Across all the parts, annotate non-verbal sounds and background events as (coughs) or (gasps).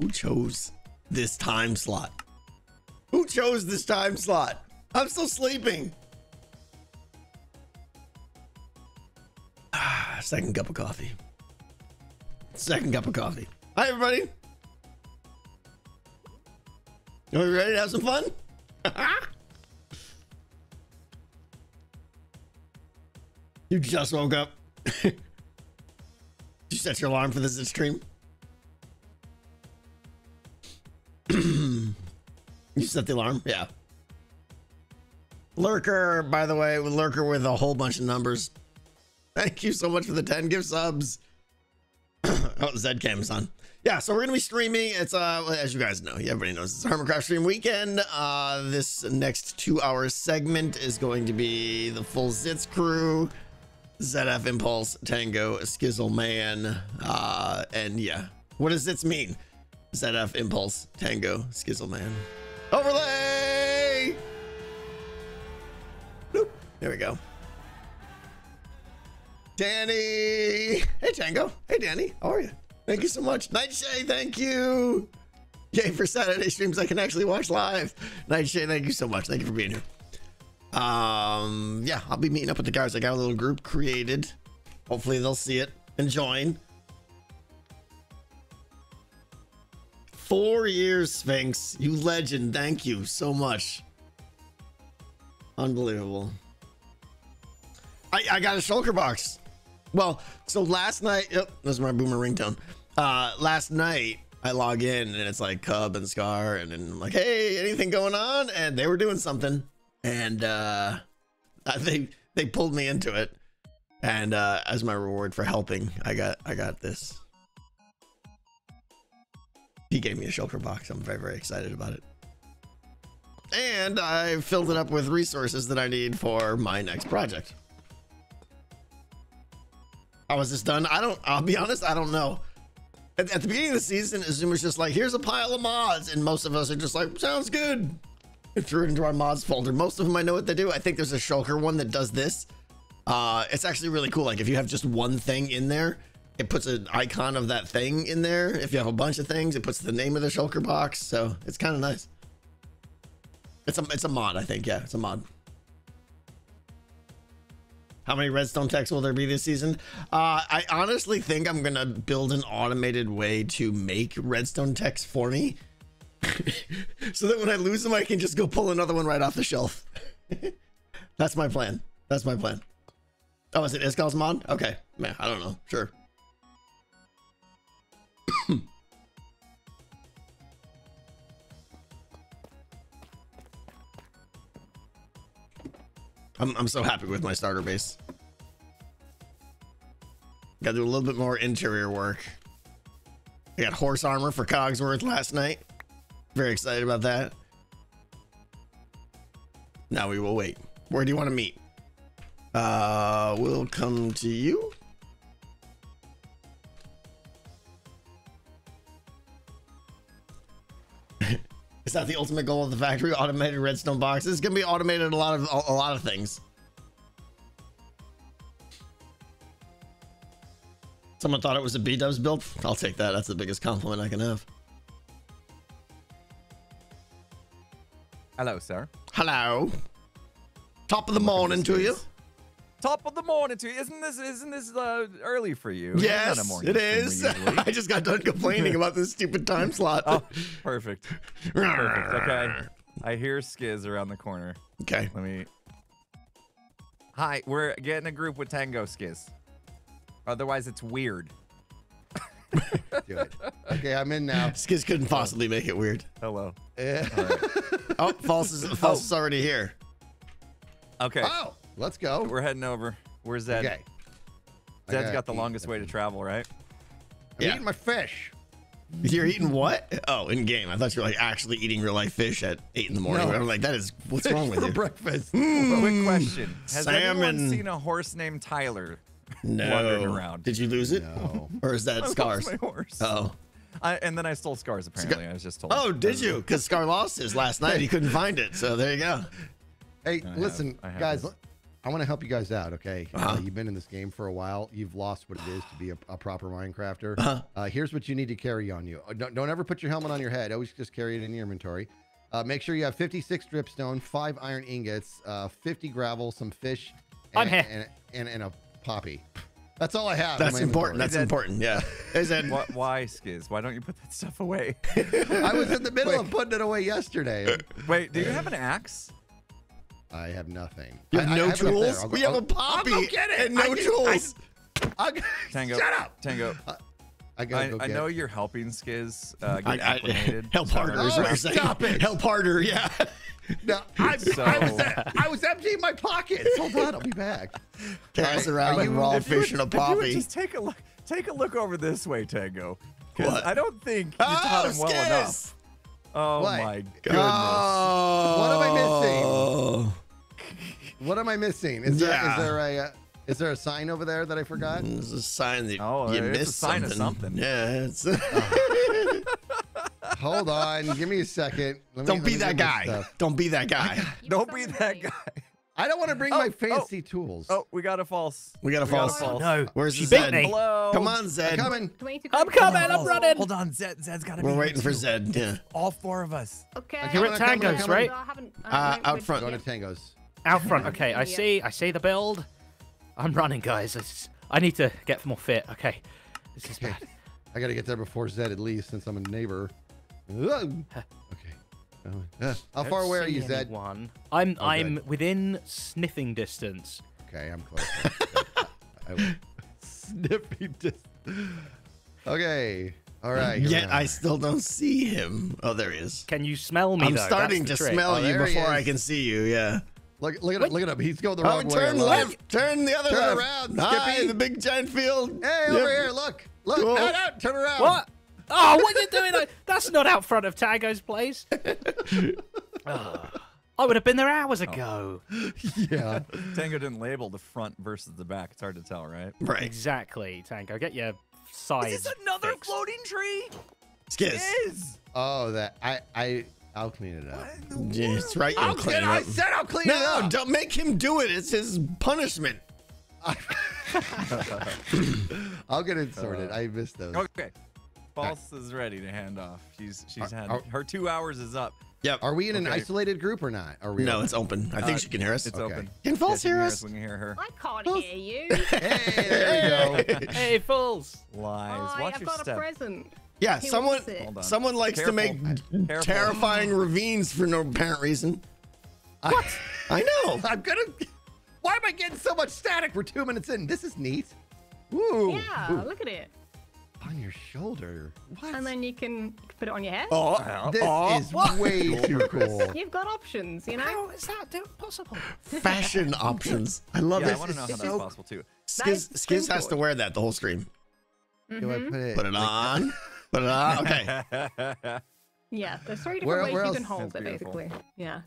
Who chose this time slot? Who chose this time slot? I'm still sleeping. Ah, second cup of coffee. Second cup of coffee. Hi, everybody. Are we ready to have some fun? (laughs) you just woke up. (laughs) You set your alarm for this stream? Set the alarm? Yeah. Lurker, by the way, Lurker with a whole bunch of numbers. Thank you so much for the 10 gift subs. (coughs) oh, Zed cams on. Yeah, so we're gonna be streaming. It's uh as you guys know, everybody knows it's Hermitcraft stream weekend. Uh this next two hour segment is going to be the full Zitz crew, Zedaph Impulse, Tango, Skizzle Man. Uh and yeah. What does Zitz mean? Zedaph Impulse, Tango, Skizzle Man. Overlay! Bloop. There we go. Danny. Hey, Tango. Hey, Danny. How are you? Thank you so much. Nightshade, thank you. Yay, for Saturday streams I can actually watch live. Nightshade, thank you so much. Thank you for being here. Um, yeah, I'll be meeting up with the guys. I got a little group created. Hopefully they'll see it and join. Four years, Sphinx. You legend. Thank you so much. Unbelievable. I, I got a shulker box. Well, so last night, yep, this is my boomer ringtone. Uh, last night I log in and it's like Cub and Scar, and then I'm like, hey, anything going on? And they were doing something, and uh, (laughs) they they pulled me into it, and uh, as my reward for helping, I got I got this. He gave me a shulker box. I'm very very excited about it, and I filled it up with resources that I need for my next project. How is this done? I don't, I'll be honest, I don't know. At, at the beginning of the season, Xisuma's just like, here's a pile of mods. And most of us are just like, sounds good. And threw it into our mods folder. Most of them I know what they do. I think there's a shulker one that does this. Uh, it's actually really cool. Like if you have just one thing in there, it puts an icon of that thing in there. If you have a bunch of things, it puts the name of the shulker box. So it's kind of nice. It's a, it's a mod, I think. Yeah, it's a mod. How many redstone techs will there be this season? Uh, I honestly think I'm gonna build an automated way to make redstone techs for me, (laughs) so that when I lose them, I can just go pull another one right off the shelf. (laughs) That's my plan. That's my plan. Oh, is it Iskall's mod? Okay, man, I don't know. Sure. (coughs) I'm, I'm so happy with my starter base. Got to do a little bit more interior work. I got horse armor for Cogsworth last night. Very excited about that. Now we will wait. Where do you want to meet? Uh, we'll come to you. Is that the ultimate goal of the factory? (laughs) Automated redstone boxes. It's gonna be automated a lot of a, a lot of things. Someone thought it was a B-dubs build. I'll take that. That's the biggest compliment I can have. Hello, sir. Hello. Top of the morning to you. Top of the morning to you. Isn't this isn't this uh, early for you? Yes, it is. (laughs) I just got done complaining about this stupid time (laughs) slot. Oh, perfect. perfect. Okay. I hear Skiz around the corner. Okay. Let me. Hi, we're getting a group with Tango Skiz. Otherwise, it's weird. (laughs) Do it. Okay, I'm in now. Skiz couldn't possibly make it weird. Hello. Yeah. Right. oh, false is false is already here. Okay. Oh, let's go. We're heading over. Where's Zed? Okay. Zed's got the longest way to travel, right? I'm yeah. eating my fish. You're eating what? Oh, in game. I thought you were like actually eating real life fish at eight in the morning. No. I'm like, that is what's fish wrong with (laughs) for you? breakfast. Mm. Quick question: Has Salmon. anyone seen a horse named Tyler no. wandering around? Did you lose it? No. (laughs) Or is that (laughs) I Scars? lost my horse. Oh. I, and then I stole Scars. Apparently, I was just told. Oh, did you? Because Scar lost his last night. He couldn't find it. So there you go. Hey, I have- listen, I have guys. this. I want to help you guys out. Okay, uh Uh-huh. you've been in this game for a while. You've lost what it is to be a, a proper Minecrafter. Uh-huh. Uh, here's what you need to carry on you. Uh, Don't, don't ever put your helmet on your head. Always just carry it in your inventory. Uh, make sure you have 56 dripstone, five iron ingots, uh, 50 gravel, some fish, and, I'm and, and, and a poppy. That's all I have. That's important. That's inventory. important. Yeah. They said, What, why, Skiz? Why don't you put that stuff away? (laughs) I was in the middle of putting it away yesterday. Wait, do you have an axe? I have nothing. you have I- I no have it up there. tools? Go- We have I'll- a poppy I'll go get it. and no I can- tools. (laughs) I'll Tango. Shut up. Tango. I gotta I, go I get know you're helping Skiz uh, get I, (laughs) acclimated. help so- harder is Oh, you're stop it. Help harder. Yeah. (laughs) No, I, So- I, was, I was emptying my pockets. Hold on, I'll be back. Carries All right, around are like you- raw fish would- in a if you would poppy. Just take a look. Take a look over this way, Tango. What? I don't think you taught Oh, him well Skiz! enough. Oh What? my goodness. Oh. What am I missing? Oh. What am I missing? Is there Yeah. is there a uh, is there a sign over there that I forgot? It's a sign that Oh, you it's a missed sign of something. something. Yeah. It's, (laughs) Hold on, give me a second. Let me- don't let be me that guy. Don't be that guy. Don't be that guy. I (laughs) don't want to bring Oh, my oh. fancy tools. Oh, we got a false. We got a We got a false. false. No. Where's she the Zed? me. Hello. Come on, I'm Zed. coming. Do we need to I'm coming, I'm running. Hold on, Zed. Zed's got to be. We're waiting for. Zed. Yeah. All four of us. Okay. Okay, You're at Tango's, right? Uh, out front. Going to Tango's. Out front. (laughs) Okay, I Yeah. see. I see the build. I'm running, guys. It's- I need to get more fit. Okay. This is Okay. bad. I got to get there before Zed at least, since I'm a neighbor. (laughs) Okay. Uh, How far away are you, Zed? anyone. I'm Oh, I'm good. within sniffing distance. Okay, I'm close. (laughs) I will. Sniffy dis- Okay. All right. here Yet. I still don't see him. Oh, there he is. Can you smell me? I'm though? starting to trick. smell Oh, you before I can see you. Yeah. Look, look at him. Look at him. He's going the Oh, wrong way. turn around. left. Turn the other Turn left. around, Hi, Skippy. the big giant field. Hey, Yep. over here. Look. Look. Cool. No, no. Turn around. What? Oh, what are you doing? That's not out front of Tango's place. Oh, (laughs) I would have been there hours oh. ago. Yeah. Tango didn't label the front versus the back. It's hard to tell, right? Right. Exactly, Tango. Get your size. Is this another fixed. floating tree? Skiz. Is. Oh, that. I. I. I'll clean it up. Yeah, it's right. I'll clean clean. it I up. said I'll clean No, it no, up. don't make him do it. It's his punishment. (laughs) (laughs) I'll get it sorted. I missed those. Okay. False is ready to hand off. She's she's Are- had are- her two hours is up. Yep. Are we in an isolated group or not? Are we? No, it's open. I think Uh, she can hear us. It's Okay. open. Can False Yeah, she hear us? We can hear her. I can't hear you. (laughs) Hey, there we go. Hey, fools! Lies. Hi, Watch I've your got a present. Yeah, Who someone wants it? Hold on. someone likes to make Careful. Careful. terrifying ravines for no apparent reason. What? I know. (laughs) I'm gonna. Why am I getting so much static? We're two minutes in. This is neat. Woo. Yeah, Ooh, look at it. on your shoulder. What? And then you can put it on your head. Oh, this oh, is way (laughs) too cool. You've got options, you know. How is that do- possible? fashion (laughs) options. I love Yeah, I want to know how is that's so- possible too. Skiz, That is Skiz has to wear that the whole stream. Do I put it? Put it like- on. Put. Okay. (laughs) Yeah, there's three different Where- ways where you else? can hold That's it, beautiful. basically. Yeah.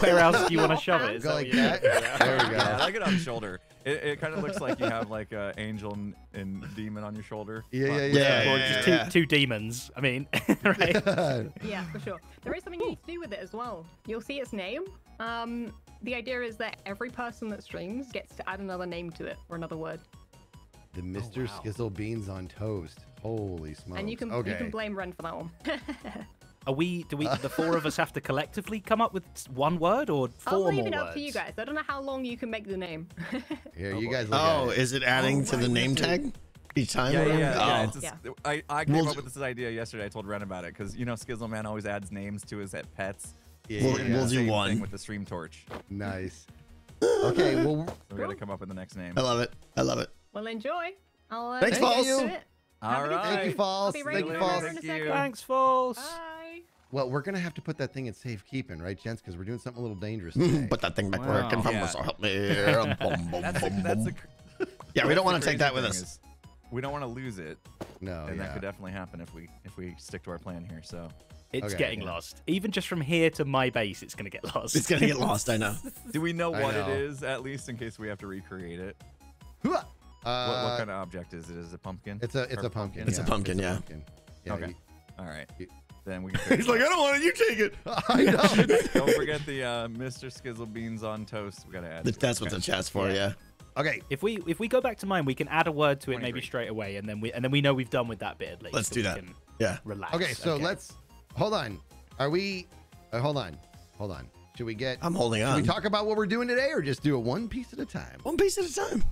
Where else do you want to shove it? Is Go that like you- that. (laughs) There we go. Yeah, like it on shoulder. It, it kind of looks like you have like a angel and, and demon on your shoulder. Yeah, yeah, Yeah, yeah. Or yeah, just yeah. two, two demons. I mean, (laughs) right? Yeah, for sure. There is something you need to do with it as well. You'll see its name. Um, the idea is that every person that streams gets to add another name to it or another word, the Mr. wow. Skizzle beans on toast. Holy smokes. and you can okay. you can blame Ren for that one. (laughs) Are we? Do we? The four of us have to collectively come up with one word or 4 I'll leave more it up words? to you guys. I don't know how long you can make the name. (laughs) Here, Oh, you guys look Oh, at it. is it adding Oh, to the name tag each time? Yeah, yeah, or- yeah. yeah. Oh. It's just, Yeah. I, I came We'll up with this idea yesterday. I told Ren about it because you know Skizzle Man always adds names to his pets. Yeah, We'll- yeah, we'll do Same one. thing with the stream torch. Nice. Okay, (laughs) well, So we got to come up with the next name. I love it. I love it. well, enjoy. I'll uh, Thanks, get False. to it. All Have a good right. thank you, I'll False. be Thank you, over False. Thank you. Thanks, false. Bye. Well, we're gonna have to put that thing in safekeeping, right, gents? Because we're doing something a little dangerous mm, today. Put that thing back Wow. where it came from. Yeah. So help me. (laughs) Boom, boom, That's, the, boom, that's boom. the, cr- Yeah, we don't want to take that with us. We don't want to lose it, no, and that could definitely happen if we if we stick to our plan here. So It's Okay, getting yeah. lost. Even just from here to my base, it's gonna get lost. It's gonna get lost. I know. (laughs) do we know what know. it is at least in case we have to recreate it? Hooah! What, Uh, what kind of object is it? Is it a pumpkin? It's a it's Or a pumpkin. It's a pumpkin, it's a yeah. pumpkin. Yeah, Okay. you- All right. then we (laughs) can. He's it like, I don't want it. You take it. (laughs) I know. Don't forget the uh, Mr. Skizzle beans on toast. We gotta add. That's what the chat's for. Yeah. Yeah. okay. If we if we go back to mine, we can add a word to it maybe straight away, and then we and then we know we've done with that bit at least. Let's so do we that. can Yeah. Relax. Okay, so let's hold on. Are we? Uh, hold on, hold on. Should we get? I'm holding Should on. we talk about what we're doing today, or just do it one piece at a time? One piece at a time.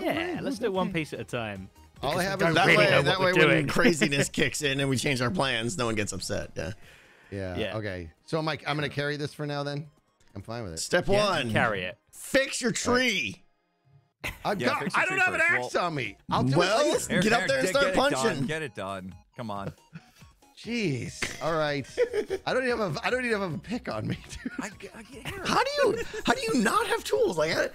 Yeah, let's do it one piece at a time. All I have is That really way, that what way, we're when doing. (laughs) craziness kicks in and we change our plans, no one gets upset. Yeah. Yeah. Yeah. Okay. So I'm like, I'm gonna carry this for now. Then I'm fine with it. Step Yeah, one. carry it. Fix your tree. I've Yeah, got. I don't tree have an axe Well- on me. I'll do Well, it later. Get up there and get- start get it punching. done, Get it done. Come on. Jeez. All right. (laughs) I don't even have a. I don't even have a pick on me. Dude. I, I get here. How do you how do you not have tools? Like, I,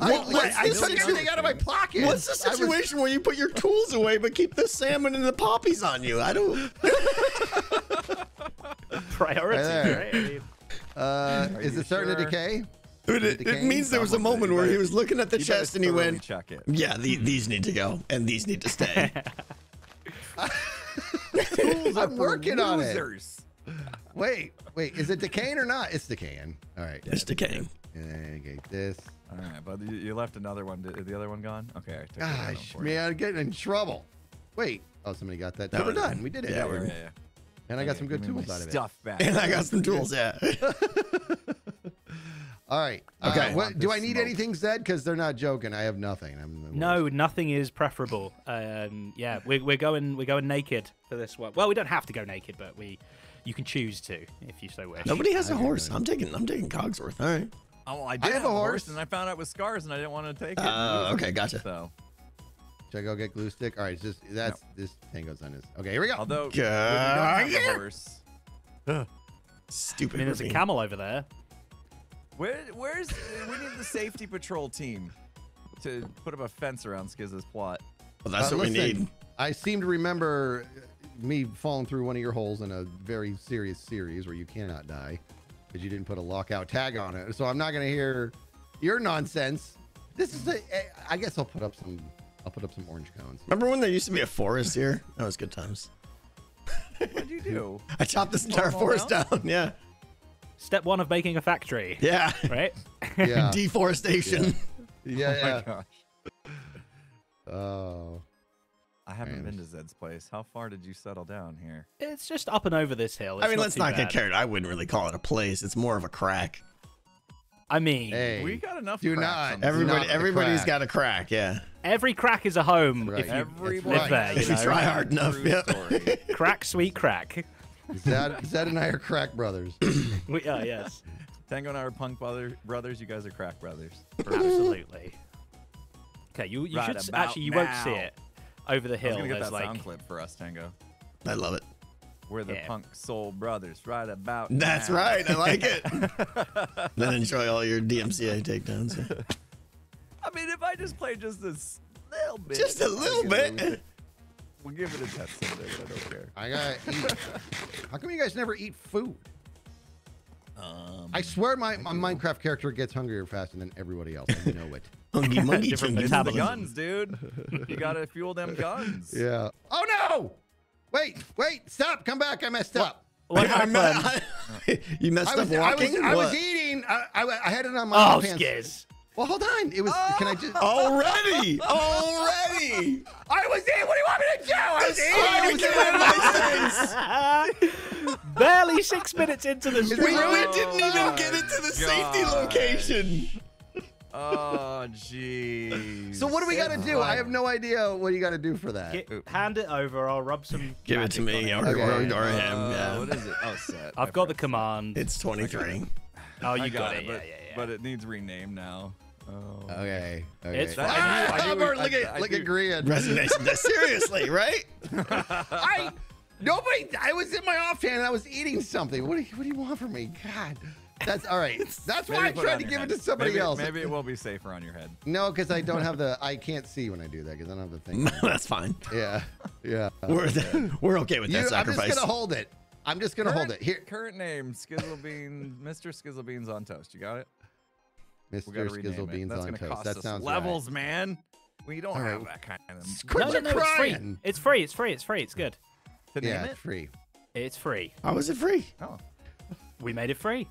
I, What- what's I the took situ- everything out of my pocket. what's the I was- situation where you put your tools away but keep the salmon and the poppies on you? I don't. (laughs) Priorities, there. right? I uh, is it starting to decay? Dude, it, it means there was a moment where he was looking at the You chest and he went, check it. "Yeah, the, these need to go and these need to stay." (laughs) Tools I'm for working on it. Wait, wait. Is it decaying or not? It's decaying. All right. it's decaying. Okay, this. All right, but you, you left another one. Did the other one gone? Okay, I took the other Gosh, man, I'm getting in trouble. Wait. Oh, somebody got that. No, we're done. We did it. Yeah, Yeah, we're- yeah, yeah. and I got some good tools out of it. Stuff back. And I got some tools. Yeah. (laughs) All right. Okay. Uh, what, do I need smoke. anything, Zed? Because they're not joking. I have nothing. I'm the No, worst. nothing is preferable. Um, yeah, we're, we're going we're going naked for this one. Well, we don't have to go naked, but we you can choose to if you so wish. Nobody has a I get horse. it. I'm taking. I'm taking Cogsworth. All right. Oh, I did have have, a a horse. horse, and I found out with scars, and I didn't want to take it. Oh, okay, gotcha. So, Should I go get glue stick? All right. It's just that's this Tango's on this. Okay, here we go. although Go when don't have yeah. a horse, (laughs) Stupid. I mean, there's a camel over there. Where, where's we need the safety patrol team to put up a fence around Skiz's plot. Well, that's Uh, what we need. I seem to remember me falling through one of your holes in a very serious series where you cannot die because you didn't put a lockout tag on it. So I'm not going to hear your nonsense. This is a. I guess I'll put up some. I'll put up some orange cones. Remember when there used to be a forest here? That was good times. What'd you do? (laughs) I chopped this entire them all forest down. Yeah. Step one of making a factory, Yeah. right? (laughs) Yeah. (laughs) Deforestation. yeah. (laughs) Oh my Yeah. gosh. Oh. I haven't Man, been to Zed's place. How far did you settle down here? It's just up and over this hill. I It's mean, let's too not get carried. I wouldn't really call it a place. It's more of a crack. I mean, Hey. we got enough. do cracks not- on this Everybody, not the everybody's crack. got a crack. Yeah. every crack is a home Right. if you Everybody right. there, you If you know. try hard enough, yeah. crack, sweet crack. Zed, Zed and I are crack brothers. (coughs) We are, yes, Tango and I are punk brother, brothers. You guys are crack brothers. absolutely. Okay, you you Right should actually you won't see it over the hill. I was hill. gonna get that like sound clip for us, Tango. I love it. We're the Yeah. punk soul brothers, right about. That's now. right. I like it. (laughs) then enjoy all your DMCA takedowns. I mean, if I just play just this little bit, Just a little bit. It- We'll give it a test someday, but I don't care. I gotta (laughs) eat. How come you guys never eat food? Um, I swear my, my Minecraft character gets hungrier faster than everybody else. I know it. (laughs) Hungry monkey Different chingy the guns, dude. You gotta fuel them guns. (laughs) Yeah. Oh no! Wait, wait, stop! Come back! I messed up. what I me- happened? you messed I was, up I was, walking. I was eating. I, I, I had it on my Oh, pants. skiz. Well, hold on. It was. Can I just? Already, already. I was in. What do you want me to do? I was Oh, eating. get out of my (laughs) face. Barely six minutes into the We, stream. we didn't even get into the safety location. Oh, jeez. So what do we got to do? I have no idea what you got to do for that. Get- hand it over. I'll rub some. Give it to magic me on or, it. Okay. or, or him. Uh, Yeah. What is it? Oh, set. I've I got the command. It's 23. Oh, you I got, it. but, Yeah, yeah, yeah. But it needs renamed now. Oh. Okay. Okay. It's fine. I knew- I Ah, knew Bert, look at I look at Grian. Resignation. Seriously, right? (laughs) I nobody. I was in my offhand and I was eating something. What do you, what do you want from me? God, that's all right. (laughs) That's why I Maybe put it tried to give head. it to somebody maybe, else. Maybe it will be safer on your head. No, because I don't have the. (laughs) I can't see when I do that because I don't have the thing. no, That's fine. yeah, yeah. We're, we're okay with You, that sacrifice. I'm just gonna hold it. I'm just gonna hold it here, Current name: Skizzle Bean, Mr. Skizzle Beans on toast. You got it. We Mr. gotta Skizzle. Beans That's on gonna toast. cost That us sounds levels, man. We don't All have right. that kind of. Quit no, no, the no, it's free. It's free. It's free. It's free. It's good. To name Yeah, it? it's free. It's free. How is it free? Oh, We made it free.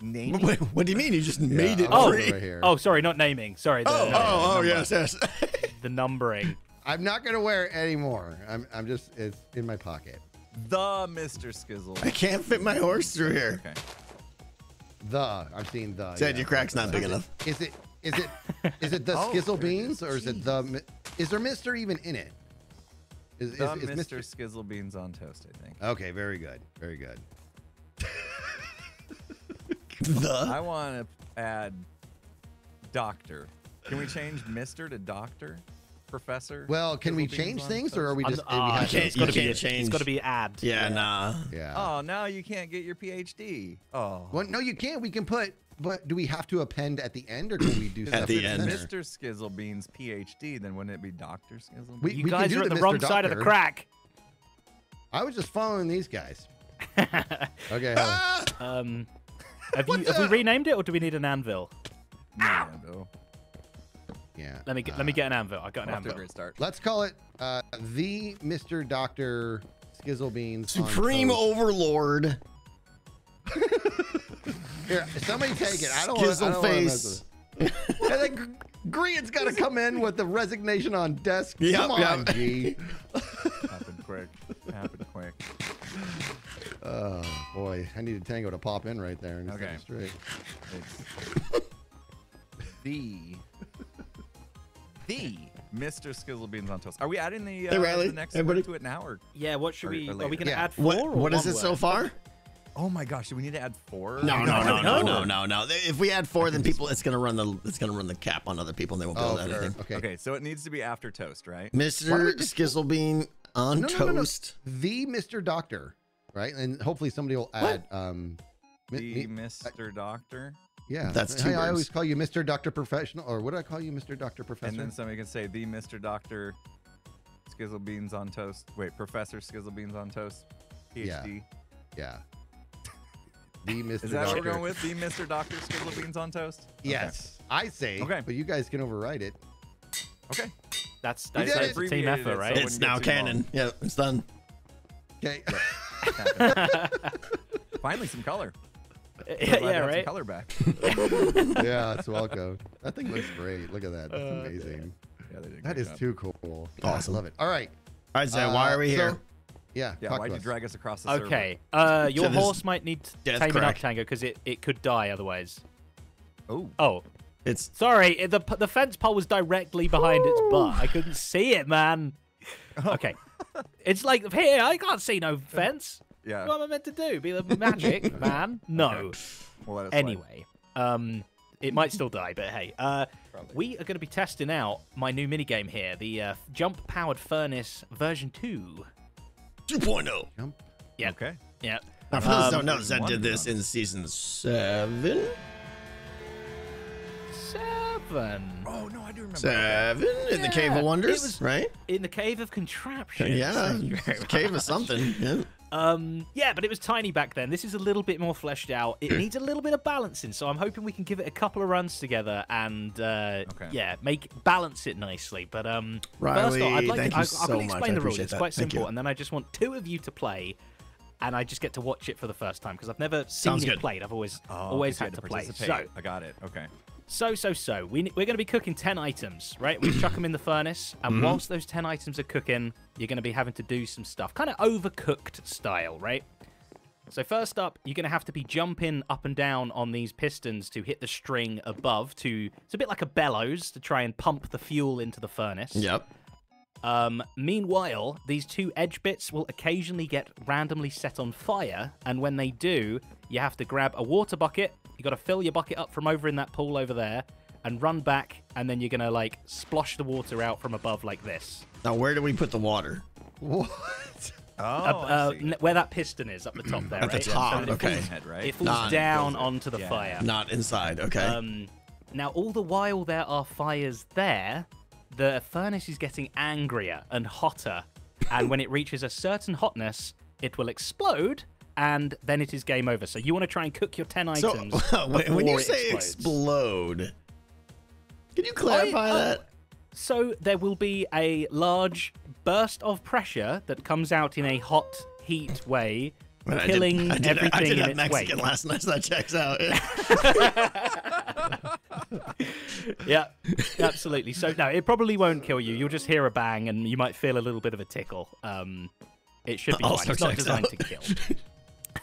name. (laughs) What, what do you mean? You just made it Oh. free? Right here. Oh, sorry, not naming. Sorry, the, Oh, the, oh, oh, yes, yes. (laughs) the numbering. I'm not gonna wear it anymore. I'm I'm just it's in my pocket. The Mr. Skizzle. I can't fit my horse through here. Okay. The I'm seeing the. Said yeah. your crack's not big Is enough. Is it is it (laughs) is it the Oh, Skizzle beans or is it the is there Mister even in it? Is, is, The is Mr. Mr. Skizzle beans on toast. I think. Okay, very good, very good. (laughs) The I want to add doctor. Can we change Mr. to doctor? Professor? Well, can we change things or are we just? we have you it's to- gotta be. can't change. It's got to be add. yeah, nah. Yeah. Oh, now you can't get your PhD. Oh. Well, no, you can't. We can put. But do we have to append at the end, or can we do At the end. Mr. Skizzle Beans PhD, then wouldn't it be Doctor Skizzle? We- You can guys do are at the the Mr. wrong side of the crack. I was just following these guys. (laughs) Okay. Ah! Um, (laughs) have you have we renamed it or do we need an anvil? No, no. Yeah. Let me get, uh, let me get an anvil. I got an Off to a anvil. great start. Let's call it uh, the Mr. Doctor Skizzle Beans. Supreme. Overlord. (laughs) Here, somebody take it. I don't want Skizzle to face. And then Gr- Grian's got to come in with the resignation on desk. Yep, come on, yep. G. Happened quick. Happened quick. (laughs) Oh boy, I need a Tango to pop in right there and set Okay. it straight. It's the the Mr. Skizzle Beans on toast. Are we adding the, uh, Hey, Riley, the next everybody- word to it now? Or Yeah, what should Or- we? or Are we going to Yeah. add four? What or what is one it so far? oh my gosh, do we need to add four? No, no, no, no, no. (laughs) no, no, no. If we add four, then people it's gonna run the it's gonna run the cap on other people and they won't be Oh, able to add anything. okay. Okay, so it needs to be after toast, right? Mr. we just- Skizzlebean on No, no, no, no. toast. The Mr. Doctor, right? And hopefully somebody will add. Um, The Mr. Doctor. Yeah, That's two Hey, I always call you Mr. Doctor Professional, or what do I call you, Mr. Doctor Professor? And then somebody can say the Mr. Doctor Skizzle Beans on toast. Wait, Professor Skizzle Beans on toast. PhD. yeah. The Mr. (laughs) Is that what Doctor. we're going with? The Mr. Doctor Skizzle Beans on toast? (laughs) Okay. Yes, I say. Okay. But you guys can override it. Okay. That's that's, did that's a team effort, it, so right? it It's now canon. long. Yeah, it's done. Okay. (laughs) Finally, some color. Yeah, Glad yeah, have some right. Color back. (laughs) (laughs) yeah, it's welcome. That thing looks great. Look at that. That's Uh, amazing. Yeah, they did a That great is job. too cool. Awesome. I love it. All right. All right, so Uh, why are we so- here? Yeah. Yeah, why'd you us. drag us across the server? Okay, uh, (laughs) your this horse might need death taming up crack. Tango because it, it could die otherwise. Oh, Oh, It's sorry, the the fence pole was directly behind its butt. I couldn't see it, man. Okay, it's like here I can't see no fence. Yeah. What am I meant to do? Be the magic (laughs) man? No. We'll let it slide. Anyway, um, it might still die, but hey, uh, Probably. we are going to be testing out my new minigame here, the uh, jump powered furnace version two. 2.0. Jump. Yeah, Okay. yeah. Now, for those who Um, don't know, Zed did this in season seven. Seven Oh no, I do remember. Seven in the Cave of Wonders, was- right? in the cave of contraptions. Yeah, (laughs) Thank you very Cave of something. Yeah. Um, yeah, but it was tiny back then. This is a little bit more fleshed out. It needs a little bit of balancing, so I'm hoping we can give it a couple of runs together and uh, Okay. yeah, make balance it nicely. But um, first off, I'd like thank to, you I, so I'm going to explain I the rules. It's quite Thank simple, you. and then I just want two of you to play. And I just get to watch it for the first time because I've never seen Sounds it good. played. I've always Oh, always had to play. So I got it. Okay. So, so, so. We, we're going to be cooking 10 items, right? We chuck them in the furnace, and whilst those 10 items are cooking, you're going to be having to do some stuff. Kind of overcooked style, right? So, first up, you're going to have to be jumping up and down on these pistons to hit the string above to. It's a bit like a bellows to try and pump the fuel into the furnace. Yep. Um, meanwhile, these two edge bits will occasionally get randomly set on fire, and when they do, you have to grab a water bucket. You got to fill your bucket up from over in that pool over there, and run back, and then you're gonna like splosh the water out from above like this, Now, where do we put the water? What? Oh, Up- uh, where that piston is up the top there. At the top, So that it okay. falls- right? It falls Not- down goes- onto the yeah. fire. Not inside. Okay. Um, now, all the while there are fires there, the furnace is getting angrier and hotter. And when it reaches a certain hotness, it will explode, and then it is game over. So you want to try and cook your 10 so items. (laughs) when, when you say explode, can you clarify uh, that? So there will be a large burst of pressure that comes out in a hot heat way, But (laughs) I did- killing I did, everything I did in Mexican way. (laughs) last night, so that checks out. Yeah, absolutely. So no, it probably won't kill you. You'll just hear a bang, and you might feel a little bit of a tickle. Um, it should be Also fine. It's not designed out. to kill.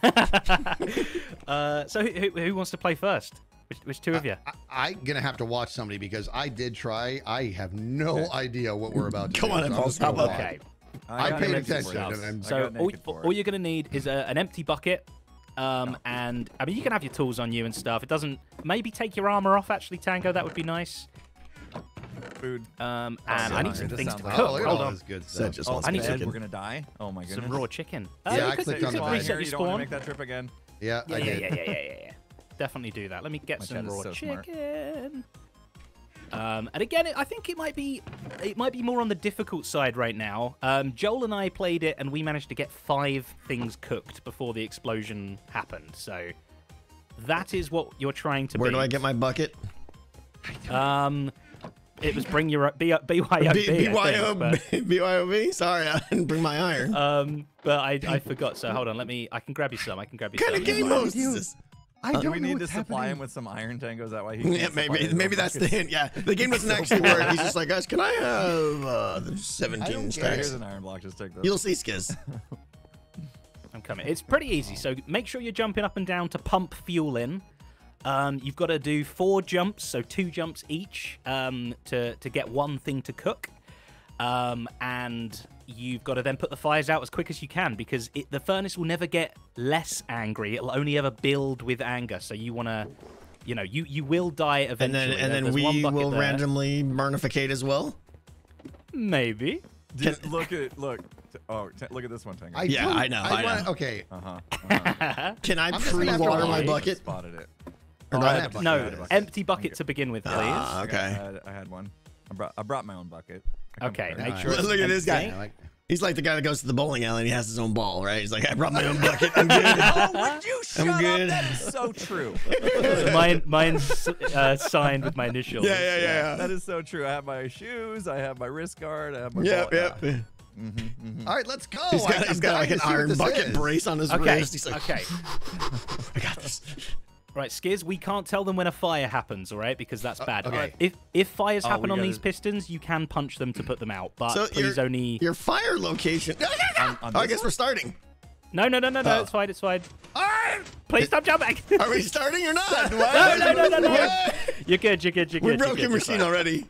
(laughs) uh, so who, who, who wants to play first? Which, which two of you? I, I'm gonna have to watch somebody because I did try. I have no idea what we're about to Come do. on, so I'm Impulse, just gonna hop up. watch. Okay. I got paid attention, and I'm- So got all, for all you're gonna need is a, an empty bucket, um, and I mean you can have your tools on you and stuff. It doesn't. Maybe take your armor off. Actually, Tango, that would be nice. Food. Um, Oh, and I need some things to cook. Oh, look at Hold all on. this good stuff. just Oh, I need to chicken. we're gonna die. Oh my goodness. Some raw chicken. Yeah, Uh, you I could- clicked you on could the reset Harry, your you don't want to spawn. make that trip again. Yeah, Yeah, I yeah, did. yeah, yeah, yeah, yeah, yeah. Definitely do that. Let me get My some raw so chicken. Um, and again, I think it might be it might be more on the difficult side right now. Um, Joel and I played it, and we managed to get five things cooked before the explosion happened. So that is what you're trying to. Where do. I get my bucket? Um, it was bring your B- BYOB. I B- think, BYOB? (laughs) Sorry, I didn't bring my iron. Um, but I, I forgot. So hold on. Let me. I can grab you some. I can grab you what kind some. of game What mode is this? I Do don't we know need to supply happening. him with some iron tango? Is that why he? Yeah, maybe maybe own that's the hint. Yeah, the game doesn't (laughs) actually work. He's just like, guys, can I have uh, 17 don't Yeah, care. stacks? here's an iron block. Just take this. You'll see, Skiz. I'm coming. It's pretty easy. So make sure you're jumping up and down to pump fuel in. Um, you've got to do four jumps, so two jumps each, um, to to get one thing to cook. Um, and you've got to then put the fires out as quick as you can because it, the furnace will never get less angry. It'll only ever build with anger. So you want to, you know, you you will die And eventually. then and There- then we will there. randomly burnificate as well. maybe. Dude, look at look. Oh, t- look at this one, Tango. I Yeah, don't- I know, I wanna- know. Okay, Uh huh. Uh-huh. Can I I'm just gonna have to pre-water my wait. bucket? Spotted it. Or Oh, not I had that a No, I had a bucket. empty bucket to begin with, please. Ah, Okay, I had, I had one. I brought I brought my own bucket. Okay, make sure. Look at this guy. empty. yeah, like, He's like the guy that goes to the bowling alley and he has his own ball, right? He's like, I brought my own bucket. I'm good. (laughs) Oh, would you shut I'm up? good. That is so true. (laughs) mine, mine's uh, signed with my initials. yeah, yeah, yeah. That is so true. I have my shoes. I have my wrist guard. I have my. Yep, ball- yep. yeah. Mm-hmm, all right, let's go. He's got, I- he's I'm got like an to see what iron bucket is. brace on his Okay. wrist. He's like, okay. (laughs) I got this. Right, Skiz, we can't tell them when a fire happens, all right? Because that's uh, bad. okay. If if fires Oh, happen on gotta- these pistons, you can punch them to put them out, but So please your, only. your fire location. (laughs) On- on Oh, I guess one? we're starting. No, no, no, no, no. Oh. It's fine. It's fine. Right. Please stop jumping. Are we starting or not? (laughs) no, no, no, no, no. You're good. You're good. You're good. We broke your machine already.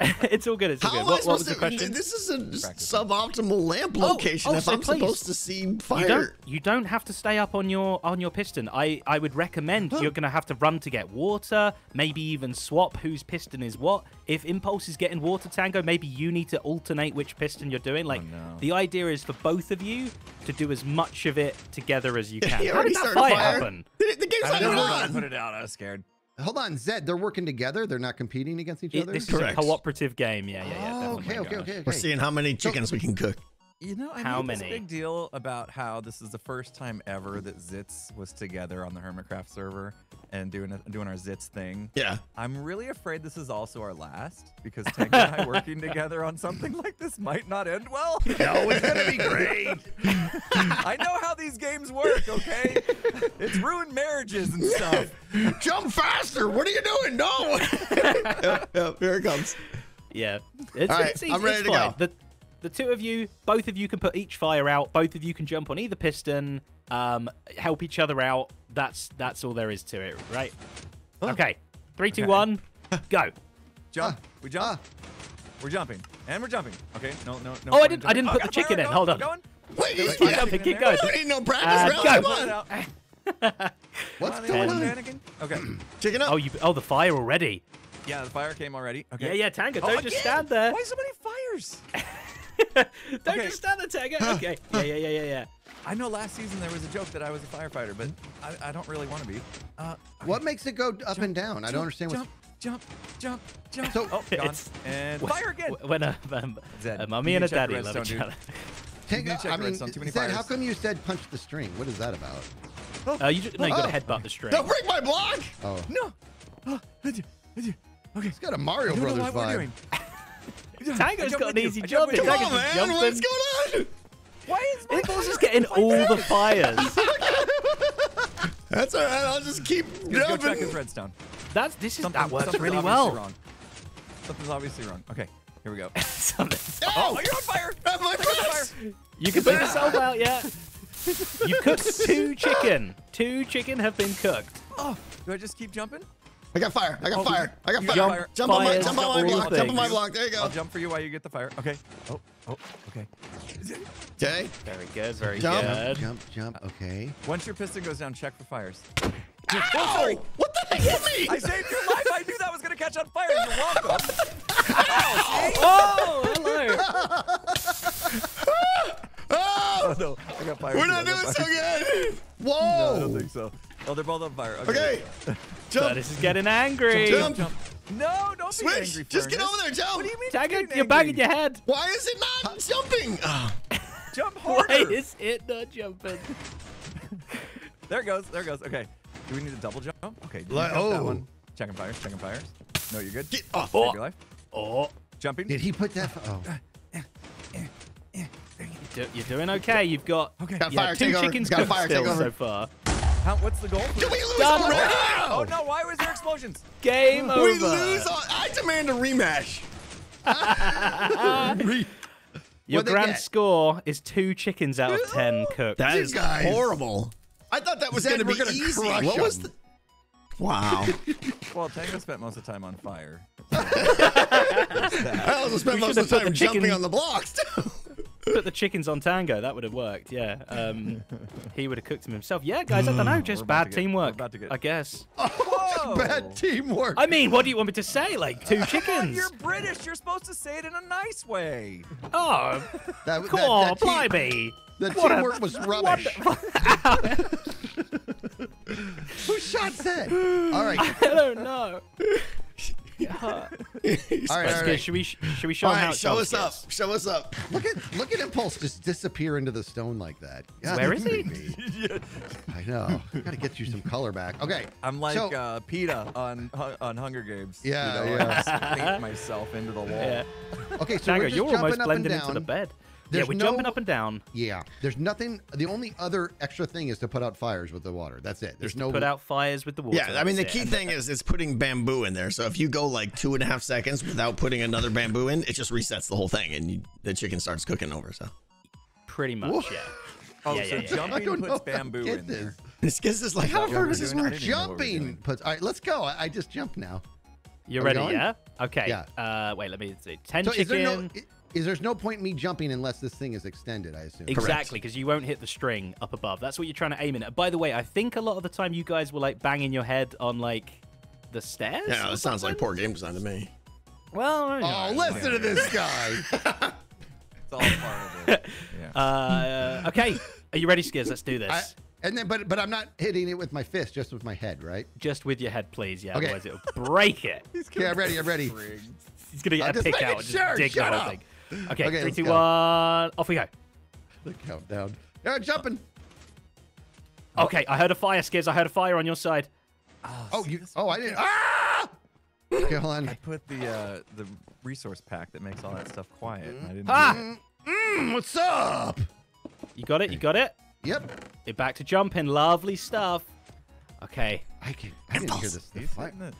(laughs) it's all good. It's all How good. am I What, what was supposed the to? question? This is a Practice. suboptimal lamp Oh, oh location. oh, if so I'm please. supposed to see You don't. fire. You don't have to stay up on your on your piston. I I would recommend you're gonna have to run to get water. Maybe even swap whose piston is what. If Impulse is getting water tango, maybe you need to alternate which piston you're doing. Like oh, no. the idea is for both of you to do as much of it together as you (laughs) can. How did that fire, fire. happen? The, the game's I not didn't even know how to on. put it out. I was scared. Hold on, Zed. They're working together. They're not competing against each It- other. this Correct. is a cooperative game. Yeah, yeah, yeah. oh, okay, okay, okay, okay. We're seeing how many chickens we can cook. You know, I How made many? this big deal about how this is the first time ever that Zitz was together on the Hermitcraft server and doing a, doing our Zitz thing. Yeah. I'm really afraid this is also our last because (laughs) Tank and I working together on something like this might not end well. (laughs) No, it's gonna be great. (laughs) I know how these games work, okay? It's ruined marriages and stuff. Jump faster! What are you doing? No! yep, yep, here it comes. Yeah, it's, All right, it's easy. I'm ready it's to fine. go. The, the two of you, both of you can put each fire out. Both of you can jump on either piston, um, help each other out. That's that's all there is to it, right? Okay, three, two, Okay. one, (laughs) go. Jump. Ah, we jump. ah. We're jumping. And we're jumping. Okay, no, no, no. Oh, I didn't- I didn't jumping. put the chicken in. going, Hold on. going. Wait, Keep yeah. jumping, keep going. You don't no practice, Uh, really? go. Come on. (laughs) What's going on, on? Anakin. Okay. Chicken up. Oh, you. Oh, the fire already. Yeah, the fire came already. Okay. Yeah, yeah, Tango. Oh, Don't just stand there. Why so many fires? (laughs) (laughs) Don't Okay. just stand there, Tango. Okay. Yeah, yeah, yeah, yeah, yeah. I know last season there was a joke that I was a firefighter, but I, I don't really want to be. Uh, What makes it go up jump, and down? I don't understand what's. Jump, jump, jump, jump. So- oh, gone. It's- And Wh- fire again. wh- When a, um, Zed, a you mummy and a to daddy love each other. Take, need I mean, too many Zed, how come you said punch the string? What is that about? Uh, you just, no, you got to Oh. headbutt the string. Don't break my block! Oh, No. Oh, okay. it's got a Mario I Brothers what we're vibe. (laughs) doing. Tango's I jump got an with you. easy job. with you. Come Tango's on, just man! jumping. What's going on? Why is my Nichols is getting all the fires. (laughs) That's all right. I'll just keep Just go check his redstone. That's this is Something, that works something's really obviously well. Wrong. Something's obviously wrong. Okay, here we go. (laughs) Something- Oh, you're on fire! At my You're on fire! You can put yourself out, yeah. You cooked two chicken. Two chicken have been cooked. Oh, do I just keep jumping? I got fire. I got Oh, fire. I got fire. got Jump, fire. jump on my jump on my all block. Jump on my block. There you go. I'll jump for you while you get the fire. Okay. Oh, oh, okay. Okay. Very good, very Jump. good. Jump, jump. Okay. Once your piston goes down, check for fires. Ow! Oh, what the heck hit me? I saved your life. I knew that was gonna catch on fire. You're welcome. (laughs) Oh, hello. Oh, (laughs) Oh no, I got fire. we're not doing so fire. good. (laughs) No, I don't think so. Oh, they're both on fire. Okay. Okay. Jump. this is getting angry. Jump. Jump. No, don't be angry. Switch. Just get over there. Jump. What do you mean? Tag it, you're banging your head. Why is it not jumping? Oh. Jump Why harder. is it not jumping? There it goes. There it goes. Okay. Do we need a double jump? Okay. you Like- jump that oh. one. Checking fires. Checking fires. No, you're good. Get off. Save your life. Oh, Jumping. Did he put that? Oh, do- you're doing okay. You've got Okay. Got yeah, fire. two Take over. chickens Got cooked fire. Take still so far. How, what's the goal? for Did we lose Done. already? Oh no! Why was there explosions? Game over. We lose. All, I demand a rematch. (laughs) Your grand get? score is two chickens out of ten cooked. That is guys- horrible. I thought that was going to be gonna easy. crush What was them. the? Wow. (laughs) Well, Tango spent most of the time on fire. (laughs) I also spent most of the time jumping chicken- on the blocks. too. Put the chickens on tango. That would have worked. Yeah. Um, (laughs) he would have cooked them himself. Yeah, guys. I don't know. Just bad get- teamwork. about to get- I guess. (laughs) Whoa! bad teamwork. I mean, what do you want me to say? Like two (laughs) chickens? you're British. You're supposed to say it in a nice way. Oh, that, come that, on, that team- blimey. The What a- teamwork was rubbish. Who shot that? All right, I don't know. It hurt. all right, Okay, should we should we show All him how right, it show us up. guys? Show us up. Look at look at Impulse just disappear into the stone like that. God, Where that is he? made me- (laughs) I know. Got to get you some color back. Okay. I'm like So- uh, Peeta on on Hunger Games. Yeah, you know, yeah. I just paint myself into the wall. Yeah. Okay, so Tango, we're just you're jumping almost up and blending down. into the bed. There's yeah, we're no- jumping up and down. Yeah. There's nothing. The only other extra thing is to put out fires with the water. That's it. There's Just no. put out fires with the water. Yeah, I mean the key it. Thing is it's putting bamboo in there. So if you go like two and a half seconds without putting another bamboo in, it just resets the whole thing, and you, the chicken starts cooking over. So Pretty much, Whoa. yeah. Oh, Yeah, so yeah, yeah. Jumping puts bamboo in this. there. this gets this like how far we're does this doing- work? didn't even know what we were Jumping puts. All right, let's go. I, I just jumped now. You Are we ready? Yeah. Okay. Yeah. Uh, wait. Let me see. Ten So is chicken. There no? Is there's no point in me jumping unless this thing is extended? I assume. Exactly, because you won't hit the string up above. That's what you're trying to aim in at. By the way, I think a lot of the time you guys were like banging your head on like the stairs. Yeah, or that sounds like poor game design to me. Well, you Oh, know, listen to this guy. (laughs) It's all part of it. (laughs) Yeah. Uh, okay. Are you ready, Skiz? Let's do this. I, and then, but but I'm not hitting it with my fist, just with my head, right? Just with your head, please. Yeah. Okay. Otherwise, it'll break it. (laughs) Okay, I'm ready. I'm ready. He's gonna I'm get a pick out and sure, just dig the shut whole up. thing. Okay, Okay, three, two, go. one. Off we go. The countdown. Yeah, jumping. Okay, I heard a fire, Skiz. I heard a fire on your side. Oh, oh you. Oh, I didn't. Ah! Okay, hold on. I put the uh, the resource pack that makes all that stuff quiet. and I didn't Ah! Mm, what's up? You got it. You got it. Yep. You're back to jumping. Lovely stuff. Okay. I can. I didn't hear this. The He's fire. hitting it.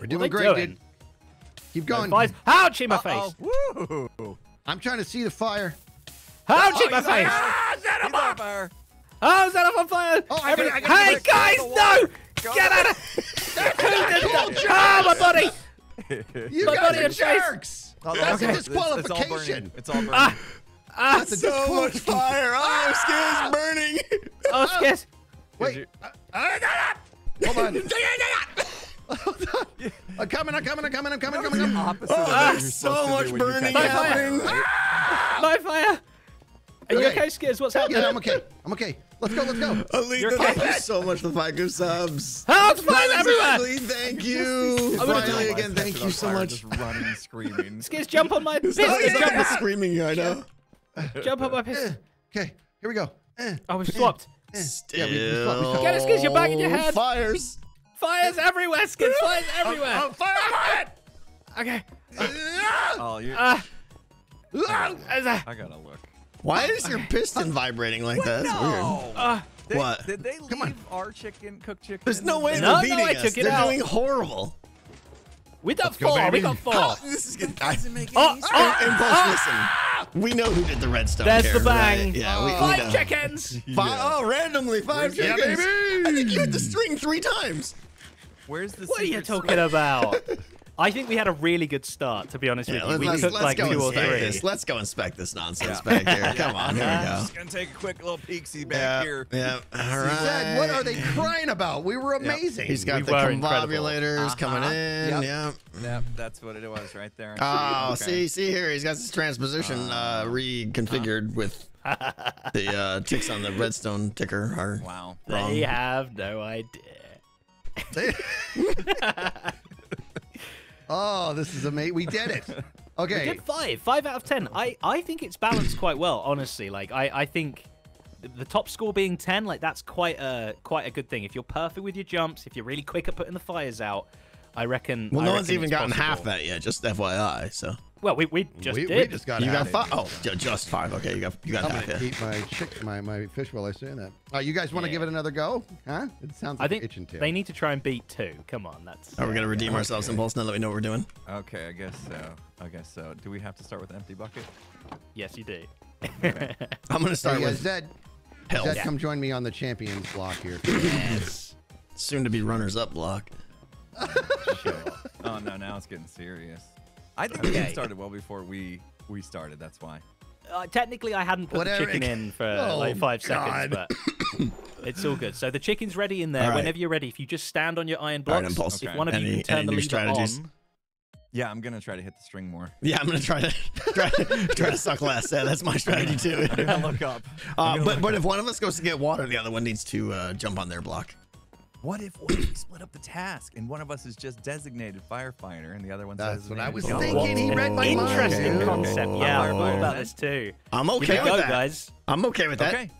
We're doing great, doing? dude. Keep No going. fires. Ouch in my Uh-oh. face. Woo! I'm trying to see the fire. Ouch in my he's on face. fire. He's on fire. Oh, is that up on fire? Oh, I gotta- I gotta hey, guys, no! Go Get out of (laughs) Who did that? Oh, my body! You My guys body are jerks. Oh, That's okay. a It's- It's, all disqualification. burning. It's all burning. Ah! Ah! That's a So much fire! Oh, skin's burning. Oh, Skiz. Wait. you- uh, uh, Hold on. (laughs) (laughs) Hold on. I'm (laughs) coming. I'm coming. I'm coming. I'm coming. I'm coming. I'm coming. Opposite of Oh, what you're so much do when you burning catch fire, happening. right? My fire. Are you Okay. okay, Skiz? What's happening? Yeah, I'm okay. I'm okay. Let's go. Let's go. Alita, You're thank you so much for the five gift subs. It's fire everywhere! Exactly, thank you. I'm gonna Finally, do- again, thank you so much. Just running, screaming. (laughs) Skiz, jump on my It's not, biscuit. it's not Jump, the screaming guy, no. jump on my piston. Okay. Here we go. Eh, Oh, we've swapped. eh. Yeah, we, we we swapped. Get it, Skiz, you're back in your head. Fires. Fires everywhere, Skiz. Fires (laughs) everywhere. Oh, fire on it! Okay. Oh, you. Ah. Ah! There's gotta look. Why is your piston vibrating like that? That's weird. Uh, they- What? Did they leave Come on. our chicken, cooked chicken? There's no way? No, they're no, beating I us. took it they're out. doing horrible. We got Let's go, four. we got four. How- (laughs) this is good. I, Doesn't make Oh, any sense. oh, Impulse, listen. We know who did the redstone. There's here, the bang. right? Yeah, we, we Five know. chickens. (laughs) Five, oh, randomly five Yeah, chickens. baby. I think you hit the string three times. Where's the What are you secret talking about? (laughs) I think we had a really good start, to be honest Yeah, with you. let's, We let's, took let's like go two or inspect three. this. Let's go inspect this nonsense Yeah. back here. Come on, here we (laughs) go. Just gonna take a quick little peeksy back Yeah, here. yeah. All right. Zed, what are they crying about? We were amazing. He's got We the were incredible. convobulators coming in. Yep. Yeah. Yep, that's what it was right there. Oh, (laughs) Okay. see, see here. He's got his transposition uh, reconfigured with the uh, ticks on the redstone ticker are Wow. wrong. They have no idea. (laughs) oh, this is amazing. We did it. We Okay. did five, five out of ten. I, I think it's balanced quite well, honestly. Like I, I think the, the top score being ten, like that's quite a quite a good thing. If you're perfect with your jumps, if you're really quick at putting the fires out, I reckon. Well, I no one's even it's gotten half that yet. Just FYI. So Well, we, we just we, did. we just got you got half five. Oh, just five. Okay, you got you got I'm half. gonna Yeah. keep my chick, my my fish while I say that. Uh, you guys want to Yeah. give it another go? Huh? It sounds I like think itching to. they need to try and beat two. Come on, that's. Are we gonna redeem ourselves, in Impulse? Now that we know what we're doing. Okay, I guess so. I guess so. Do we have to start with empty bucket? Yes, you do. I'm gonna start Hey, with Zed. health. Zed, come join me on the champions block here. (clears throat) yes. Soon to be runners-up block. (laughs) Sure. oh no, now it's getting serious. I think the game started well before we we started. That's why. Uh, technically, I hadn't put Whatever. the chicken in for Oh, like five God. seconds, but (coughs) it's all good. So the chicken's ready in there. All right. Whenever you're ready, if you just stand on your iron All right, blocks, Impulse. if one of you Any- can turn any the new lever strategies? on, Yeah, I'm gonna try to hit the string more. Yeah, I'm gonna try to (laughs) try, try to suck less. Yeah, that's my strategy too. (laughs) I'm gonna look up. Uh, but but if one of us goes to get water, the other one needs to uh, jump on their block. What if, what if we (clears throat) split up the task and one of us is just designated firefighter and the other one's That's what I was gunner? thinking. He read my mind. interesting dude. concept. Okay. Yeah, I Oh. thought about this too. I'm okay with go, that. guys. I'm okay with that. Okay.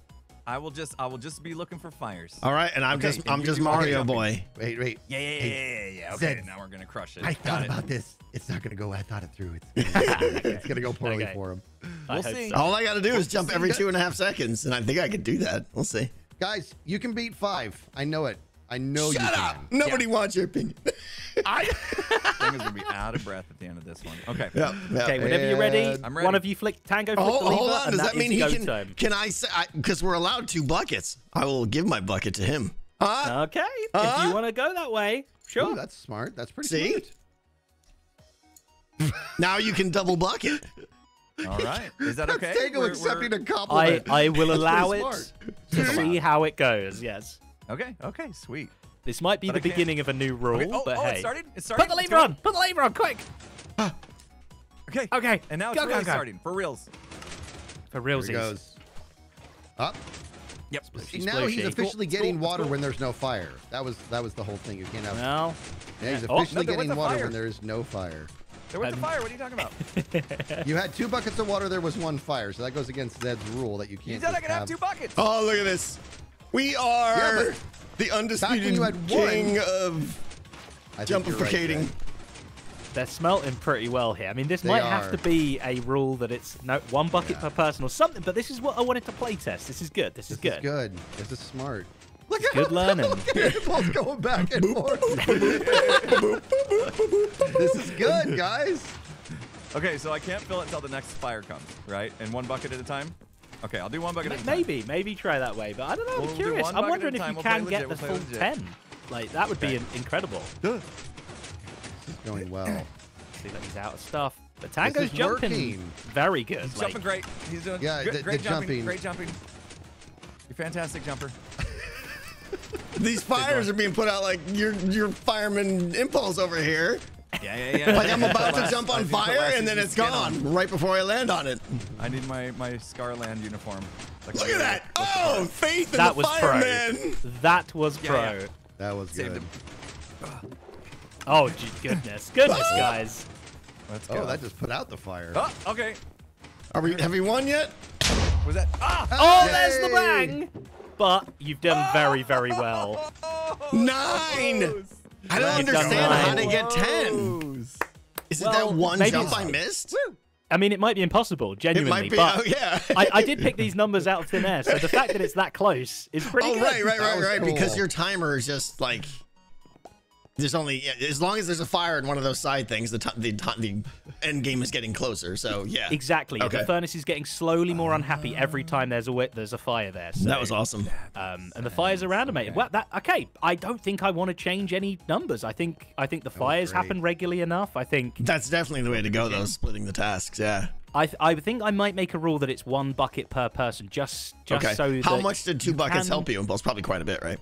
I will just I will just be looking for fires. All right, and I'm Okay, just and I'm just do all the Mario jumping. boy. Wait, wait. Yeah, yeah, yeah, yeah, yeah, yeah. Okay, Zed, now we're gonna crush it. I Got thought it. about this. It's not gonna go. I thought it through. It's gonna, (laughs) it's gonna go poorly Okay. for him. I We'll hope see. so. All I got to do is jump every two and a half seconds, and I think I could do that. We'll see. Guys, you can beat five. I know it. I know you Shut can. up! Nobody wants your opinion. (laughs) I, (laughs) Thing is gonna be out of breath at the end of this one. Okay. yeah, yeah. Okay, whenever you're ready, I'm ready. one of you flick Tango flick Hold, the lever, hold on. and Does that, mean he go can? time. Can I say? Because we're allowed two buckets. I will give my bucket to him. Huh? Okay, if Huh? you want to go that way, sure. Ooh, that's smart. That's pretty See? smart. (laughs) now you can double bucket. All right. Is that okay? That's Tango We're- accepting we're- a compliment. I, I will allow it smart. to see how it goes. Yes, Okay. Okay. Sweet. this might be But the I can't- beginning of a new rule, Okay. Oh, but oh, hey, it started. It started. put the lever on. Put the lever on, quick. Ah. Okay. Okay, And now it's go, go, really go. starting for reals. For Here realsies. he goes. Up. Yep. See, Splooshy, now he's officially Cool, getting cool, water cool. when there's no fire. That was that was the whole thing. You can't have. Well, Yeah, he's Oh, officially no, getting a water fire. when there is no fire. There was a fire. What are you talking about? (laughs) You had two buckets of water. There was one fire. So that goes against Zed's rule that you You can't. He said I just could have two buckets. Oh, look at this. We are Yeah, the undisputed you had one- king of I think you're right, jumpificating. Zed. they're smelting pretty well here. I mean, this They might have to be a rule that it's no one bucket Yeah. per person or something. But this is what I wanted to play test. This is good. This is This good. is good. This is smart. Look Good learning. (laughs) Look at it (laughs) both going back and forth. this is good, guys. Okay, so I can't fill it until the next fire comes, right? And one bucket at a time. Okay, I'll do one bucket at a time. Maybe, maybe try that way, but I don't know. We'll I'm do curious. I'm wondering if you We'll can play get the We'll full legit. ten. Like that would be Okay. in- incredible. This is going well. (sighs) See that he's out of stuff, but This Tango's is jumping working. very good. He's like, jumping great. He's doing Yeah, good, the- great the jumping, jumping. Great jumping. You're fantastic jumper. (laughs) These fires are being put out like your your fireman impulse over here. Yeah, yeah, yeah. Like I'm about to jump on think the fire and then it's skin on. gone right before I land on it. I need my my Scarland uniform. Like Look at that! Oh, faith in that the was fireman! pro. That was pro. yeah. That was Saved good. him. Oh gee, goodness, (laughs) goodness, guys. Let's go. Oh, that just put out the fire. Oh, okay. Are we? Have we won yet? Was that? Ah! Oh, there's the bang. But you've done very, very well. Nine. I don't You've understand how to get ten. Is it Well, that one maybe jump I missed? I mean, it might be impossible, It genuinely, might be. but Oh, yeah. (laughs) I, I did pick these numbers out of thin air, so the fact that it's that close is pretty Oh good. right, right, That right, was right. Because your timer is just like there's only as long as there's a fire in one of those side things, the t- the t- the end game is getting closer. So yeah, Exactly. Okay. The furnace is getting slowly more unhappy every time there's a wi- there's a fire there. So, that was awesome. Um, and the fires are animated. Well, that okay. I don't think I want to change any numbers. I think I think the fires great. happen regularly enough. I think That's definitely the way to go, though. Splitting the tasks. Yeah. I th- I think I might make a rule that it's one bucket per person, just just okay. so How that much did two buckets can help you? Well, it's probably quite a bit, right?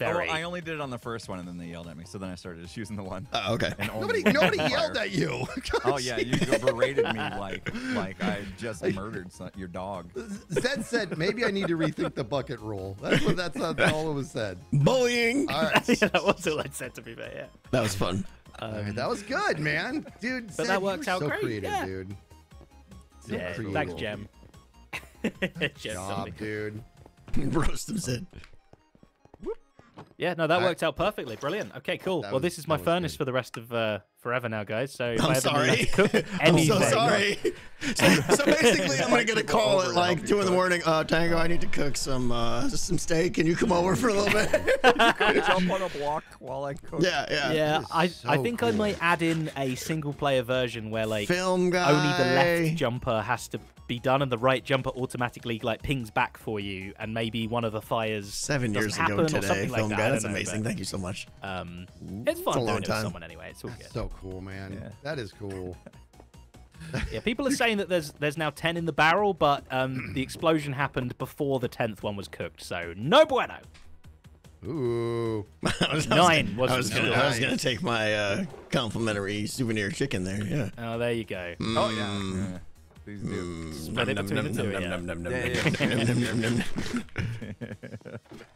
Oh, Very. Oh, I only did it on the first one, and then they yelled at me. So then I started just using the one. Oh, okay. and Nobody, nobody yelled at you. (laughs) Oh yeah, you berated me like like I just murdered some, your dog. Zed said maybe I need to rethink the bucket rule. That's what that's, that's all it was said. Bullying. All (laughs) right, yeah, that was all I said to be fair. Yeah. That was fun. Um, all right, that was good, man, dude. But Zed, that you works were out so great, creative, yeah. dude. So Yeah. creative. Thanks, Gem. Gem (laughs) Job, dude. Roast him, Sid. Yeah, no, that I- worked out perfectly. Brilliant. Okay, cool. That well, was- this is my furnace good. for the rest of uh, forever now, guys. So if I I'm sorry. need to cook (laughs) I'm so sorry. (laughs) So, so basically, I'm gonna get a call at like two in the morning. Uh, Tango, I need to cook some uh, some steak. Can you come over for a little bit? (laughs) Jump on a block while I cook. yeah, yeah. Yeah, is I I so think I might add in a single player version where like Film guy. only the left jumper has to be done and the right jumper automatically like pings back for you and maybe one of the fires Seven years ago today, something like film that. That's don't know, amazing. Thank you so much. Um, it's fun a doing long time. someone anyway. It's all good. So cool, man. Yeah. That is cool. (laughs) Yeah, people are saying that there's there's now ten in the barrel, but um, (clears throat) the explosion happened before the tenth one was cooked, so no bueno. Ooh. (laughs) I was, Nine I was, I was gonna, I was gonna take my uh, complimentary souvenir chicken there. Yeah. Oh, there you go. Oh yeah. yeah. Please do. Split it between the two, yeah.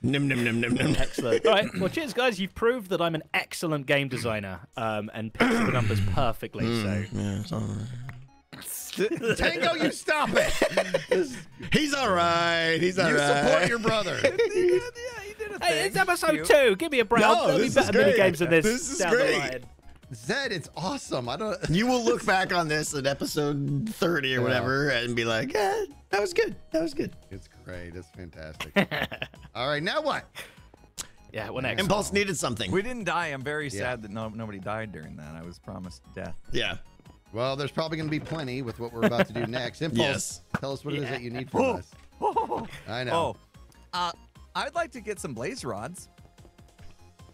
Nim nim nim nim nim. Excellent. All right. Well, cheers, guys. You've proved that I'm an excellent game designer um, and picked the numbers mm. perfectly. So mm, Yeah, it's all right. (laughs) Tango, you stop it. (laughs) He's all right. He's all you right. support your brother. yeah, you did a Hey, it's thing. episode Cute. two. Give me a break. No, There'll be this is better mini great. games than this. This is down the great. Line. Zed, it's awesome. I don't. You will look (laughs) back on this in episode 30 or whatever and be like, yeah, that was good. That was good. It's great. It's fantastic. (laughs) All right, now what? Yeah. What next? Impulse needed something. We didn't die. I'm very Yeah. sad that no, nobody died during that. I was promised death. Yeah. Well, there's probably going to be plenty with what we're about to do (laughs) next. Impulse, Yes. tell us what it is that you need from us. I know. Oh, uh, I'd like to get some blaze rods.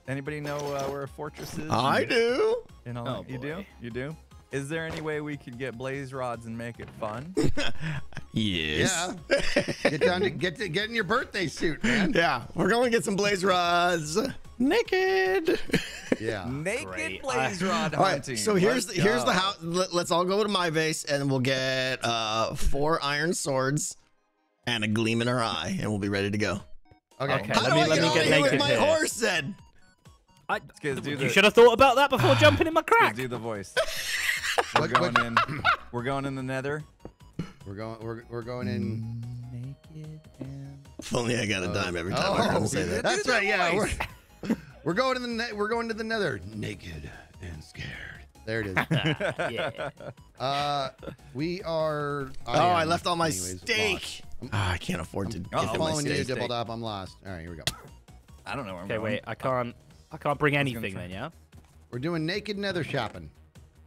Anybody know uh, where a fortress is? I do. And all Oh, that? You do? You do? Is there any way we could get blaze rods and make it fun? (laughs) Yes. Yeah. Get down to get to get in your birthday suit, man. Yeah. We're going to get some blaze rods naked. Yeah. (laughs) Naked Great. blaze rod All right. hunting. So here's the, Let's here's the go. how. Let, us all go to my base and we'll get uh, four iron swords and a gleam in our eye, and we'll be ready to go. Okay. Okay. How let do me- I let get me on get here with naked my here. horse then? I, Let's do you the- should have thought about that before jumping in my Let's crack. do the voice. (laughs) We're What- going what- in. (laughs) We're going in the nether. We're going. We're, we're going in. Naked and If only I got a dime every time Oh, I come say that. That's Do the right. Yeah. We're, (laughs) we're going to the net. We're going to the nether, naked and scared. There it is. yeah. Uh, we are. Oh, I left all my anyways, steak. lost. Ah, I can't afford to give Uh-oh. him my Following you, steak. doubled up. I'm lost. All right, here we go. I don't know where I'm Okay, going. wait. I can't. I can't bring anything try. then. Yeah. We're doing naked nether shopping.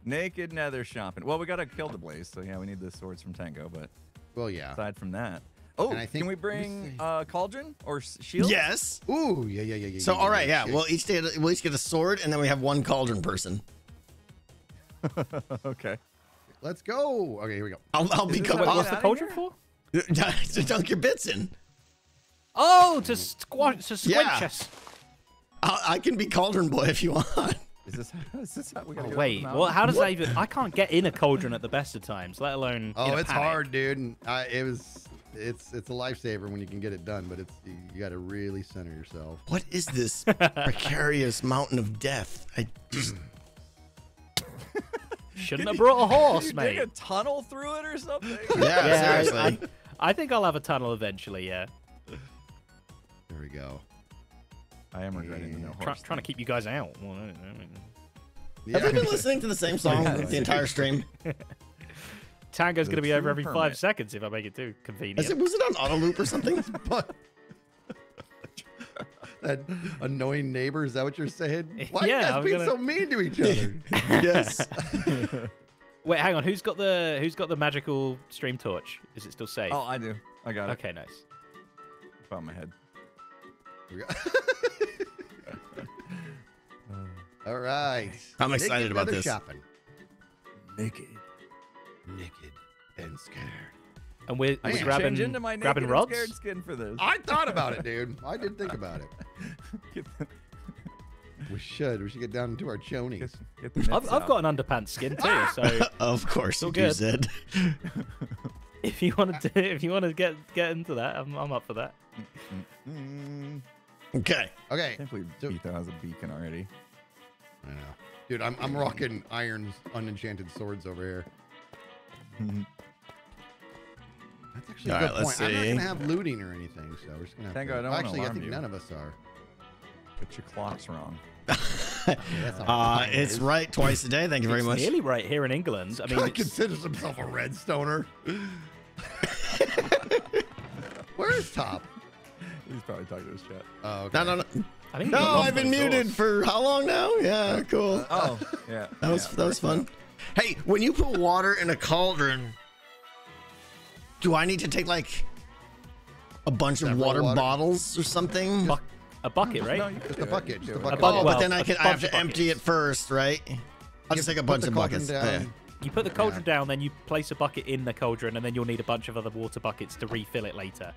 Naked nether shopping. Well, we gotta kill the blaze, so yeah, we need the swords from Tango. But Well, yeah. aside from that, oh, I think- can we bring see. uh, cauldron or s- shield? Yes. Ooh, yeah, yeah, yeah, yeah. So yeah, all right, yeah. shit. We'll each get a, we'll each get a sword, and then we have one cauldron person. (laughs) okay. let's go. Okay, here we go. I'll, I'll Is this become. how we I'll, get What's the cauldron here? for? (laughs) to dunk your bits in. Oh, to squash, to squinch Yeah. us. I'll, I can be cauldron boy if you want. Is this (laughs) is this how we gotta Oh, wait, the well, how does that even? I can't get in a cauldron at the best of times, let alone. in Oh, it's panic. hard, dude. I, it was. It's it's a lifesaver when you can get it done, but it's you, you got to really center yourself. What is this (laughs) precarious mountain of death? I just (clears throat) Shouldn't have brought a (laughs) horse, you mate. dig a tunnel through it or something? yeah, Yeah, seriously. I, I think I'll have a tunnel eventually. Yeah, There we go. I am regretting the no Try, trying to keep you guys out. Well, I mean- Have we been listening to the same song Yeah, the entire stream? (laughs) Tango's The going to be over true every five seconds if I make it too convenient. It, was it on auto loop or something? (laughs) But (laughs) that annoying neighbor, is that what you're saying? Why Yeah, you guys I'm being gonna- so mean to each other? yes. Wait, hang on. Who's got the Who's got the magical stream torch? Is it still safe? Oh, I do. I got it. okay, nice. Above my head. (laughs) All right. I'm excited Naked about leather this. Shopping. Naked. Naked and scared. And we're, I we're grabbing into my naked grabbing and rods. scared skin for this. I thought about it, dude. I did think about it. (laughs) We should. We should get down into our chonies. get, get I've, I've got an underpants skin too, (laughs) so of course Still you do, good. Zed. if you want to if you want to get get into that, I'm, I'm up for that. Okay. Okay. I can't believe So- Etho has a beacon already. I know. Dude, I'm, I'm rocking Iron's unenchanted swords over here. That's actually a good right, point. let's I'm not gonna have looting or anything, so we're just gonna have Tango, to... I don't wanna actually, I think you. none of us are. But your clock's wrong. (laughs) That's Uh, it's is. right twice a day. Thank you very it's much. nearly right here in England. I mean, Guy it's- considers himself a redstoner. (laughs) Where is Top? He's probably talking to his chat. Oh, okay. No, no, no. I think no, I've been muted doors. for how long now? Yeah, cool. Oh, yeah. (laughs) That was yeah. that was fun. Hey, when you put water in a cauldron, do I need to take like a bunch of water, water- bottles or something? Bu- a bucket, right? No, Just a bucket, just a it. bucket. bucket, oh, well, but then I a can I have to empty it first, right? I'll just take a bunch of buckets. Yeah. You put the cauldron down, then you place a bucket in the cauldron, and then you'll need a bunch of other water buckets to refill it later.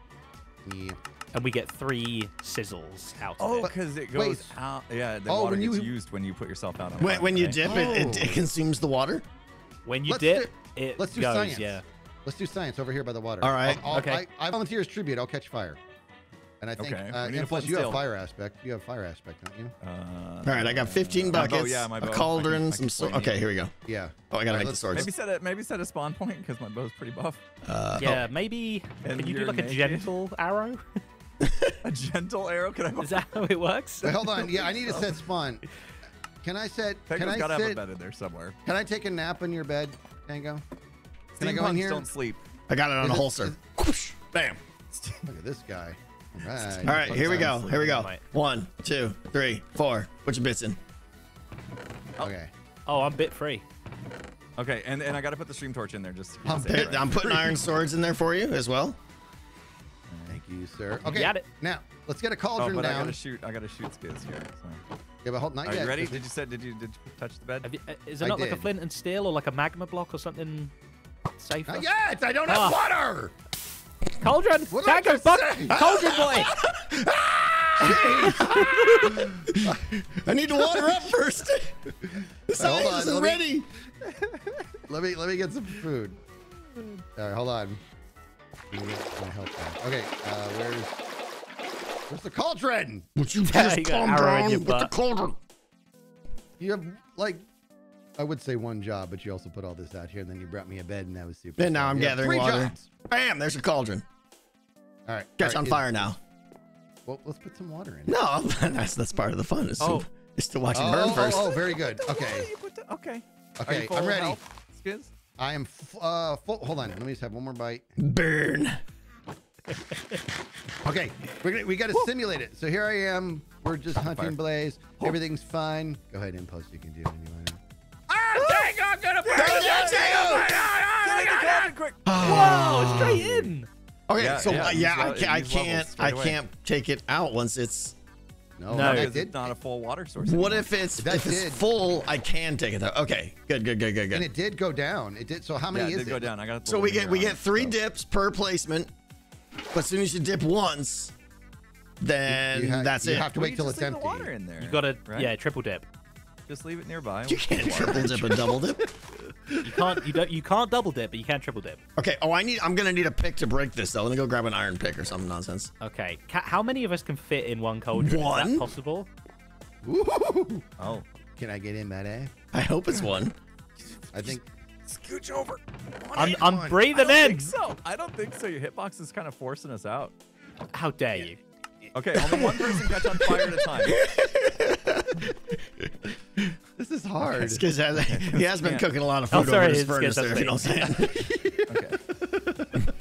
Yeah. And we get three sizzles out of Oh, because it Wait. goes out. Yeah, the Oh, water when you- used when you put yourself out on When, fire, when you right? dip it, it, it Oh. consumes the water. When you Let's dip, do- it let's do goes. science. Yeah. Let's do science over here by the water. All right. I'll, I'll, Okay. I, I volunteer as tribute. I'll catch fire. And I think, Okay, uh, we need a and plus flint you have fire aspect. You have fire aspect, don't you? Uh, All right, I got 15 uh, buckets, Oh, yeah, my bow. a I cauldron, can- I some. can So- flame okay, here we go. Yeah. Oh, I gotta All right, make the swords. Maybe set a maybe set a spawn point because my bow's pretty buff. Uh, Yeah, maybe. And Can you do you're like a gentle arrow? (laughs) (laughs) A gentle arrow? Can I? Is that how it works? Wait, hold on. Yeah, I need to (laughs) set spawn. Can I set? Can Tango's I gotta have a bed in there somewhere. Can I take a nap in your bed, Tango? Can I go in here? Don't sleep. I got it on Is a it- holster. is- Whoosh, Bam. (laughs) Look at this guy. All right. All right, here we go. Sometimes Here we go. One, two, three, four. Put your bits in. Okay. Oh, oh, I'm bit free. Okay, and, and I gotta put the stream torch in there just. to I'm it right? I'm putting iron swords in there for you as well. Thank you, sir. Okay. got it. Now let's get a Oh, cauldron but I gotta shoot. I gotta shoot Skizz here. So. Yeah, but hold not Are yet. you ready? 'cause Did you set? Did you did you touch the bed? Have you, uh, is there I not like a flint and steel or like a magma block or something safer? Not yet. I don't have Ah. water. Cauldron! What did Tango, buck! Cauldron boy! (laughs) I need to water up first. (laughs) The hold science on, isn't ready. (laughs) Let me let me get some food. All right, hold on. Let me get my help back. Okay, uh, where's where's the cauldron? Would you (laughs) Yeah, just you calm an arrow in down your with the cauldron? You have like, I would say one job, but you also put all this out here, and then you brought me a bed, and that was super. And now. I'm You gathering three water. jobs. Bam! There's a cauldron. All right, Catch all on right, fire now. Well, let's put some water in. it. No, (laughs) that's that's part of the fun. Is to, Oh. is to watch it Oh, burn oh, first. oh, very good. (laughs) Okay, the- okay. Okay, I'm ready. health, Skizz? I am f- uh full. Hold on, let me just have one more bite. Burn. (laughs) Okay, we're gonna, we got to simulate it. So here I am. We're just hunting fire. Blaze. Everything's fine. Go ahead and post. You can do it when you want. Whoa, (sighs) straight in! Okay, Yeah, so yeah, uh, yeah, I, level- ca- I can't, I can't take it out once it's. No, No. that did. it's not a full water source. What if it's That if it's did. full? I can take it though. Okay, good, good, good, good, good. and it did go down. It did. So how Yeah, many it is did go it? down. I got. the So we get we get three so- dips per placement. But as soon as you dip once, then You ha- that's you it. You have to Well, wait you till it's leave empty. the water in there. You gotta, right? yeah, triple dip. Just leave it nearby. You can't triple dip a double dip. (laughs) You can't, you don't, you can't double dip, but you can triple dip. Okay. Oh, I need. I'm gonna need a pick to break this though. Let me go grab an iron pick or some nonsense. Okay, Ca how many of us can fit in one cauldron? Is One? that possible? Ooh. Oh. Can I get in that? Eh? I hope it's one. I think. Scooch over. I'm, I'm on. I breathing don't in. think so. I don't think so. Your hitbox is kind of forcing us out. How dare you? Okay, only one person catch on fire at a time. (laughs) This is (laughs) hard. Skiz has, uh, (laughs) he has been can't. cooking a lot of Oh, food sorry, over his it's furnace Skiz, there. If you know what I'm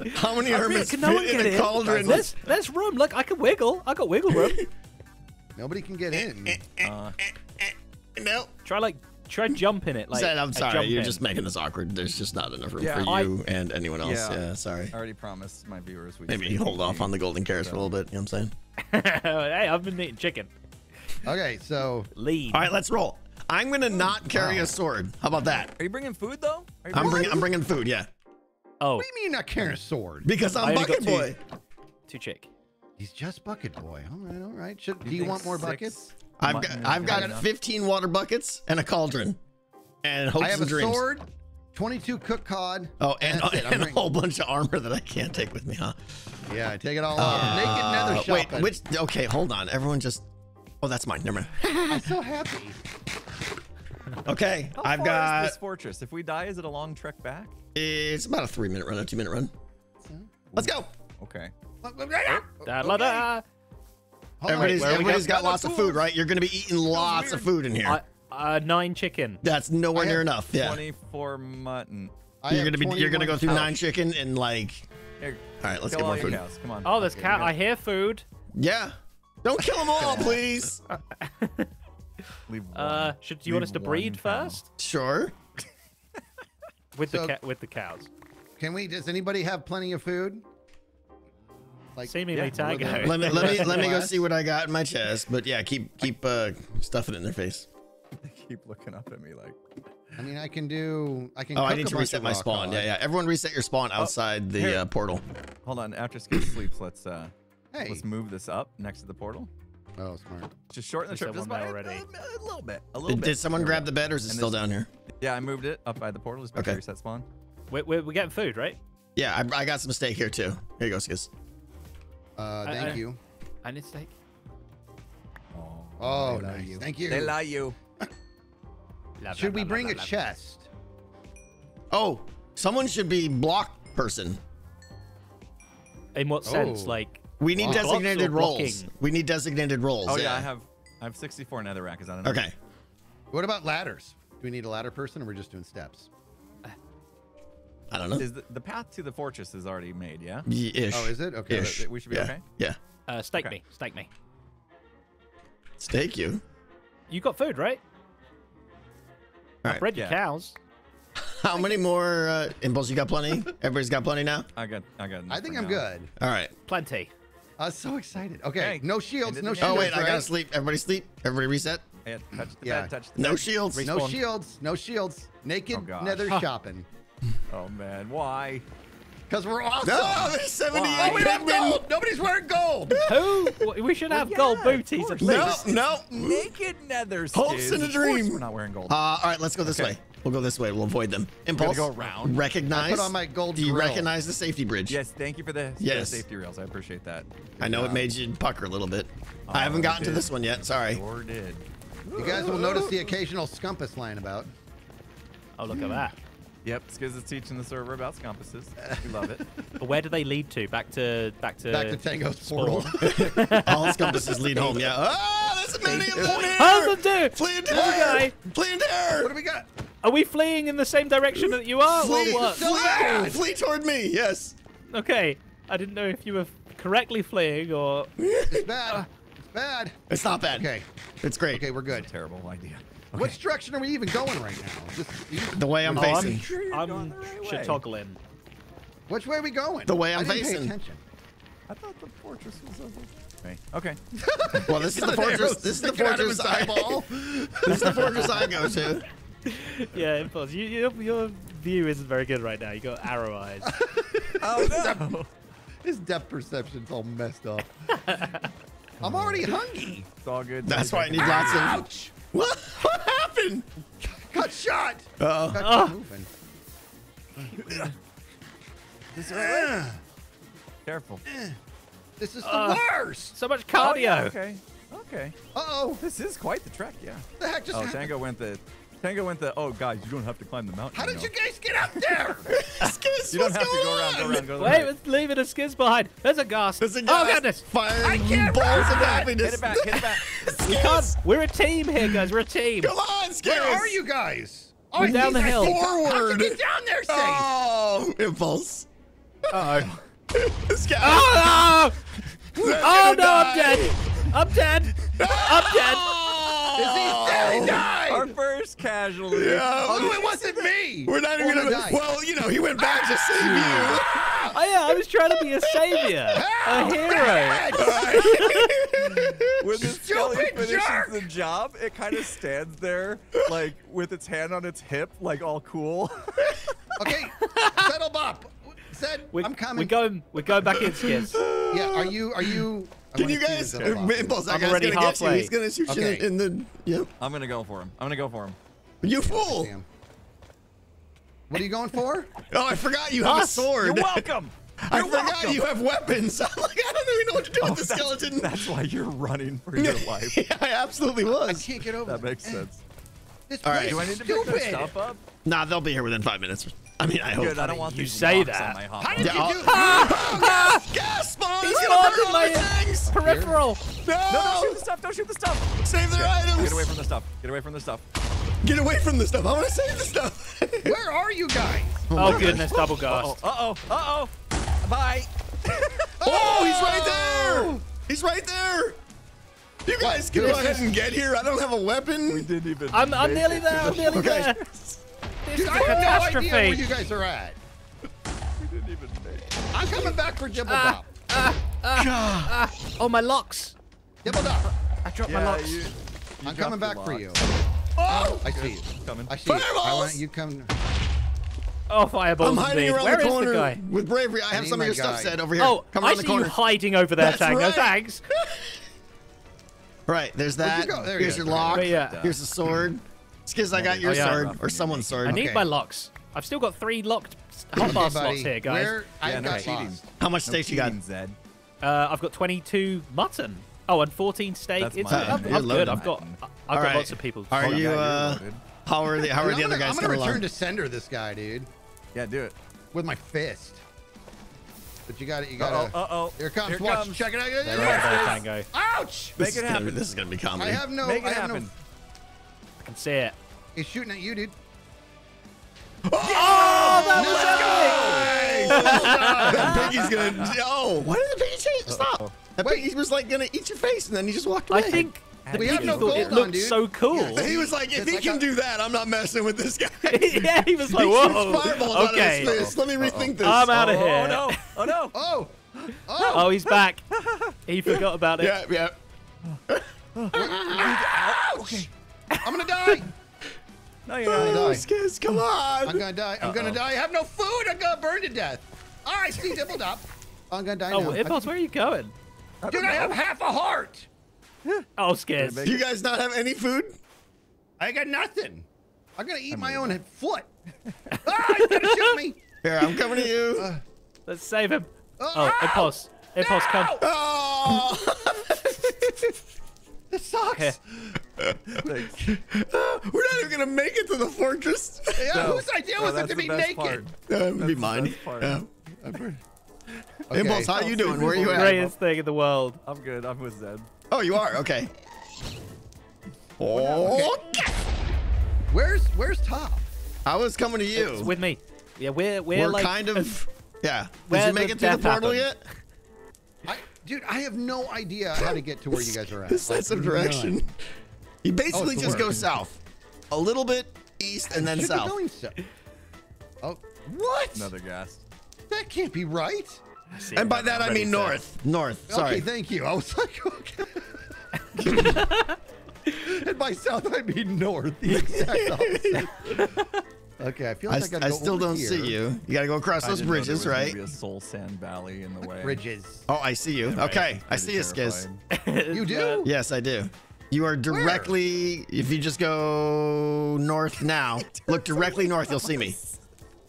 saying. (laughs) How many I hermits can no one fit in get a in? cauldron? There's, there's room. Look, I can wiggle. I got wiggle room. Nobody can get in. Eh, eh, eh, uh, no. try like try jump in it. Like Zed, I'm a sorry. jump You're in. just making this awkward. There's just not enough room Yeah, for I- you and anyone else. Yeah, Yeah. sorry. I already promised my viewers we Maybe hold off on the golden carrots for a little bit. You know what I'm saying? hey, I've been eating chicken. Okay, so Lean. All right, let's roll. I'm gonna not carry a sword. How about that? Are you bringing food though? Are you I'm bringing bringing. I'm bringing food. Yeah, Oh, what do you mean not carrying a sword? because I I'm only bucket two. boy. two chick. He's just bucket boy. All right, all right. Should, do you want more six buckets? I've got. is I've got enough? 15 water buckets and a cauldron, and hopes I have and a dreams. sword, 22 cook cod. Oh, and, that's it. And a whole bunch of armor that I can't take with me, huh? Yeah, I take it all off. Naked nether Uh, wait, which? Okay, hold on. Everyone just. Oh, that's mine. Never mind. I'm so happy. Okay, How I've far got. is this fortress. If we die, is it a long trek back? It's about a three minute run, a two minute run. Let's go. Okay. Da, la, da. Hold on, Everybody's, where are we everybody's got lots of food, right? You're going to be eating lots of food in here. I, uh, nine chicken. That's nowhere near enough. Yeah. 24 mutton. I You're gonna be. You're gonna go through pouch. nine chicken and like. Here, All right, let's get more food. cows. Come on. Oh, there's Okay, cat. I hear food. Yeah. Don't kill them all, please. (laughs) Leave Uh, should do you want us to breed cow. first Sure. (laughs) with the So- ca- with the cows? Can we? Does anybody have plenty of food? Like Seemingly yeah, Tango. Let me let me let me go (laughs) see what I got in my chest. But yeah, keep keep uh stuffing it in their face. They keep looking up at me like. I mean, I can do. I can. Oh, I cook need a to bunch reset of my raw spawn. cod. Yeah, yeah. Everyone reset your spawn outside the here. uh, portal. Hold on. After Skizz sleeps, let's uh, Hey. let's move this up next to the portal. Oh, smart. Just shorten the trip just by there a, a, a little bit. A little Did, bit. did someone grab the bed, or is it And still down here? Yeah, I moved it up by the portal. Just back Okay. to reset spawn. We're, we're, we're getting food, right? Yeah, I, I got some steak here too. Here you go, Skizz. Uh, thank I- you. I need steak. Oh, they lie nice. you. Thank you. They lie you. Blah, Should blah, we blah, bring blah, a blah. chest? Oh, someone should be block person. In what sense? Oh. Like We need Blocks or designated roles. blocking? We need designated roles. Oh yeah, I have I have 64 netherrack. Is that enough? Okay. What about ladders? Do we need a ladder person, or we're just doing steps? I don't know. Is the, the path to the fortress is already made? Yeah. Ish. Oh, is it? Okay. Ish. we should be yeah. okay? Yeah. uh, steak Okay. me, Stake me. Stake you. You got food, right? All I right. bred your cows. How many more uh, impulse? You got plenty? Everybody's got plenty now? I got I got. I think I'm now. good. All right. Plenty. I was so excited. Okay, Hey, no shields, no shields. Oh, game. wait, I gotta sleep. Everybody sleep. Everybody reset. Yeah, touch the Yeah. bed. Touch the No bed. shields. No shields, no shields. Naked Oh, gosh. nether Huh. shopping. (laughs) Oh man, why? Because we're awesome. No, there's 78 Oh, we have gold. Nobody's wearing gold. (laughs) Who? We should have yeah, gold booties at course. least. No, no. Naked nether Hopes skids. in a Of dream. We're not wearing gold. Uh, all right, let's go this Okay. way. We'll go this way. We'll avoid them. Impulse. go around. Recognize. I put on my gold Do you grill. recognize the safety bridge? yes, thank you for the, for the safety rails. I appreciate that. I know it made you pucker a little bit. Oh, I haven't it gotten to this one yet. Sorry. Sure did. You guys will notice the occasional scumpus lying about. Oh, look at that. Yep, Skiz is teaching the server about compasses. We love it. (laughs) But where do they lead to? Back to back to Back to Tango's portal. (laughs) (laughs) All compasses lead home. Yeah. Oh, there's a many of them here. How's it do? Flee in There's a guy. Flee in terror. what do we got? Are we fleeing in the same direction that you are? Flee, Or what? flee, flee toward me. Yes. Okay. I didn't know if you were correctly fleeing or. It's bad. It's bad. It's not bad. Okay. It's great. Okay, we're good. Terrible idea. Which direction are we even going right now? Just, you- The way I'm Oh, I'm, facing. sure you're I'm going right shitoggling. which way are we going? The way I'm I didn't pay facing. attention. I thought the fortress was over. Okay. Okay. (laughs) Well, this is the fortress. This is the sticking out of fortress eyeball. (laughs) This is the fortress I go to. (laughs) Yeah, impulse. You, your, your view isn't very good right now. You got arrow eyes. (laughs) Oh no! His depth perception's all messed up. (laughs) I'm already hungry. it's all good. That's why I need lots of. Ouch! What? What happened? Got shot. Uh, Got Oh. moving. Uh, Careful. This is the Uh, worst. so much Oh, cardio. yeah, okay. Okay. Uh oh. This is quite the trek. Yeah. What the heck just Oh, happened? Tango went the. Tango went the. Oh, guys, you don't have to climb the mountain. How did know. you guys get up there? (laughs) Skizz, You don't what's have to going go around. Go on? around. Go around. Wait, let's leave it a Skizz behind. There's a ghast. There's a Oh, guy goodness. firing can't balls of happiness. Hit it back. Hit it back. (laughs) We can't. We're a team here, guys. We're a team. Come on, Skizz. Where are you guys? Oh, We're down the hill. Forward. How'd you get down there safe? Oh, impulse. Uh-oh. (laughs) This guy. Oh no! Oh gonna no! I'm dead. I'm dead. I'm dead. Is he dead? He died. Our first casualty. Yeah. Oh, it wasn't me. We're not even gonna. die. Well, you know, he went back to save you. Ah. (laughs) Oh yeah, I was trying to be a savior, a hero. (laughs) When the skelly finishes jerk! the job, it kind of stands there, like with its hand on its hip, like all cool. (laughs) Okay, settle bop. Said We, I'm coming. We're going. We're going back in, Skiz. (laughs) Yeah, are you? Are you? I Can you guys? the settle bop. Impulse, that I'm guy's already gonna get you. halfway. He's gonna shoot Okay. you in the. Yep. I'm gonna go for him. I'm gonna go for him. You fool! What are you going for? (laughs) Oh, I forgot you have a sword. You're welcome. (laughs) I You're forgot welcome. you have weapons. I'm like, I don't even know what to do with oh, the that's- skeleton. That's why you're running for your life. yeah, I absolutely was. I can't get over. That makes sense. This All right. Do I need to pick their stupid. stuff up? Nah, they'll be here within five minutes. I mean, I hope. Good. I don't want you say that. on my hop. How did you do? Oh, (laughs) gas! Gas! He's Gonna burn my things! peripheral. No! No, don't shoot the stuff. Don't shoot the stuff. Save their items! Get away from the stuff. Get away from the stuff. Get away from the stuff. I want to save the stuff. (laughs) Where are you guys? Oh goodness, double Uh-oh, Uh oh. Uh oh. Bye. (laughs) oh, he's right there! He's right there! You guys can go ahead and get here. I don't have a weapon. We didn't even. I'm, I'm nearly there. I'm nearly Okay. there. This Dude, is a I have no idea where you guys are at. We didn't even make it. I'm coming back for Dibble Ah. Uh, Dop. Uh, uh, oh my locks. Dibble Dop. I dropped my locks. you. I'm coming your back for you. Oh! I see you. Coming. I see you. I Fireballs! want you come. Oh, fireballs. I'm hiding indeed. around Where the is corner the guy? with bravery. I have need some of my your stuff guy. set over here. Oh, Come I around the see you hiding over there, That's Tango. right. Thanks. (laughs) Right, there's that. you go? There you Here's go. your lock. Yeah. Here's the sword. Skiz, I got your Oh, yeah. sword or someone's sword. I need Okay. my locks. I've still got three locked (laughs) hotbar Okay, slots here, guys. Where? Yeah, I've no got cheating. lost. How much No steak you got? cheating, Zed. Uh, I've got 22 mutton. Oh, and 14 steak. That's it's mine. I'm, You're I'm loaded. good. I've got I've got All right. lots of people. Are you, me. Yeah, uh. How are the How are the I'm other gonna, guys I'm gonna return along? to sender this guy, dude, Yeah, do it. with my fist. But you got it. You Uh got oh. Uh oh. Here it comes. Here Watch. comes. Check it out. There, There there, it there, is. Ouch! This Make is it gonna be- happen. This is gonna be comedy. I have no. Make I it have happen. no. I can see it. He's shooting at you, dude. (gasps) Oh, oh, that was epic! (laughs) that piggy's gonna. Oh, why did the piggy change? Stop. That Wait. piggy was like gonna eat your face, and then he just walked away. I think the We have piggy no thought it gold on, looked dude. so cool. he was like, if he like can a- do that, I'm not messing with this guy. (laughs) yeah, he was like, shoots whoa. fireballs out of Okay, his fist. Let me rethink this. I'm out of oh, here. Oh no. Oh no. (laughs) Oh. Oh. Oh, he's back. He forgot about it. Yeah, yeah. okay. I'm gonna die. (laughs) No, you're not. Oh. Skiz, come on. I'm gonna die. I'm gonna die. I have no food. I'm gonna burn to death. All right, see, Dibble Dop. (laughs) I'm gonna die Oh, now. Impulse, where are you going? Dude, I have half a heart. Oh, scares. Make Do you guys not have any food? I got nothing. I'm gonna eat my own foot. ah, he's gonna shoot me. (laughs) Here, I'm coming to you. Uh, Let's save him. Oh, Oh, ow! Impulse. Impulse, come. Oh, This sucks. (laughs) Thanks. (laughs) we're not even gonna make it to the fortress. Yeah, No. whose idea No, was it to be naked? part. Uh, that would be mine. best part. Yeah. Okay. Impulse, how you doing? Where are you at? Greatest thing in the world. I'm good. I'm with Zed. Oh, you are. Okay. Oh, Where's Where's Top? I was coming to you. It's with me. Yeah, we're we're, We're like kind of. (laughs) Yeah. Did you make it through the portal happened. yet? I, dude, I have no idea how to get to where you guys are at. This sense of What are you direction. doing? Oh, you basically Oh, just go south, a little bit east, and then (laughs) south. going so. Oh, what? Another gas. That can't be right. See And by that I mean set. north. North. Sorry. Okay, thank you. I was like, okay. (laughs) (laughs) and by south, I mean north. The exact opposite. Okay, I feel I, like gotta I go still over don't here. see you. You gotta go across I those didn't know there bridges, was right? Be a soul sand valley in the way. Bridges. Oh, I see you. Yeah, Okay, I see you, Skiz. (laughs) You do? Yes, I do. You are directly. If you just go north now, (laughs) look directly north, you'll see me.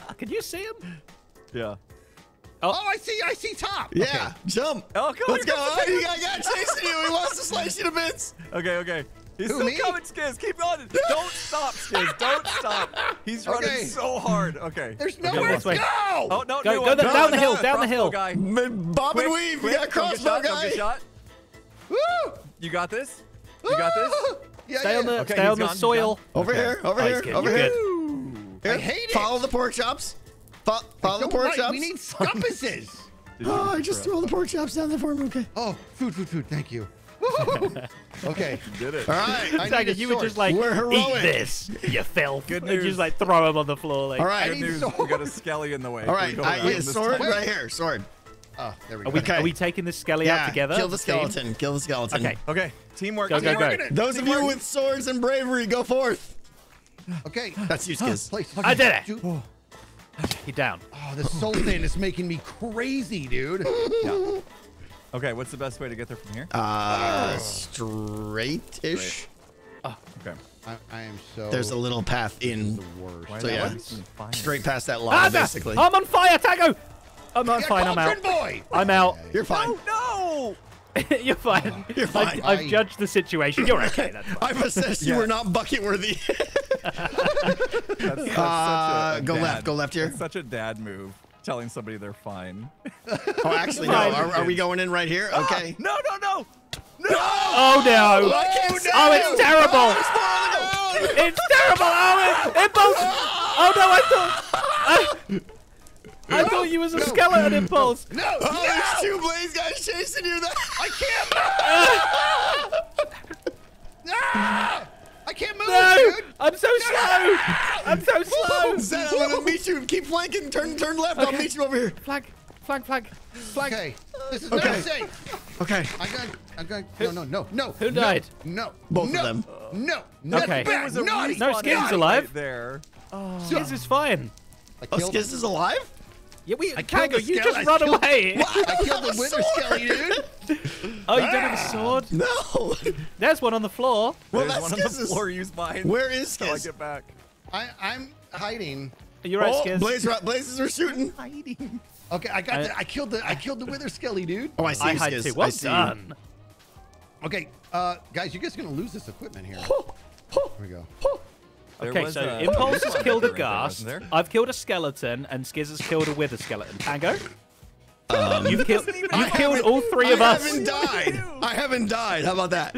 Uh, can you see him? Yeah. Oh. oh, I see. I see top. Yeah, jump. Oh, come on, Let's go. Oh, the you got, got chasing you. He wants to slice you to bits. Okay, okay. He's Who, still me? coming, Skiz. Keep going. Don't stop, Skiz. Don't stop. He's (laughs) running Okay. so hard. Okay. There's nowhere this to way. go. Oh no! Go- go one. the- No, down the hill, down the hill. Guy. M- Bob Quick, and weave. quick, you got crossbow shot, don't guy. get shot. Woo! You got this. You got this. Yeah, Stay yeah. on the Okay, stay on the gone, he's soil. Over Okay. here. Over Oh, here. good, Over here. Here. I hate it. Follow the pork chops. Fo- follow the Don't pork write. chops. We need compasses. (laughs) Oh, I just threw all the pork chops down the farm. Okay. Oh, food, food, food. Thank you. (laughs) okay. You did it. All right. I Tiger, need a you would just like We're heroic. eat this, you filth. Good And just like throw him on the floor. Like, All Good right. need news. sword. We got a skelly in the way. All right. Can right. go I, yeah, sword time? right here. Sword. Oh, there we Are go. we, Okay. are we taking the skelly Yeah. out together? Kill the team? skeleton. Kill the skeleton. Okay. Okay. Teamwork. Go, go, go. Those of you with swords and bravery, go forth. Okay. That's you, Skiz. Place. I did it. Dude, You're down. Oh, the soul sand is making me crazy, dude. (laughs) Yeah. Okay. What's the best way to get there from here? Uh, straight-ish. Okay. I, I am so. There's a little path in, the worst. Why So, yeah. Why some fire? straight past that line, Ah, no! basically. I'm on fire, Tango. I'm on Yeah, fine. I'm out. Boy. I'm out. You're fine. Oh no. (laughs) You're fine. You're fine. I've, I've judged the situation. You're okay. That's (laughs) fine. I've assessed you were not bucket worthy. That's, (laughs) that's such Uh, a, a go left, go left here. That's such a dad move. Telling somebody they're fine. oh, actually, no. Are, are we going in right here? Okay. No, no, no. No! Oh no! I can't Oh, it's terrible. Oh, it's It's terrible! Oh, it, impulse! Oh no, I thought. I, I thought you was a skeleton impulse. No. Oh, no. there's two blaze guys chasing you. That I can't. Ah! (laughs) I can't move, No! dude. I'm so slow! I'm so slow! Zed, I'm gonna meet you. Keep flanking. Turn, turn left. I'll meet you over here. Flag, flag, flag, flag. Okay. This is Okay. not safe. Okay. I got. I got. No, no, no, no. Who no, died? No. Both of them. No. No. Okay. Bad, was a. No, respawn Skiz's right alive. there. This is fine. Oh, killed, Skiz is alive? Yeah, we. I killed Tango, the you just I run killed- away. (laughs) I killed the wither (laughs) skelly, dude. (laughs) Oh, you don't have a sword? No. There's one on the floor. Well, There's that's one on the floor. Use mine. Where is Till I Skiz? get back. I, I'm hiding. You're you right, Oh, Skiz? blaze, blazes are shooting. Hiding. Okay, I got. I- the, I killed the. I killed the wither skelly, dude. Oh, I see I you, had Skiz. to. I Well see done. Okay, uh, guys, you guys are gonna lose this equipment here. Here we go. There Okay, so a- Impulse has killed a right ghast. I've killed a skeleton, and Skiz has killed a wither skeleton. Tango? Um, you've killed, you've killed all three I of us. I haven't died. I haven't died. How about that?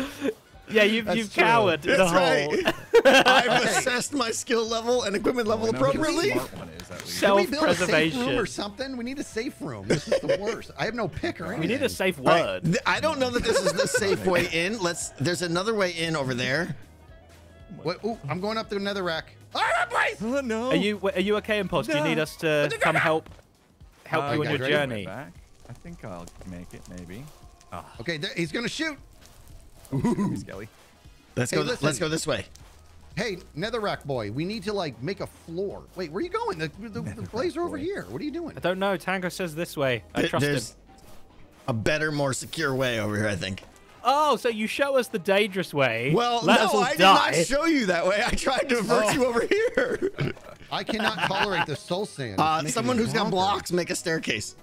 Yeah, you've, That's you've true. cowered in a That's right. (laughs) I've (laughs) assessed my skill level and equipment level I know who the appropriately. smart one is, at least. Can we build a safe room Self-preservation. or something? We need a safe room. This is the (laughs) worst. I have no pick or anything. We need a safe All right, word. th- I don't know that this is the safe way in. Let's. There's another way in over there. Wait, ooh, I'm going up the nether rack. Ah, Blaze! Oh no. Are you are you okay, Impulse? Do you need us to come help help Uh, you on your journey? I think I'll make it. Maybe. Oh. Okay, there, he's gonna shoot. Skelly. Let's Hey, go. listen. let's go this way. Hey, netherrack boy, we need to like make a floor. Wait, where are you going? The, the, the blaze are over boy. here. What are you doing? I don't know. Tango says this way. I Th- trust him. A better, more secure way over here. I think. Oh, so you show us the dangerous way. Well, let no, us all I did not show you that way. I tried to avert Oh. you over here. I cannot tolerate the soul sand. Uh, someone me who's got blocks, make a staircase.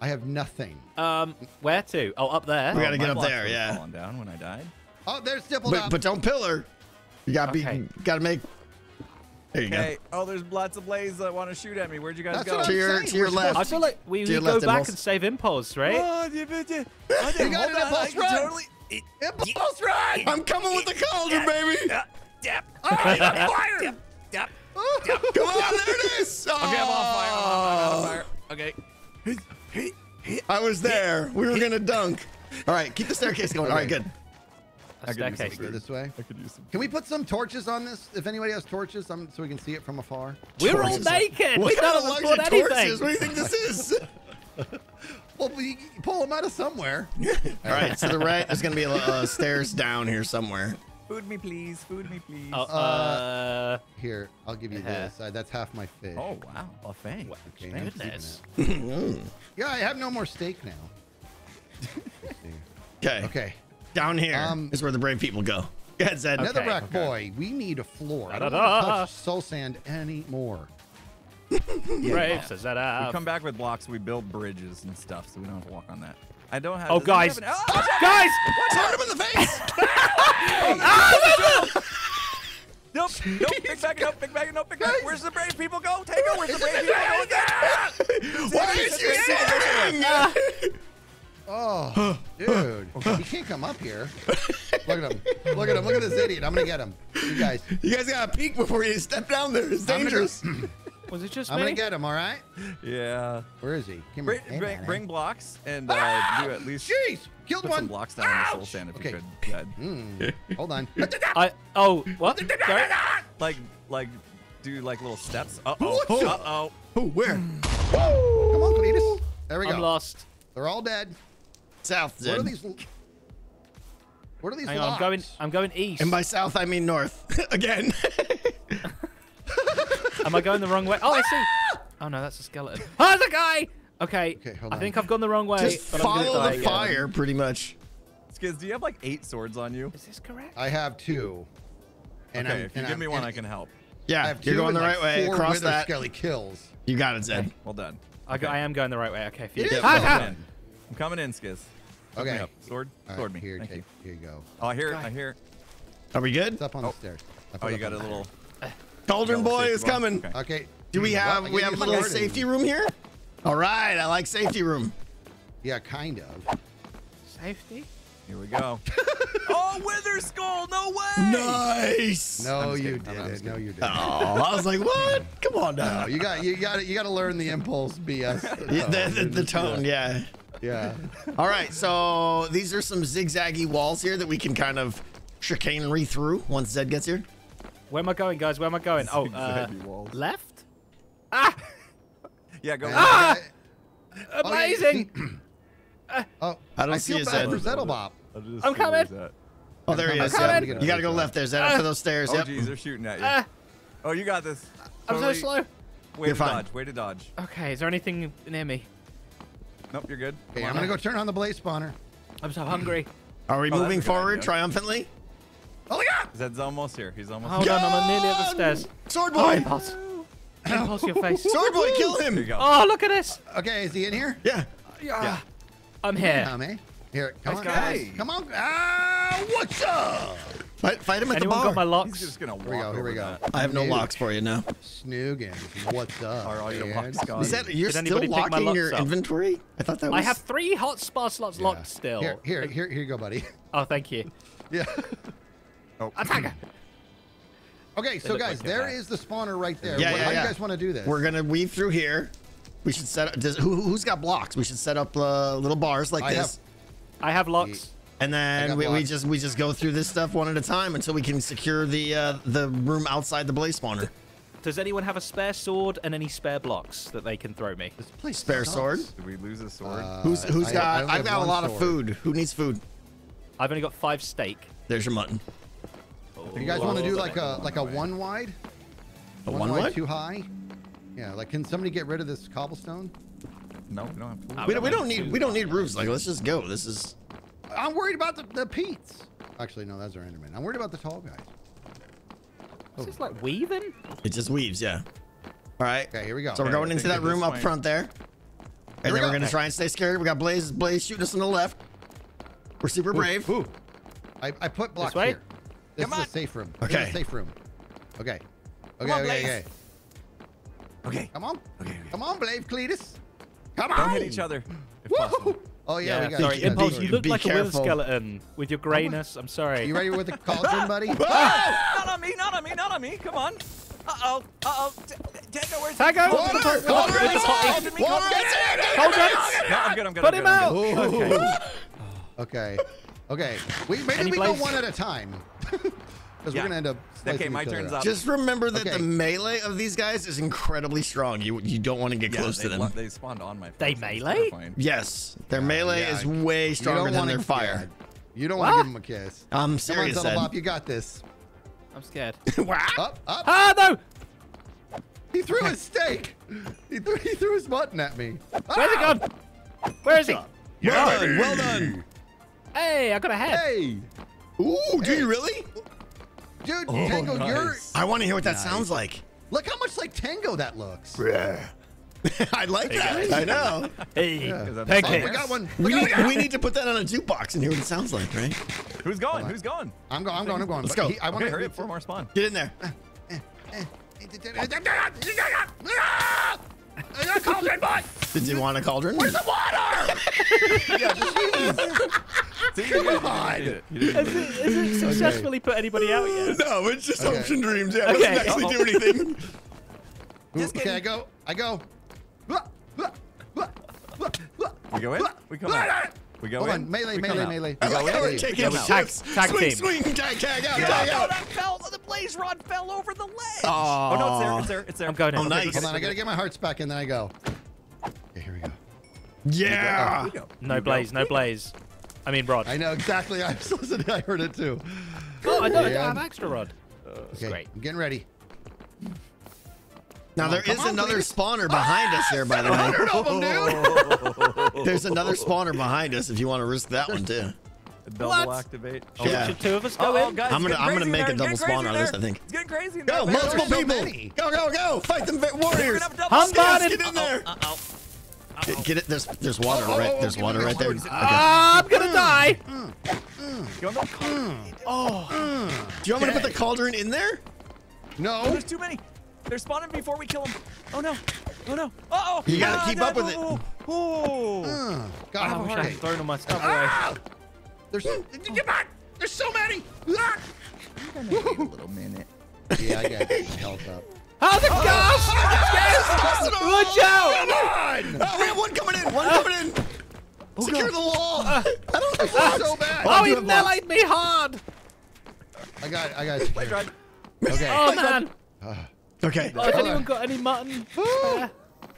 I have nothing. um, where to? Oh, up there. We gotta my get up there, yeah. Fallen down when I died. Oh, there's Dippled But up. but don't pillar. You gotta be. Gotta make. There you Hey, oh, there's lots of blaze that want to shoot at me. Where'd you guys That's go? what To I'm your- to your left. I feel like we, we go back Impulse. and save Impulse, right? Oh, yeah, but, yeah. I You got hold it, on, Impulse, I can run. Totally. To- Impulse run! I'm coming with the cauldron, baby. Yep. Oh, he's on fire! Yep. Yep. (laughs) Come on, there it is. Okay, I'm on fire. I'm on Oh. fire. Okay. I was there. We were gonna dunk. All right, keep the staircase going. All right, good. A I could use staircase. some Go this way. I could use some. Can we put some torches on this? If anybody has torches, um, so we can see it from afar. We're all naked. What we kind don't of have luxury afford anything. torches? What do you think this is? (laughs) Well, we pull them out of somewhere. (laughs) All right, to the right, there's gonna be a, uh, stairs down here somewhere. Food me, please. Food me, please. Oh, uh, Here, I'll give you Uh-huh. this. Uh, that's half my fish. oh wow, buffet. Okay, I'm keeping goodness. it. (laughs) Yeah, I have no more steak now. (laughs) Okay. Okay. Down here is Um, where the brave people go. Go ahead, Zed. Okay. Netherrack okay. boy, we need a floor. I don't want to touch soul sand anymore. Brave says that We come back with blocks. We build bridges and stuff, so we don't have to walk on that. I don't have. Oh, does guys. have an- (gasps) Ah! Guys! Turn him in the face. (laughs) Nope. Nope. Big bag. Nope. Big bag. Nope. Big bag. Where's the brave people go? Tango. Where's the brave people go? (laughs) What is you saying? Oh, dude. He can't come up here. Look at him. Look at him. Look at this idiot. I'm going to get him. You guys. You guys gotta peek before you step down there. It's I'm gonna- dangerous. (clears throat) Was it just I'm me? gonna get him. All right. Yeah. Where is he? Come Bring, here. Hey, bring, man, bring hey. blocks and uh, Ah! do at least Jeez, killed put one. some blocks down in the soul Ouch! sand if okay. you could. Good. (laughs) Hmm, hold on. (laughs) I oh what? (laughs) Sorry? Like like do like little steps. Uh oh. What? Uh oh. Oh, where? Come on, Cletus. There we I'm go. lost. They're all dead. South, What are these? l- What are these? Hang on, I'm going. I'm going east. And by south, I mean north. Again. Am I going the wrong way? Oh, I see. (laughs) Oh no, that's a skeleton. Oh, there's a guy. Okay. Okay, hold I on. think I've gone the wrong way. Just but I'm gonna follow die the again. fire, pretty much. Skizz, do you have like eight swords on you? Is this correct? I have two. And okay, I'm, if you and give I'm- me one, and I can help. I Yeah, have you're two going the and, right like, way. Four Across wither that. skelly kills. You got it, Zed. Well done. I, go, I am going the right way. Okay. If you It is Ah, well ah! done. I'm coming in, Skizz. Hook me Okay. up. Sword. All Sword right, me. Here, Thank take, you. here you go. Oh, I hear it. I hear it. Are we good? It's up on Oh. the stairs. I Oh, put you it got a on the little. Cauldron boy is bar? coming. Okay. Okay. Do we have I we have a little garden. safety room here? All right, I like safety room. Yeah, kind of. Safety. Here we go. (laughs) oh, Wither Skull! No way! Nice. No, I'm just you kidding. Didn't. No, you (laughs) didn't. Oh, I was like, what? Come on No, now. you got you got you got to learn the impulse BS. (laughs) Yeah, the, the, the tone, yeah. Yeah. All right, so these are some zigzaggy walls here that we can kind of chicanery through once Zed gets here. Where am I going, guys? Where am I going? (laughs) Oh, uh, Zigzaggy walls. left. (laughs) Yeah, go. Ah! Amazing. (clears throat) Oh, I don't I see feel it, bad Zed. for Zettlebop. I'm coming. Oh, there he is. coming. Yep. You got to go left there, Zed, up to those stairs. Oh, Yep. jeez, they're shooting at you. Ah, oh, you got this. I'm so slow. Way You're to fine. dodge. Way to dodge. Okay, is there anything near me? Nope, you're good. Okay, I'm gonna go turn on the blaze spawner. I'm so hungry. Are we Oh, moving forward idea. triumphantly? Oh my god! Zed's almost here. He's almost Hold here. on, I'm nearly at the stairs. Sword Oh, boy! impulse. Impulse your face. (laughs) Sword boy, kill There you him! go. Oh, look at this. Okay, is he in here? Yeah. Yeah. I'm here. Come, eh? Here, come Let's on, go. guys. Come on. Ah, what's up? Fight, fight him at Anyone the got my bar. He's locks? just gonna walk Here we go, here we go. that. I have no Nuke. locks for you now. Snoogans, what's up? Are all your man? locks gone? Is that you're Did still anybody pick my locking locks your up? inventory? I thought that was. I have three hot spa slots Yeah. locked still. Here, here, here, here you go, buddy. Oh, thank you. (laughs) yeah. Oh, Attacker. (clears throat) Okay, so guys, like there that. is the spawner right there. Yeah, What- yeah, How yeah. do you guys want to do this? We're gonna weave through here. We should set up. Does, who, who's got blocks? We should set up uh, little bars like I have- this, I have locks. and then got we, we just we just go through this stuff one at a time until we can secure the uh, the room outside the blaze spawner. Does anyone have a spare sword and any spare blocks that they can throw me? This place Spare sucks. sword. Did we lose a sword? Uh, Who's who's I- got? I I've got a one lot of food. Who needs food? I've only got five steak. There's your mutton. Do you guys want to do Oh, like a like a one wide? A one wide what? too high? Yeah, like can somebody get rid of this cobblestone? no, we don't have food. I We don't, we don't need we don't need roofs. Like let's just go. This is I'm worried about the, the Pete's. Actually, no, that's our Enderman. I'm worried about the tall guys. Is this like weaving? it just weaves. Yeah. All right. Okay, here we go. So we're going into that room up point- front there. And we then go. we're gonna try and stay scared. We got Blaze, Blaze shooting us on the left. We're super brave. Ooh. I, I put blocks here. This Come is on. a safe room. This is Okay. a safe room. Okay. Okay, on, okay, okay. Okay. Come on. Okay. Come on, Blave Cletus. Come Don't hit each other. If possible. Oh yeah, we got sorry, you. you. Impulse, Be- you look be like a wither skeleton with your grayness. I'm sorry. You ready with the cauldron, buddy? not on me, not on me, not on me. Come on. Uh oh. Uh oh. Tango, where's Tango! Water! Water! Water! Water! Water! Water! me, Water! Hold Hold on! No, I'm good. I'm good. Put him out! Okay. Okay. Okay. We maybe Any we go one at a time. (laughs) Because Yeah. we're gonna end up. Okay, my turn's up. up. Just remember that Okay. the melee of these guys is incredibly strong. You you don't want to get Yeah, close to them. they spawned on my face. They melee? yes, their melee Yeah, is way stronger than wanna- their fire. yeah, You don't want to give them a kiss. I'm Come on, serious. Ed. You got this. I'm scared. (laughs) Wow. Up, up. Ah, no! He threw his steak. He threw, he threw his button at me. Where's it Ah! gone? Where is he? Well done. Well done. Hey, I got a head. Hey, Ooh, do you really? dude, Oh, Tango, you're. I want to hear what that sounds like. Look how much like Tango that looks. I like that. I know. Hey, Yeah. Is that Oh, we got one. We need, we need to put that on a jukebox and hear what it sounds like, right? Who's going? Who's going? I'm going. I'm going. I'm going. Let's But go. he- I want Okay, hurry up. Four more spawn. Get in there. Cauldron boy. (laughs) Did you want a cauldron? Where's the water? (laughs) Yeah, just See, you didn't it. Has it, it. has it successfully put anybody out yet? (laughs) No, it's just Okay. hopes and dreams. Yeah, it Okay. doesn't actually do anything. Just okay, I go. I go. We go in. We come out. We go Hold in. on, melee, we melee, melee. I We go in. we're we out. Tag- shifts. tag swing, team. swing, tag, tag out, Yeah, tag no, out. that fell. The blaze rod fell over the ledge. Aw. Oh no, it's there. It's there. It's there. I'm going oh, in. Oh, Okay, nice. Hold on, I gotta get my hearts back and then I go. Okay, here we go. Yeah. Ah, we go. No We go. blaze, no blaze. I mean rod. I know exactly. (laughs) I was listening. I heard it too. Oh, I know. I don't have extra rod. It's Okay, great. I'm getting ready. Now Come there on, come is on, another please. spawner behind us there, by the ah, way. Of them, dude. (laughs) There's another spawner behind us if you want to risk that one too. Double What? activate. Yeah. Should two of us go Oh, in? guys, I'm gonna- I'm gonna make a double spawn crazy out in of this. I think. It's getting crazy in Go, there. man, multiple there's so people. many. Go, go, go. Fight them warriors. gonna have a double I'm spawn. Get in there. Uh-oh. Get, get it. There's there's water Oh, oh, right. oh, There's water right there. Okay. Ah, I'm gonna die. Go in the- Do you want me to put the cauldron in there? Oh, No. there's too many. They're spawning before we kill them. Oh no. Oh no. Uh oh. You gotta Ah, keep no, up with it. Oh. oh. Uh, God, I wish I had thrown all my stuff away. There's get back. There's so many. Ah! I'm gonna wait a little minute. Yeah, I gotta get my health up. Oh, the gas! Watch out! Come on! Oh, we have one coming in. One coming in. Secure the wall. I don't think It's so bad. Oh, do he have me hard! I got. I got. Blaze rod. Okay. Oh, man. Okay. Oh, has anyone got any mutton? spare?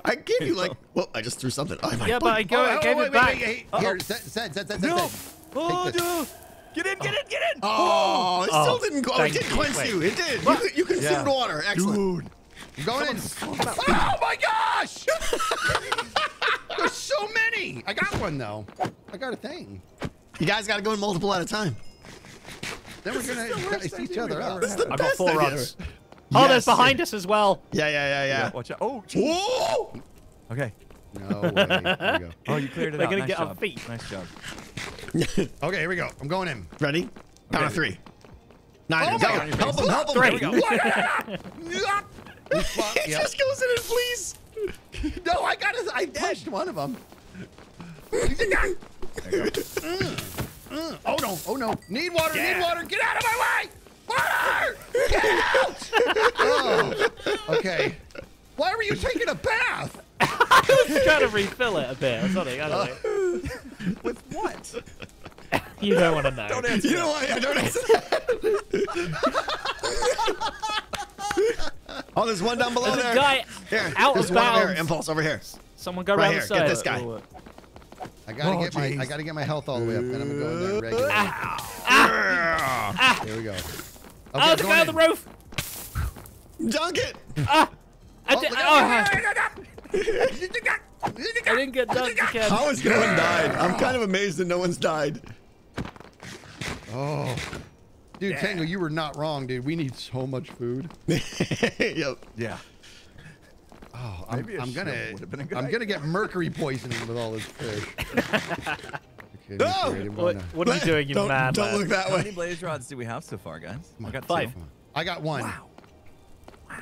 I gave you like. Well, I just threw something. Oh, my Yeah, but I go, I oh, gave wait, it wait, back. wait, hey, Here, send, send, send, send, No. send. Oh Take no. Get in. Get in. Get in. Oh, it Oh, still didn't go. Oh, it did you. cleanse you. It did. You, you consumed Yeah. water. Excellent. I'm going in. Oh my gosh! (laughs) There's so many. I got one though. I got a thing. You guys got to go in multiple at a time. Then we're gonna ice each other up. This is the I got best four idea rods. ever. Oh, Yes. there's behind us as well. Yeah, yeah, yeah, Yeah. yeah. Watch out. Oh. geez. Whoa! Okay. No way. Here we go. (laughs) Oh, you cleared it They're out. gonna nice get our job. feet. Nice job. (laughs) Okay, here we go. I'm going in. Ready? Count of three. Nine. Oh go. God. Help him, help him. Three. There we go. Yep. He just goes in and flees. No, I got it. I pushed one of them. Oh no! Oh no! Need water! Need water! Get out of my way! Water! Get out! (laughs) oh, okay. Why were you taking a bath? (laughs) trying to refill it a bit or something. I don't know. With what? You don't want to know. Don't answer. You know why I don't answer oh, there's one down below There's there. a guy Here, out there's of one over here. bounds. Impulse over here. Someone go Right around here, the get this guy. Oh, I gotta Oh, get my I gotta get my health all the way up, and I'm gonna go in there regular. Ah. ah. ah. ah. There we go. Oh, okay, oh the going guy on the roof! Dunk it. I, Oh, did, look oh, at- I didn't get done. again. How is no one died? I'm kind of amazed that no one's died. Oh, dude, Tango, you were not wrong, dude. We need so much food. (laughs) yep. Yeah. Oh, I'm, Maybe a I'm gonna been a good I'm idea. gonna get mercury poisoning with all this fish. (laughs) okay, No! What, what are you doing, you don't, mad Don't man? look that How many way. blaze rods do we have so far, guys? I got Five. two. I got one. Wow.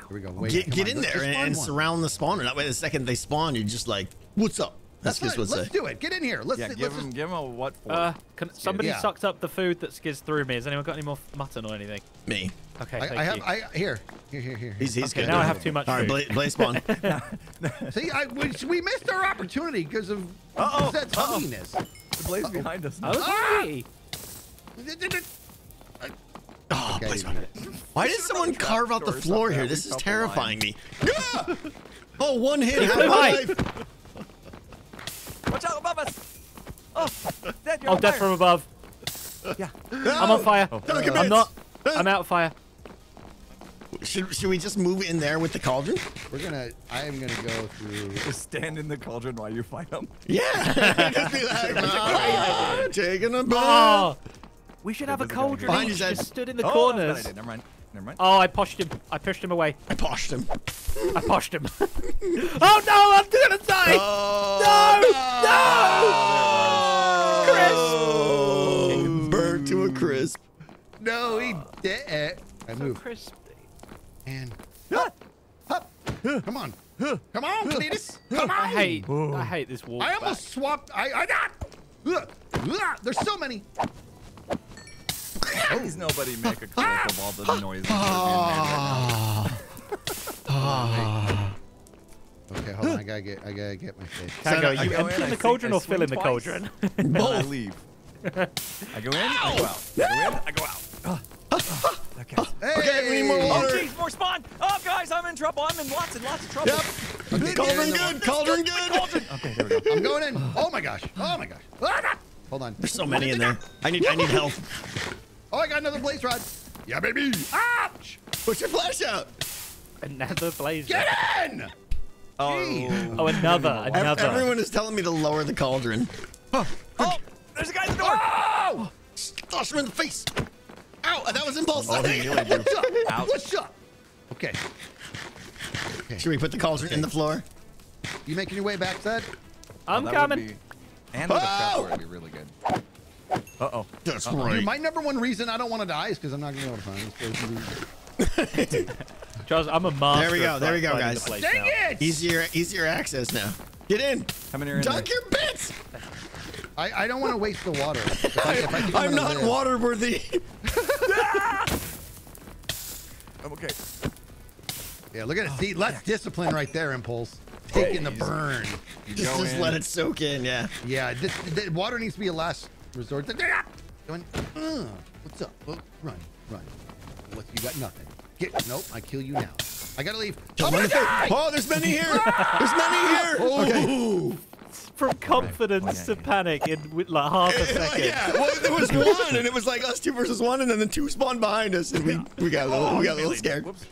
Here we go. Wait, Get, get on, in there and, and surround the spawner. That way, the second they spawn, you're just like, "What's up?" That's That's just right. what Let's say. do it. Get in here. Let's Yeah, let's give just give him a what for? Uh, can, somebody Yeah. sucked up the food that skids through me. Has anyone got any more mutton or anything? Me. Okay, I, thank I have you. I here here here here. He's he's Okay, good. now I have too much All right, food. Bla- Blaze spawn. (laughs) See, I we, we missed our opportunity because of Uh-oh, Zed's uh-oh. hungriness. the blaze behind us. I was Ah! Hungry. Oh, Okay, Blaze I didn't spawn. get it. Why did someone carve out the floor here? This is felt the terrifying me. (laughs) Ah! Oh, one hit, half flew my high. life. Watch out above us! Oh, Dad, you're Oh, on death from above. Yeah. I'm on fire. Don't I'm commit. not. I'm out of fire. Should, should we just move in there with the cauldron? We're gonna. I am gonna go through. Just stand in the cauldron while you fight them. Yeah. (laughs) (laughs) just be like, "Ah, taking a bath. Oh, we should have a there's a cauldron. Behind each, you, Zed. just stood in the oh, corners. that's a bad idea. Never mind. Never mind. Oh, I pushed him. I pushed him away. I poshed him. I pushed him. (laughs) oh no, I'm gonna die. Oh, Chris. Burnt to a crisp. No, he did it. I So moved crispy. and. (gasps) Hup, hup. Come on. Come on, Cletus. Come on. I hate. I oh. hate this walk. I almost swapped. I I got. Ugh, ugh, There's so many. Please nobody make a (laughs) clip of all the ah. noises that are being made right. Ah. Ah. Okay, hold on. I gotta get. I gotta get my face. Tango, I are you go in, emptying the cauldron or filling swing the cauldron? (laughs) And then I leave. I go in, I go out. I go in, I go out. Okay. Okay, we need more Hey! Oh, water. jeez, more spawn. Oh, guys, I'm in trouble. I'm in lots and lots of trouble. Yep. Okay, Cauldron get in the good. Cauldron good. Okay, there we go. I'm going in. Oh my gosh. Oh my gosh. Ah! Hold on. There's so many in there. I need I need help. (laughs) Oh, I got another blaze rod. Yeah, baby. Ouch! Push your flash out. Another blaze. Rod. Get in! Oh, Oh, another, another. Everyone is telling me to lower the cauldron. oh, oh there's a guy at the door. Oh! Toss him in the face. Ow, that was impulse. Oh, he really (laughs) do. What's up? Ouch. What's up? Okay. Should we put the cauldron in the floor? You making your way back, Zed? I'm That would coming. Be- And with a Oh! trapdoor, it'd be really good. Uh-oh. That's Dude, my number one reason I don't want to die is because I'm not gonna be able to find this place. (laughs) Charles, I'm a master. There we go, there we go, finding the guys. Dang now. it! Easier easier access now. Get in. Come in here. in Dunk there. your bits. I, I don't want to waste the water. If I, if I (laughs) I'm, gonna not live- water worthy. (laughs) I'm okay. Yeah, look at it. See, oh, less discipline right there, Impulse. Taking the burn. (laughs) You Just, just let it soak in, yeah. Yeah, this, the water needs to be a last resort. Going, uh, what's up? Oh, run, run. What? You got nothing. Get. Nope. I kill you now. I gotta leave. Just Oh, let it my go. Oh, there's many here. (laughs) There's many here. Okay. From confidence yeah, to panic in with like half a (laughs) second. yeah, well, there was one, and it was like us two versus one, and then the two spawned behind us, and we, we got a little, we got a little scared. Whoops.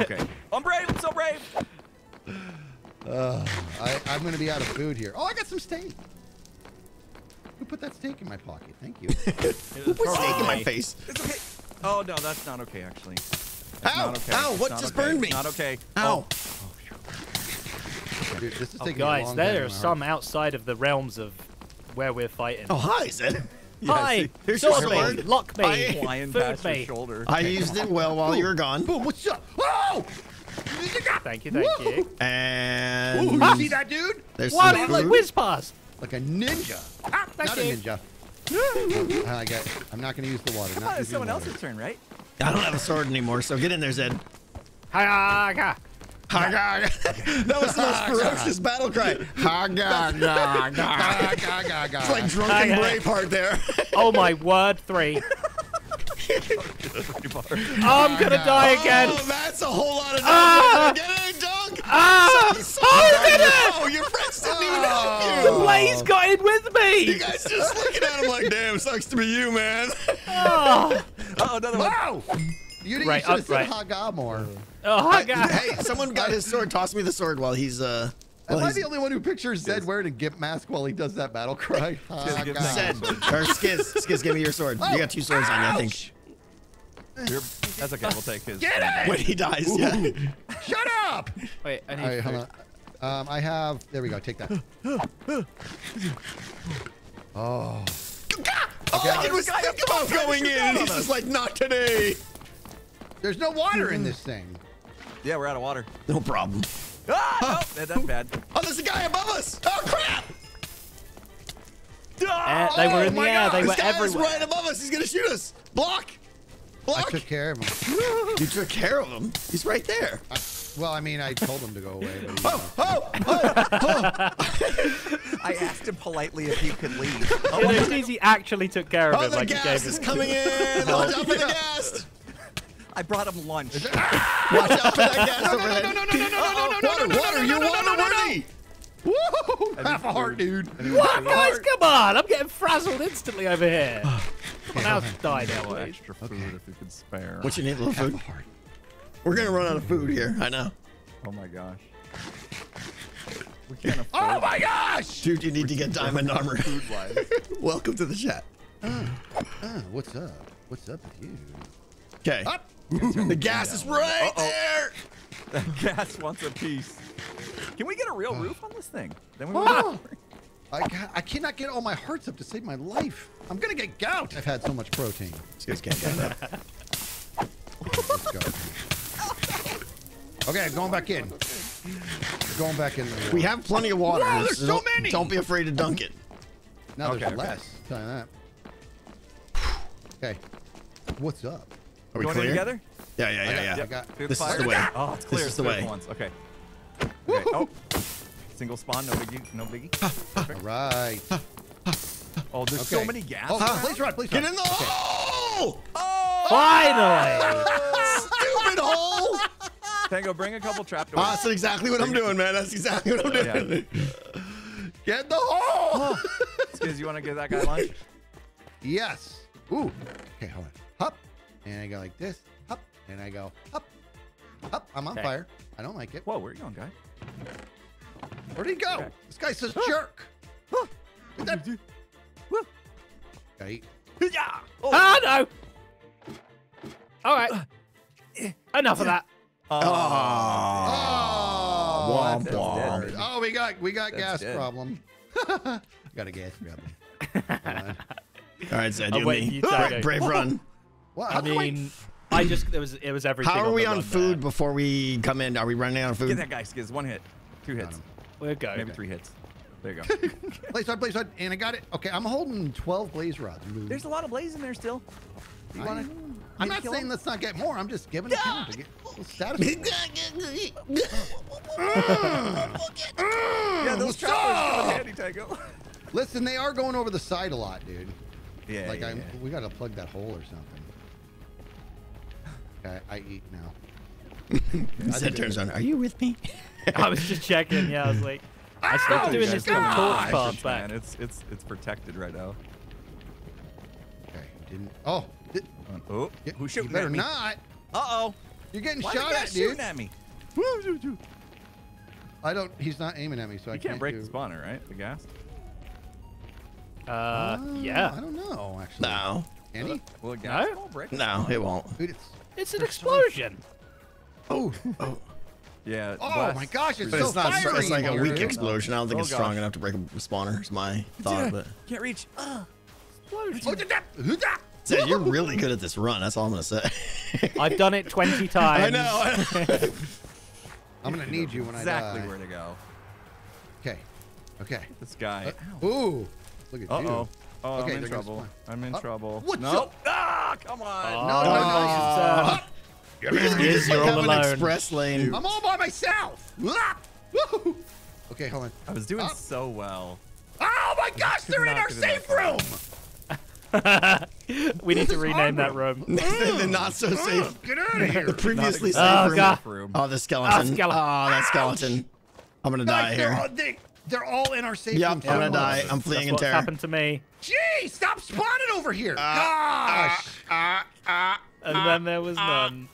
okay. I'm brave. I'm so brave. Uh, I, I'm gonna be out of food here. Oh, I got some steak. Who put that steak in my pocket? Thank you. (laughs) Who Put steak in my face. It's okay. Oh no, that's not okay. Actually. It's Ow, not okay. ow, It's what just okay. burned me? It's Not okay. Ow. Dude, this is Oh, taking a guys, long there are in my some outside of the realms of where we're fighting. Oh, hi, Zed. (laughs) Hi, see, here's your sword me, lock me, I- Flying food past your me. shoulder. I used it well while you were gone. Boom! What's up? Oh! Thank you, thank you. And Ooh, you see that dude? there's What? some like food. whiz past. Like a ninja. Ah, thank not you. a ninja. Oh, (laughs) I got. I'm not gonna use the water. Oh, Not it's someone water. else's turn, right? I don't have a sword anymore, so get in there, Zed. Ha-ga. (laughs) that was the most ferocious battle cry. Ha ga ga (laughs) ga. Ga, ga, ga, ga. It's like drunken Hi, hi. Braveheart there. Oh my word, three. (laughs) I'm gonna die again. Oh, that's a whole lot of dunk. Ah! Get in, dunk. Ah! So- Oh, did it? Oh, your friends didn't even The help you. blaze got in with me. You guys just looking at him like, damn, sucks to be you, man. Oh, Oh, another one. Wow! You didn't Right, should have up, said right. Haga more. oh my god. hey, someone got his sword. Toss me the sword while he's uh. Am I he's the only one who pictures Zed wearing a gimp mask while he does that battle cry? Just give Haga. that- Zed or Skizz. Skizz, give me your sword. You got two swords on you, I think. You're- That's okay. We'll take his. Get it! When he dies, yeah. Shut up! Wait, I need All right, hold on. Um, I have. There we go. Take that. (gasps) Oh. All I did was think about going in, and he's just like, not today. There's no water in this thing. Yeah, we're out of water. No problem. Ah, no, that- that's bad. Oh, there's a guy above us. Oh crap! Uh, they were Oh, in the air. God, They this were guy is everywhere. right above us. He's gonna shoot us. Block. I took care of him. You took care of him. He's right there. I, well, I mean, I told him to go away. But he, Oh, oh, oh, I asked him politely if he could leave. Yeah, as soon as he actually took care of oh! it, The like he gas gave is coming in. Watch out for the gas. I brought him lunch. Watch out for that gas overhead. no, no, no, no, no, no, no, no, Water, no, no, water. no, You're no, no, no, water no, no. worthy. Woo! Half a heart, dude. What, guys? Come on! I'm getting frazzled instantly over here. (sighs) Come on, now die now, More extra food if you could spare. What you need, little food? heart. We're gonna run out of food here. I know. Oh my gosh. We can't (laughs) afford Oh my gosh! Dude, you need to get diamond armor. food wise. (laughs) Welcome to the chat. Ah, what's up? What's up with you? Okay. Up. The gas is right Uh-oh. there. That (laughs) gas wants a piece. Can we get a real roof on this thing? Then we Oh. won't. I, ca- I cannot get all my hearts up to save my life. I'm gonna get gout. I've had so much protein. This guy's can't get that. Let's go. Okay, going back in. Going back in. We have plenty of water. Wow, there's so don't- many. Don't be afraid to dunk it. Now there's okay. less. Tell you that. Okay. What's up? Are we Going clear? together? Yeah, yeah, yeah, I got- yeah. I got- Through This is the way. Oh, it's clear. This is the way. for once. Okay. Okay. Oh, single spawn, no biggie, no biggie. All right. Oh, there's so many gas. Oh, around. please run, please Get in the Okay. hole! Finally! Stupid hole! Tango, bring a couple trapdoors. Ah, that's exactly what I'm doing, man. That's exactly what I'm doing. Get the hole. Skizz, you want to give that guy lunch? yes. Ooh. Okay, hold on. Hop. And I go like this. Hop. And I go up, up. I'm on Okay. fire. I don't like it. Whoa, where are you going, guy? Where'd he go? Okay. This guy's a (gasps) jerk. Get that- Gotta eat. Yeah. Ah, no! All right. Enough of that. Oh, Womp that's womp. dead. Oh, we got we got That's gas dead. problem. got a gas problem. All right, Zed, I'll you wait me. you, Tango. Brave run. What? I How do mean, I just it was it was everything. How are we on food there. before we come in? Are we running out of food? Get that guy, Skizz. One hit. Two hits. We're go. Maybe three hits. There you go. Blaze rod, blaze rod, and I got it. Okay, I'm holding 12 blaze rods. There's a lot of blaze in there still. You I- want I'm to not saying let's not get more. I'm just giving it to him to get a little status. (laughs) (laughs) Yeah, those trappers come in handy, Tango. (laughs) Listen, they are going over the side a lot, dude. Yeah. Like yeah, I'm, yeah. we gotta plug that hole or something. Okay, I eat now. (laughs) Zed turns on. Are you with me? (laughs) I was just checking. Yeah, I was like, (laughs) I stopped Oh, doing this guys little come torch on. path Man, it's it's it's protected right now. Okay, didn't. Oh, di- Oh, yeah, who's shooting you better at me? not. Uh oh. You're getting Why shot are at, shooting dude. at me? I don't. He's not aiming at me, so I can't can't break do, the spawner, right? The gas. Uh, Uh, I don't know actually. No. Can he? Will a gas No? break? No, it won't. Dude, it's. It's an explosion. Oh. Oh. (laughs) Yeah. Oh my gosh, it's But so it's not. fiery It's like a weak explosion. I don't think Oh, it's strong gosh. enough to break a spawner. Is my thought. But Can't reach. Uh, Oh, did that- who's that? You're really good at this run. That's all I'm gonna say. I've done it 20 (laughs) times. I know. (laughs) I'm gonna need you when exactly I die. where to go. Okay. Okay. This guy. Ooh. Look at Uh you. Oh. Oh, Okay, I'm in trouble. spawn. I'm in Up. trouble. What's no. up? Ah, come on. Oh, No, no, no. uh, It's you're like all having alone. an express lane. I'm all by myself. Ah! Okay, hold on. I was doing Up. so well. Oh my gosh, they're in our safe room. (laughs) we need to rename that room. (laughs) the not so safe. Get out of here. The previously safe Oh, room. God. Oh, the skeleton. Ah, skeleton. Oh, that skeleton. I'm gonna die here. all, they, they're all in our safe Yep, room. I'm gonna die. I'm That's fleeing in what's terror. happened to me. Gee, stop spawning over here. Uh, Gosh. Uh, uh, and then there was none.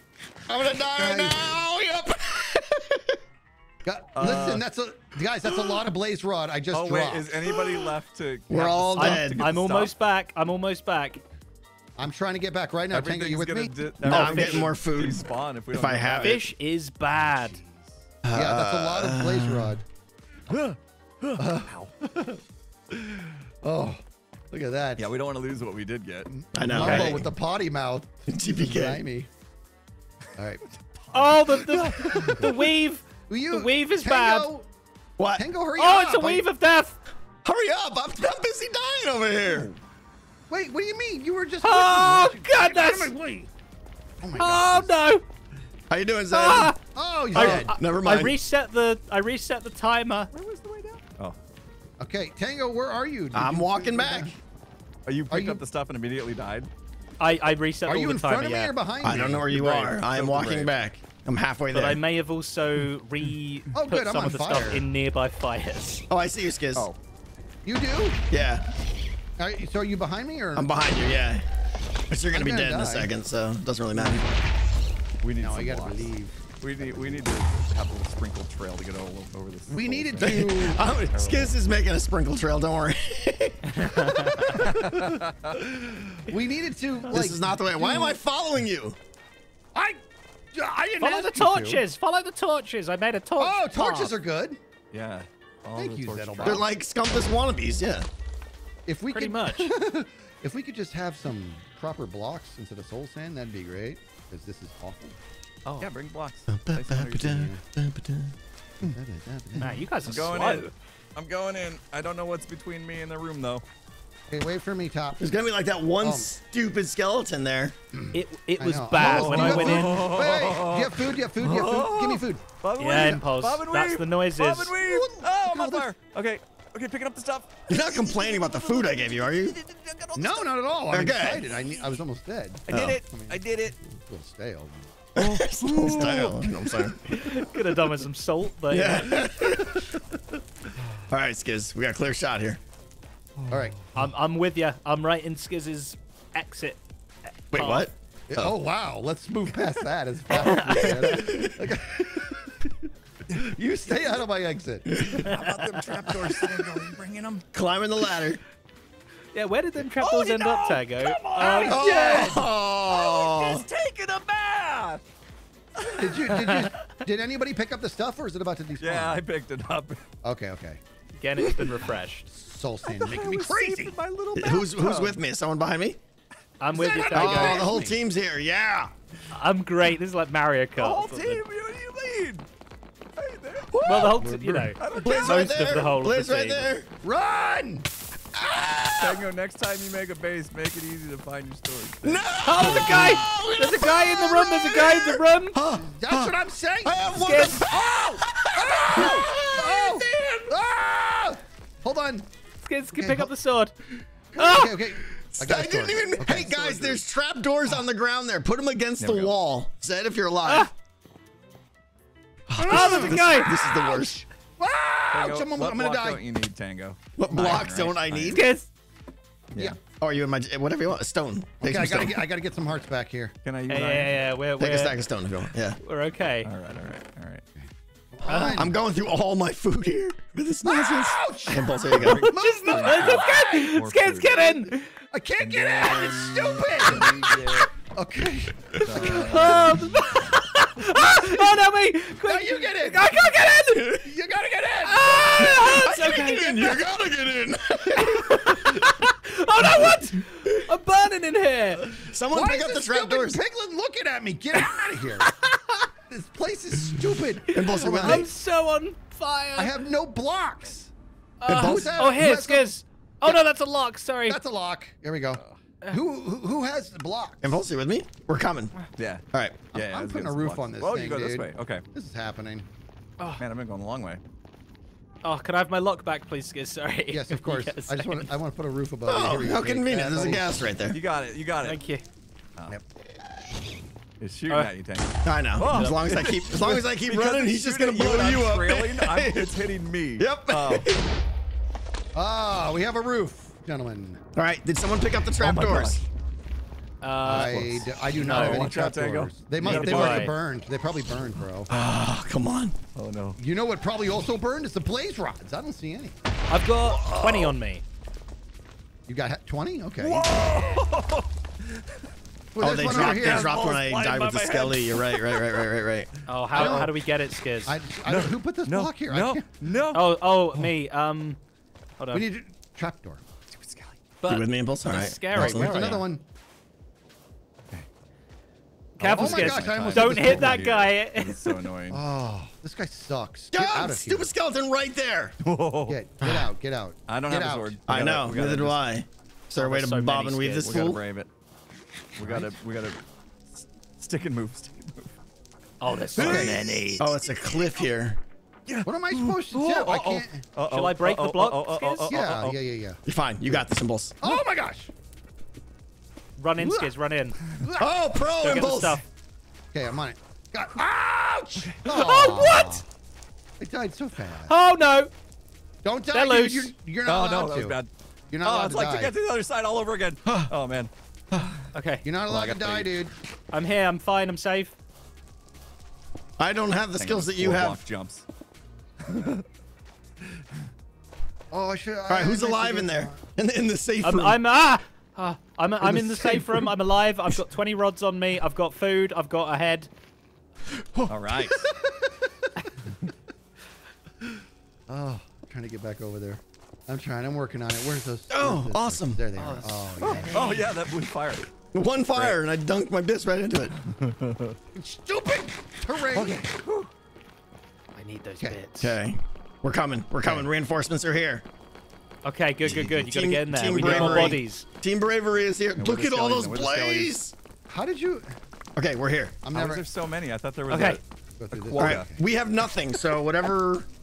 I'm gonna die Guys. now. Yep. (laughs) Gu- Listen, that's a guys. That's a lot of blaze rod. I just Oh wait, dropped. is anybody left to? We're all dead. to get I'm almost back. I'm almost back. I'm trying to get back right now. Tango, you with me? di- No, I'm getting more food. Despawn if we If don't I have that. it. Fish is bad. yeah, that's a lot of blaze rod. (gasps) (laughs) (laughs) oh, look at that. Yeah, we don't want to lose what we did get. I know. Mumbo right? with the potty mouth. (laughs) TPK. Grimy. All right. Oh, the the, (laughs) the weave. Will you, The weave is Tango, What? Tango, hurry Oh, up. it's a I- weave of death. Hurry up! I'm, I'm busy dying over here. Wait, what do you mean? You were just. Oh, with me. Get goodness. of my way. Oh my Oh no. How you doing, Zed? Ah! Oh, he's I, dead. I- Never I reset the I reset the timer. Where was the way down? Oh, Okay, Tango, where are you? Did I'm you- walking back. oh you picked you- up the stuff and immediately died. I, I reset Are all you in front of me or behind me? I don't know where you Brave. are. I am So walking brave. back. I'm halfway there. But. I may have also re (laughs) Oh, put good, I'm some of the fire. stuff in nearby fires. Oh, I see you, Skizz. Oh, You do? Yeah, Are, so are you behind me or? I'm behind you. Yeah. But you're gonna I'm be gonna dead in a second, so it doesn't really matter. we need No, some I gotta blocks. believe. We need we need to have a little sprinkle trail to get all over this. We whole needed thing. to. Oh, (laughs) um, Skizz is making a sprinkle trail. Don't worry. (laughs) We needed to. Like, this is not the way. Why am I following you? I. I Follow the you to. torches. Follow the torches. I made a torch. Oh, torches path. are good. Yeah. all Thank you, torch Zettelbot. They're like Scumpus wannabes. Yeah. If we pretty could, much. (laughs) if we could just have some proper blocks instead of soul sand, that'd be great. Because this is awful. Oh, Yeah, bring blocks. Place them where mm. you man, you guys are I'm going slow. in. I'm going in. I don't know what's between me and the room though. Okay, wait for me, top. There's gonna be like that one Oh. stupid skeleton there. (clears throat) It it was bad Oh, when I went have in. food? Wait, wait. Do you have food? Do you have food? Do you have food? Give me food. Bob and Yeah. Impulse. Bob and That's weave. the noises. Bob and weave. Oh, I'm on fire. Okay. Okay, picking up the stuff. You're not complaining about the food I gave you, are you? No, not at all. I'm Okay. excited. I, ne- I was almost dead. I did Oh. it. I did it. A little stale. Still style. You know what I'm saying? (laughs) Could have done with some salt, but Yeah. (laughs) All right, Skizz, we got a clear shot here. All right. I'm I'm with you. I'm right in Skizz's exit. Wait, path. what? Oh. wow. Let's move past that as fast as we can. (laughs) You stay out of my exit. How about them trapdoors? Tango? Are you bringing them? Climbing the ladder. Yeah, where did them trapdoors Oh, end up, no! Tago? Come on! Um, Oh, Just taking a bath. Did you? Did you? Did anybody pick up the stuff, or is it about to despawn? Yeah, I picked it up. Okay. Okay. again, it's been refreshed. Soul sand (laughs) making me crazy. My little who's who's with me? Is someone behind me? I'm with you, that Oh, Tago. the whole team's here. Yeah. I'm great. This is like Mario Kart. The whole team. What do you mean? Hey there. Well, the whole, t- you know, I don't Blizz care. right most of the whole of the Blizz right there. Run! Ah! Tango, next time you make a base, make it easy to find your storage. No. Oh, there's a guy! There's a guy in the room. There's a guy in the room. That's what I'm saying. I have one. Skid. Oh! Ah! Oh! Ah! oh! Ah! Hold on. Skid, skid, Okay, pick up the sword. Okay, Oh! okay. I I got a didn't even. Okay. Hey guys, there's trap doors on the ground there. Put them against There the go. wall. Zed, if you're alive. Oh, there's a This, guy! this is the worst. Ouch! Tango, I'm, I'm gonna block die. don't you need, Tango? What Iron, blocks right? don't I need? Skid. Yeah. Oh, are you in my whatever you want? A stone. Take Okay, I gotta stone. get, I gotta get some hearts back here. Can I use Yeah, yeah, iron? yeah, yeah. We're, Take a stack of stone if you want. Yeah. we're okay. All right, all right, all right. Fine. I'm going through all my food here with this nonsense. Ouch! Impulse, there you go. (laughs) Just the, let's get, More Skid's food. get in! I can't get in. It's stupid. Okay. Oh, (laughs) (laughs) oh no, me! Quick! Now you get in. I can't get in! You gotta get in. Ah, it's I okay. get in. You gotta get in. (laughs) Oh no, what? I'm burning in here. Someone Why pick up the this trap doors. piglin looking at me? Get out of here. (laughs) this place is stupid. Impulse, you're I'm me. so on fire. I have no blocks. Uh, Impulse? oh, here, Skizz. Oh no, that's a lock. Sorry. That's a lock. Here we go. Who who, who has the block? Impulse, you with me? We're coming. Yeah. All right. Yeah, yeah, I'm putting a roof blocks. on this Oh, thing, you go this way. Okay. This is happening. Oh Man, I've been going the long way. Oh, can I have my lock back, please, Skizz? Sorry. (laughs) Yes, of course. (laughs) Yes, I just want to I want to put a roof above it. Oh, Here we go, how convenient. There's a gas right there. You got it. You got it. Thank you. Yep. It's shooting Uh, at you, Tango. I know. Oh. As long as I keep, as long as I keep running, it's he's just gonna blow and you I'm up. Trailing, I'm, (laughs) it's hitting me. Yep. Oh. Ah, we have a roof, gentlemen. All right. Did someone pick up the trap my doors? gosh. Uh, I, d- I do not No. have any Watch out, Tango. trapdoors. They must they do must have burned. They probably burned, bro. Oh, come on. Oh no. You know what probably also burned is the blaze rods. I don't see any. I've got 20 on me. You got 20? Okay. (laughs) Oh, Well, they one dropped, they dropped when I died with the my head. skelly. You're right, right, right, right, right, right. (laughs) Oh, how, don't- how do we get it, Skizz? I, I, who put this No. block here? No. No. Oh, oh, me. Um, hold on. We need a trapdoor. But You with me, Impulse? All right. scary. Awesome. Where There's are another you? one. Careful, Oh my Skizz. gosh, I Don't hit hit that Here. guy. It's so annoying. (laughs) Oh, this guy sucks. Get God, out of stupid here. skeleton right there. (laughs) Get, get out. Get out. I don't get have out. a sword. I gotta- know. we gotta Neither do I. Is there a Oh, way to so bob and weave skids. this We gotta brave it. We gotta. We gotta. Stick and move. Stick and move. oh, there's so many. Oh, it's a cliff here. What am I supposed to do? I uh-oh. can't. Uh-oh, Shall I break the uh-oh, block, uh-oh, uh-oh, Skizz? Yeah, uh-oh. yeah, yeah, yeah. You're fine. You got the symbols. Oh my gosh. Run in, Skizz. Run in. Oh, pro Go Impulse. Okay, I'm on it. God. Ouch! Oh, (laughs) oh what? I died so fast. Oh no. Don't die, They're dude. loose. You're, you're Oh not no, allowed that to. was bad. You're not Oh, allowed it's to like die. to get to the other side all over again. (sighs) oh man. Okay. You're not Well, I allowed to die, bait. dude. I'm here. I'm fine. I'm safe. I don't have the Hang skills on, that you four have. block Jumps. (laughs) Oh, I should. All right, who's alive in there? In the, in the safe I'm. room. I'm ah. ah, I'm, I'm the in the safe safe room. I'm alive. I've got 20 rods on me. I've got food. I've got a head. All right. (laughs) Oh, trying to get back over there. I'm trying. I'm working on it. Where's those? Oh, where's awesome. There they are. Oh, yeah. oh yeah, that blew fire. One fire, and I dunked my bits right into it. (laughs) Stupid terrain. I need those Okay. bits. Okay. We're coming. We're coming. Reinforcements are here. Okay, good, good, good. You gotta get in there. team We need more bravery. bodies. Team Bravery is here. where Look at all those Where blaze. How did you? Okay, we're here. I'm How is never. there so many? I thought there was Okay. Go through this. All right, we have nothing. So whatever. (laughs)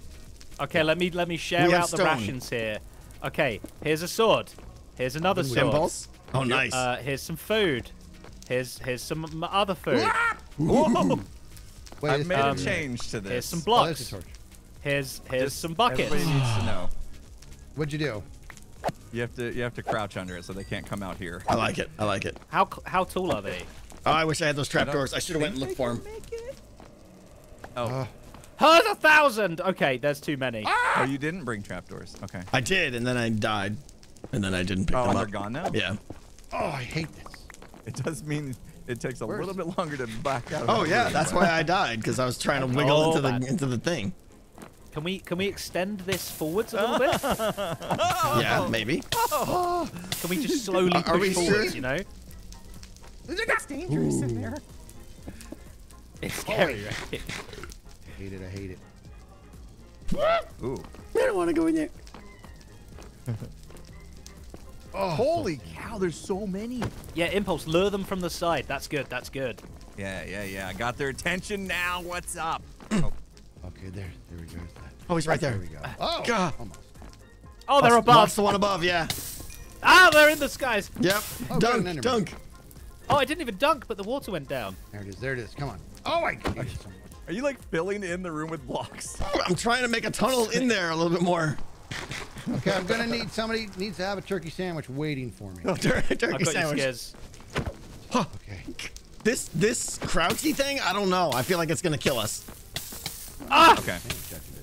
Okay, let me let me share We have out the rations here. Okay, here's a sword. Here's another sword. Impulse. Oh, nice. Uh, here's some food. Here's here's some other food. Whoa! Wait, I've made Um, a change to this. Here's some Oh, there's blocks. a torch. Here's here's Just some buckets. Everybody needs to know. What'd you do? You have to you have to crouch under it so they can't come out here. I like it. I like it. How how tall are they? Oh, I wish I had those I don't trapdoors. I should have went and looked for them. can make. Oh, Uh, Hers a thousand. Okay, there's too many. oh, you didn't bring trapdoors. Okay. I did, and then I died, and then I didn't pick Oh, them up. Oh, they're gone now. Yeah. oh, I hate this. It does mean it takes a Where's- little bit longer to back out. of Oh yeah, room, that's why I died because I was trying to wiggle Oh, into the man. into the thing. Can we can we extend this forwards a little bit? (laughs) Yeah, maybe. (laughs) Can we just (laughs) slowly Are- push are we forwards? sure? You know, It's dangerous in there. it's scary. Right? I hate it. I hate it. Ooh. I don't want to go in there. Oh, Holy cow! There's so many. Yeah, impulse. Lure them from the side. That's good. That's good. Yeah, yeah, yeah. I got their attention now. What's up? (clears throat) oh, Okay, there, there we go. Oh, he's right There there. we go. Oh, God. almost. Oh, they're That's- above. That's the one above. Yeah. (laughs) Ah, they're in the skies. Yep. Oh, good, dunk. Dunk. Oh, I didn't even dunk, but the water went down. There it is. There it is. Come on. Oh, my hate it so much. are you like filling in the room with blocks? I'm trying to make a tunnel in there a little bit more. Okay, I'm gonna need somebody needs to have a turkey sandwich waiting for me. Oh, tur- I've turkey got you sandwich. Okay. This this crouchy thing, I don't know. I feel like it's gonna kill us. Ah! Okay.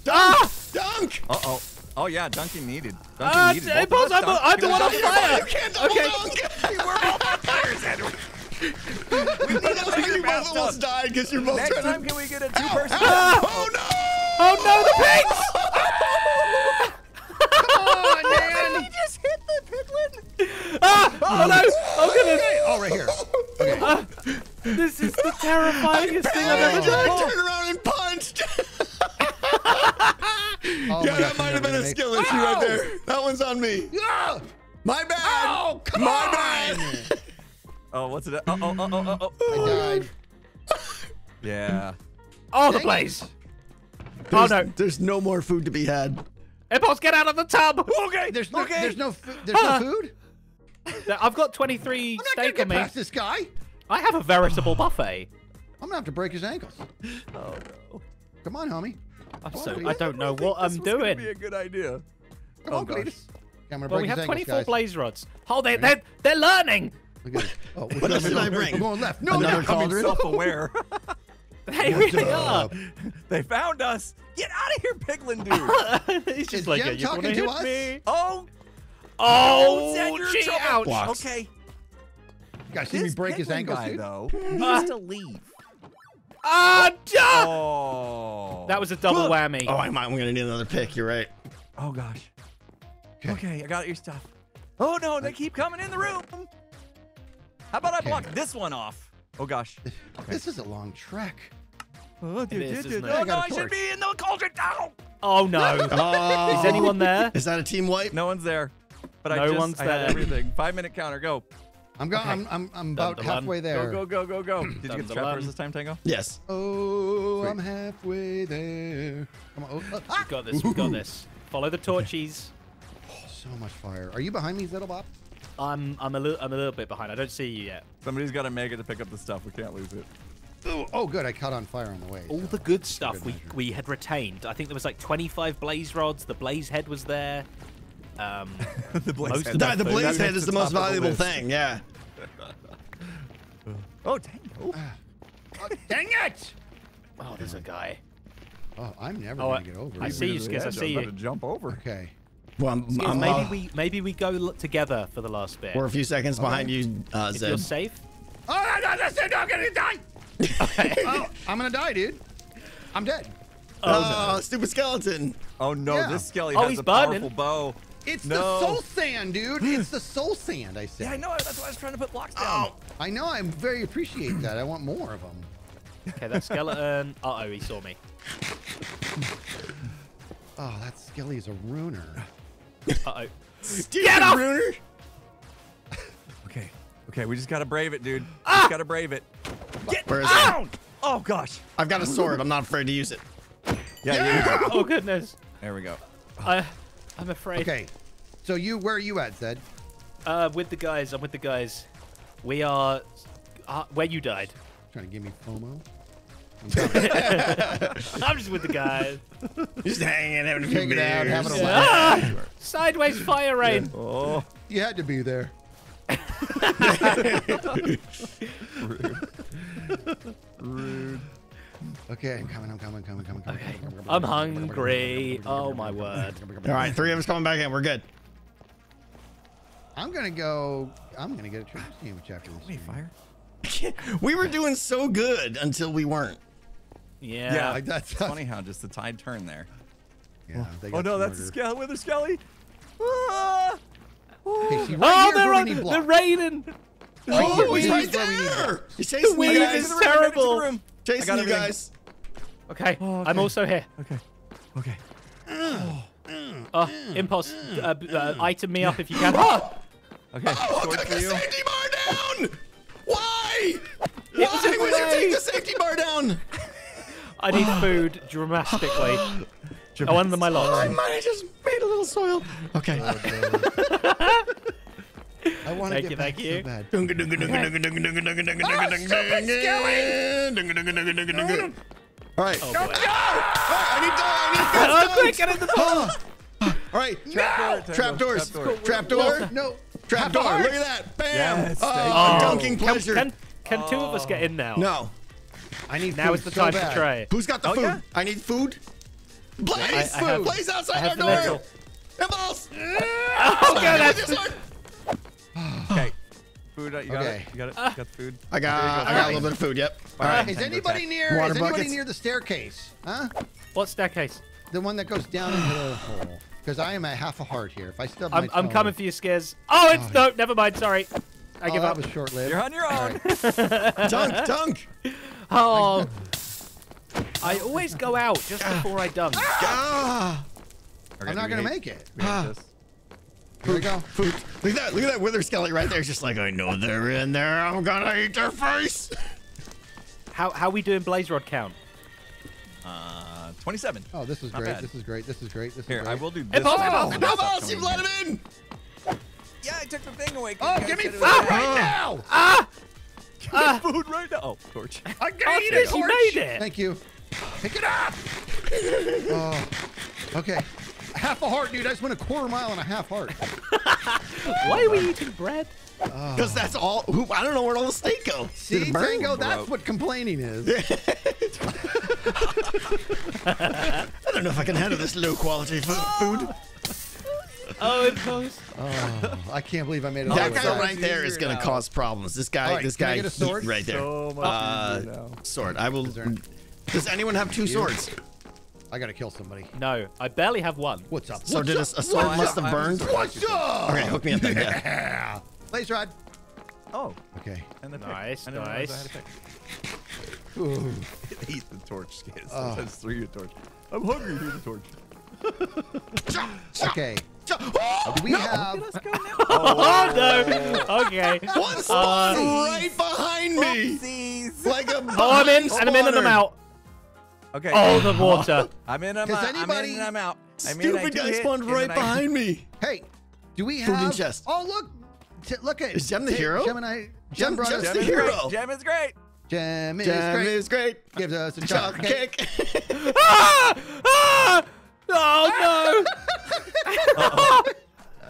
Dunk! Dunk! Uh oh. Oh yeah, dunking needed. Dunking Ah, needed. uh, Both of Impulse, us I'm, dunk. I'm the one on fire. You can't double Okay. dunk! We're both on fire, Edward. (laughs) You both almost died because you're both Next trying time, can we get a two-person? Oh no! Oh no, the pigs! (laughs) Oh man! He just hit the piglin. Ah! Oh no! Oh goodness! Oh, right here. Okay. This is the (laughs) terrifyingest thing I've ever done. turned around and punched. (laughs) Oh, yeah, that might have been a gonna skill make- issue right there. That one's on me. Ah! My bad. Oh, come My on! bad. (laughs) Oh, what's it? Oh, oh, oh, oh, oh, oh. I died. Yeah. Oh, the Dang it. blaze! Oh no! There's no more food to be had. Impulse, get out of the tub! Okay. There's no, okay. there's no, fu- there's no food. I've got 23 I'm not gonna steak get on me. past this guy. I have a veritable buffet. I'm gonna have to break his ankles. Oh no. Come on, homie. I'm Come so, I don't know think what this I'm was gonna doing. Be a good idea. Come Oh, on, gosh. Cletus. Okay, I'm gonna Well, we have ankles, 24 guys. blaze rods. Oh, they, they're, they're learning! Look at this. (laughs) Oh, What else way did I bring? I'm going left. No, Another no. cauldron? Self-aware. (laughs) They What's really up? they found us. Get out of here, piglin dude. (laughs) He's just Is like, Jem yeah, you talking wanna to hit us? me? oh. Oh, Zed, you're gee, trouble. ouch. Blocks. Okay. You guys see me This break his piglin ankles, guy, dude? though, (laughs) needs to leave. Ah, duh! Oh. That was a double whammy. Oh, I might. I'm gonna need another pick. You're right. Oh gosh. Okay. Okay, I got your stuff. Oh no, they keep coming in the room. How about I block this one off? Oh gosh. (laughs) This is a long trek. Oh, dude, is, dude, isn't dude. Oh I no, got a I should be in the cauldron now. Oh, no. Oh. (laughs) Is anyone there? (laughs) Is that a team wipe? No one's there. But I No just one's I there. everything. Five minute counter, go. I'm going. Okay. I'm, I'm, I'm about dun, dun. halfway there. Go, go, go, go, go. Did you get the dun, trapdoors dun. this time, Tango? Yes. Oh, Sweet. I'm halfway there. Come on. Oh, oh, ah! We got this, we got this. Follow the torches. Oh, So much fire. Are you behind me, Zettlebop? I'm I'm a little I'm a little bit behind. I don't see you yet. Somebody's got to make it to pick up the stuff. We can't lose it. Oh, oh, good. I caught on fire on the way. All so the good stuff good we measure. we had retained. I think there was like 25 blaze rods. The blaze head was there. Um, the blaze head. The, the blaze That head is the the most top of the valuable thing. Yeah. Oh, dang. Oh, dang it! oh, there's a guy. Oh, I'm never Oh, gonna get over I see you, Skizz. Skizz, I see you. to jump over. Okay. Well, I'm, Skizz, I'm, maybe uh, we maybe we go look together for the last bit. we're a few seconds behind you, uh, if you're safe. Oh, no, no, no, no, I'm gonna die. (laughs) oh, I'm gonna die, dude. I'm dead. Oh, stupid skeleton. Oh no, Yeah. this skelly Oh, has a burning. powerful bow. It's No. the soul sand, dude. (gasps) It's the soul sand. I said. Yeah, I know. That's why I was trying to put blocks down. Oh, I know. I very appreciate that. I want more of them. Okay, that skeleton. Uh oh, he saw me. Oh, that Skelly is a runer. Uh oh. Get off! Bruner. Okay. Okay, we just gotta brave it, dude. Ah! Just gotta brave it. Get Where is it? down! Oh gosh. I've got a sword. I'm not afraid to use it. Yeah, yeah. Oh goodness. There we go. I, I'm afraid. Okay. So you, where are you at, Zed? Uh, with the guys. I'm with the guys. We are. Uh, where you died. Trying to give me FOMO? (laughs) I'm just with the guys. (laughs) Just hanging, having a few Take out, beers. having a ah! Sideways fire rain. Oh. You had to be there. Rude. Okay, I'm coming, I'm coming, coming, coming, coming. Okay. coming, coming, I'm coming, coming, hungry. coming, coming, Oh my word. coming, coming, All right, three of us coming back in. We're good. I'm gonna go. I'm gonna get a trick sandwich after this. Wait, fire? we were doing so good until we weren't. Yeah. Yeah. Like that's It's funny how just the tide turned there. Yeah, Oh got no, that's a smarter. Skelly Wither Skelly. Ah! Okay, see, right Oh, they're, where on, they're block. raining. Oh, here, he's this right is where we need there. block. He's chasing wave you is guys. Into the room, the terrible. room. I Chasing got you guys. Okay. Oh, I'm also here. Okay. Okay. Oh, impulse. Uh, uh, item me up if you can. Okay. Oh, sword took for the you. safety bar down. Why? Why would you take the safety bar down? I need food dramatically. (gasps) (laughs) Jermaine. I wanted my lot. Oh, I might have just made a little soil. Okay. Oh, (laughs) I want to get you, back so bad. Ah, All right. Oh, no! I need to. I need to. Oh, quick! All right. Trap doors. Trap door. No. Trap door. Look at that. Bam. Oh, dunking pleasure. Can, can, can two of us get in now? No. I need. Now is the time to try it. Who's got the oh, food? I need food. Blaze. I- I have- Blaze I outside have our the door. metal. Impulse. Oh, God, that's... Okay. Food. uh, You got Okay. it. You got it. You got the food. I got, I got a little bit of food. Yep. All right. Is anybody near? Water is anybody buckets? near the staircase? Huh? What staircase? The one that goes down into the hole. Because I am at half a heart here. If I stub I'm, my I'm coming for you, Skizz. Oh, it's... No, never mind. Sorry. I Oh, give that up. was short-lived. You're on your own. (laughs) Dunk, dunk. Oh. I always go out just before I dunk. Ah. Okay, I'm not gonna hate- make it. Ah. Here we go. Food. Look at that. Look at that wither skelly right there. It's just like I know they're in there. I'm gonna eat their face. How how we doing blaze rod count? Uh, 27. Oh, this is Not great. bad. This is great. This is great. This is Here, great. I will do this. Impulse, one. impulse, Stop Impulse, you've let him in. Yeah, I took the thing away. Oh, give me said food it right bad. now! Ah! Give me ah. food right now. Oh, torch. (laughs) I Oh, gave Skizz, you made it. Thank you. Pick it up. (laughs) oh, okay. Half a heart, dude. I just went a quarter mile and a half heart. (laughs) Why are we eating bread? Oh. Because that's all. Who, I don't know where all the steak go. See, it burn? Tango, that's Broke. what complaining is. I don't know if I can handle this low quality food. Oh. Oh, impulse. Oh, I can't believe I made it. all that guy back. right there is gonna cause problems. This guy, All right, this guy, get a sword? (laughs) right there. So much Uh, easier now. sword. I will. There- Does anyone have two swords? I gotta kill somebody. No, I barely have one. What's up? So What's did a, up? a sword What's must up? have burned? What's up? Okay, hook me up then. Yeah. Yeah. Blaze rod. Oh, Okay. and the pick. Nice, I didn't realize I nice. had a pick. Ooh. (laughs) Eat the torch, Skizz. Oh. That's through your torch. I'm hungry. Here's the torch. (laughs) Okay. Oh, Do we (gasps) have? Let's go now. (laughs) Oh (laughs) no. Okay. one spawned Uh, right behind me, Oopsies. like a. Oh, (laughs) I'm in, and I'm in, and I'm out. Okay. Oh, the water. I'm in. I'm Does out. I'm anybody- in. and I'm out. I'm I Stupid guy spawned right behind me. Hey, do we Food have? in chest. Oh look. T- look at. Is Gem the hero? Gemini. Gem- Gem brought Gem's us. the Gem is hero. great. Gem is great. Gem is Jam great. is great. Gives us a Chocolate chocolate cake. ah! Ah! Oh no! (laughs)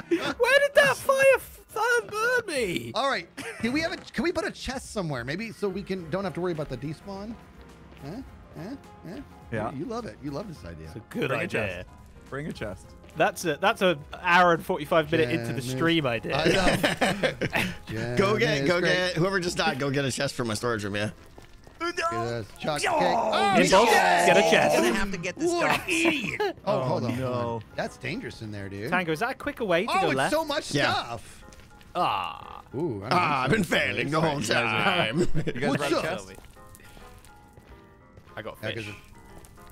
Where did that fire fire burn me? All right. Can we have a? Can we put a chest somewhere? Maybe so we can don't have to worry about the despawn. Huh? Huh? Huh? Yeah. You, you love it. You love this idea. It's a good Bring a idea. chest. Bring a chest. That's a that's a hour and forty five minute into the stream idea. I know. (laughs) Go get, is go great. get. Whoever just died, go get a chest for my storage room. Yeah. Get us chocolate cake. Oh, Impulse, yes! get a chest. I'm gonna have to get this stuff. idiot. (laughs) Oh, hold on. no. hold on. That's dangerous in there, dude. Tango, is that a quicker way to oh, go it's left? so much Yeah. stuff. Ah. Ooh, I ah, I've been failing the whole You guys are- time. (laughs) You guys What's ready to up? chest? I got fish. it-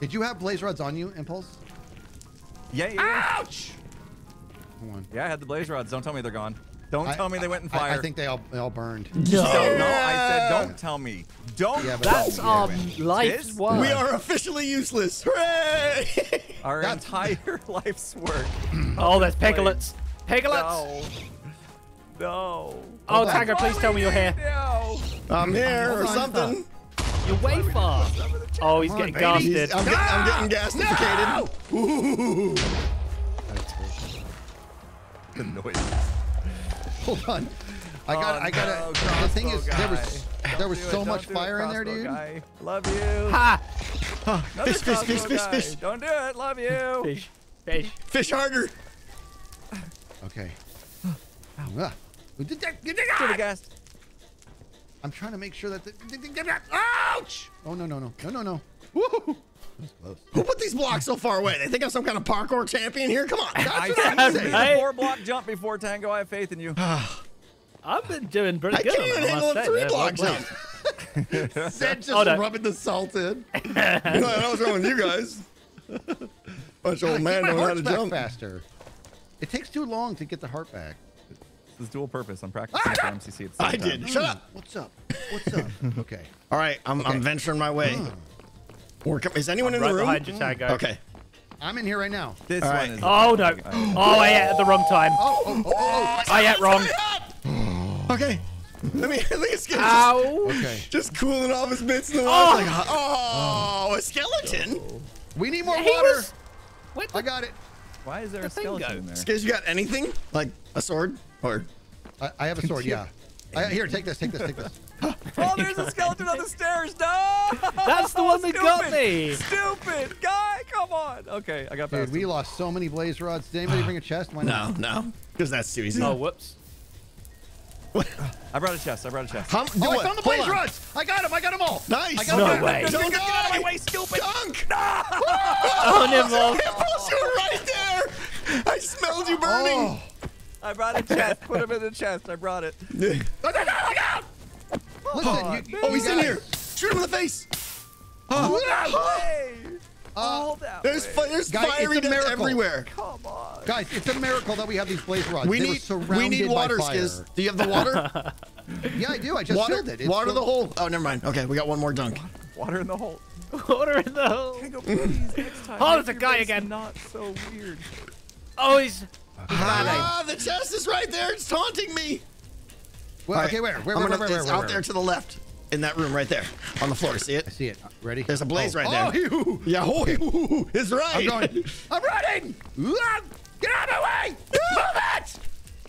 Did you have blaze rods on you, Impulse? Yeah, yeah. Ouch! Come on. Yeah, I had the blaze rods. Don't tell me they're gone. Don't I- tell me they went in I- fire. I, think they all they all burned. (laughs) No, no, I said don't tell me. Don't. Yeah, That's me our they life's work. We are officially useless. Hooray! (laughs) Our That's- entire (laughs) life's work. Oh, there's piglets. Piglets. No. No. Oh, Hold on. Tagger, please tell me you're here. No. I'm here or something. You're way far. Oh, he's on, getting baby. He's- gasted. I'm, getting, I'm getting gastificated. Ooh. The noise. Hold on. I got. Oh, I got no, The thing is, crossbow there was there was Do it, so don't much do it, fire in there, crossbow dude. Guy. Love you. Ha! Another Fish, fish, fish, fish, guy. fish. Don't do it. Love you. Fish. Fish. Fish harder. Okay. Ah. To the gas. I'm trying to make sure that the. Ouch! Oh no no no no no no. Woo! That was close. Who put these blocks so far away? They think I'm some kind of parkour champion here? Come on. That's what I'm saying. made a four block jump before Tango. I have faith in you. (sighs) I've been doing pretty I good. can't even handle a three man. block Well jump. Zed just Oh, no. rubbing the salt in. (laughs) You know, I what's wrong with you guys. Bunch of old man my know how to jump. faster. It takes too long to get the heart back. This is dual purpose. I'm practicing for MCC at the I same time. did. Shut up. What's up? What's up? (laughs) okay. All right, I'm, I'm venturing my way. Hmm. Or come, is anyone in Right the room? behind you, Tango. Okay. I'm in here right now. This All one right. is. Oh no! Oh, I ate at the wrong time. Oh, oh, oh, oh, I ate wrong. (sighs) Okay. Let me look at Skip. Ow! oh. Okay. Just cooling off his bits in the Oh. water. Like, oh, a skeleton. We need more He water. was- What the- I got it. Why is there a The thing skeleton goes. in there? Skizz, you got anything? Like a sword? Or I, I have a sword. Yeah. I, here, take this. Take this. Take this. Oh, there's a skeleton on the stairs. No! That's the one that got me. Stupid guy, come on. Okay, I got that. Dude, we him. lost so many blaze rods. Did anybody bring a chest? Why no, not? no, because that's too easy. Oh, whoops. I brought a chest. I brought a chest. Hum, do Oh, I it. found the Hold blaze on. rods. I got them. I got them all. Nice. I got No them. way. Don't Get out of my way, stupid. Dunk. Oh, Nimble. Nipples, you were right there. I smelled you burning. Oh. I brought a chest. Put him in the chest. I brought it. (laughs) Listen, you, Oh, he's in here. Shoot him in the face. All that Oh. way. Uh, that There's, way. fi- there's Guys, fiery death everywhere. Come on. Guys, it's a miracle that we have these blaze rods. We they need we need water, by. Skizz. Do you have the water? (laughs) Yeah, I do. I just water, filled it. It's water still- the hole. Oh, never mind. Okay, we got one more dunk. Water in the hole. (laughs) Water in the hole. Tango, please. Next time. Oh, make there's a guy again. Not so weird. Oh, he's. Ah, the chest is right there. It's taunting me. Well, All okay, right, where? Where? I'm Where? gonna- Where? Where? It's where, out where? there to the left, in that room right there, on the floor. See it? I it? see it. Ready? There's a blaze Oh. right oh, (laughs) there. you. Yeah, oh, it's right. I'm going. (laughs) I'm running. Get out of my way. Move it.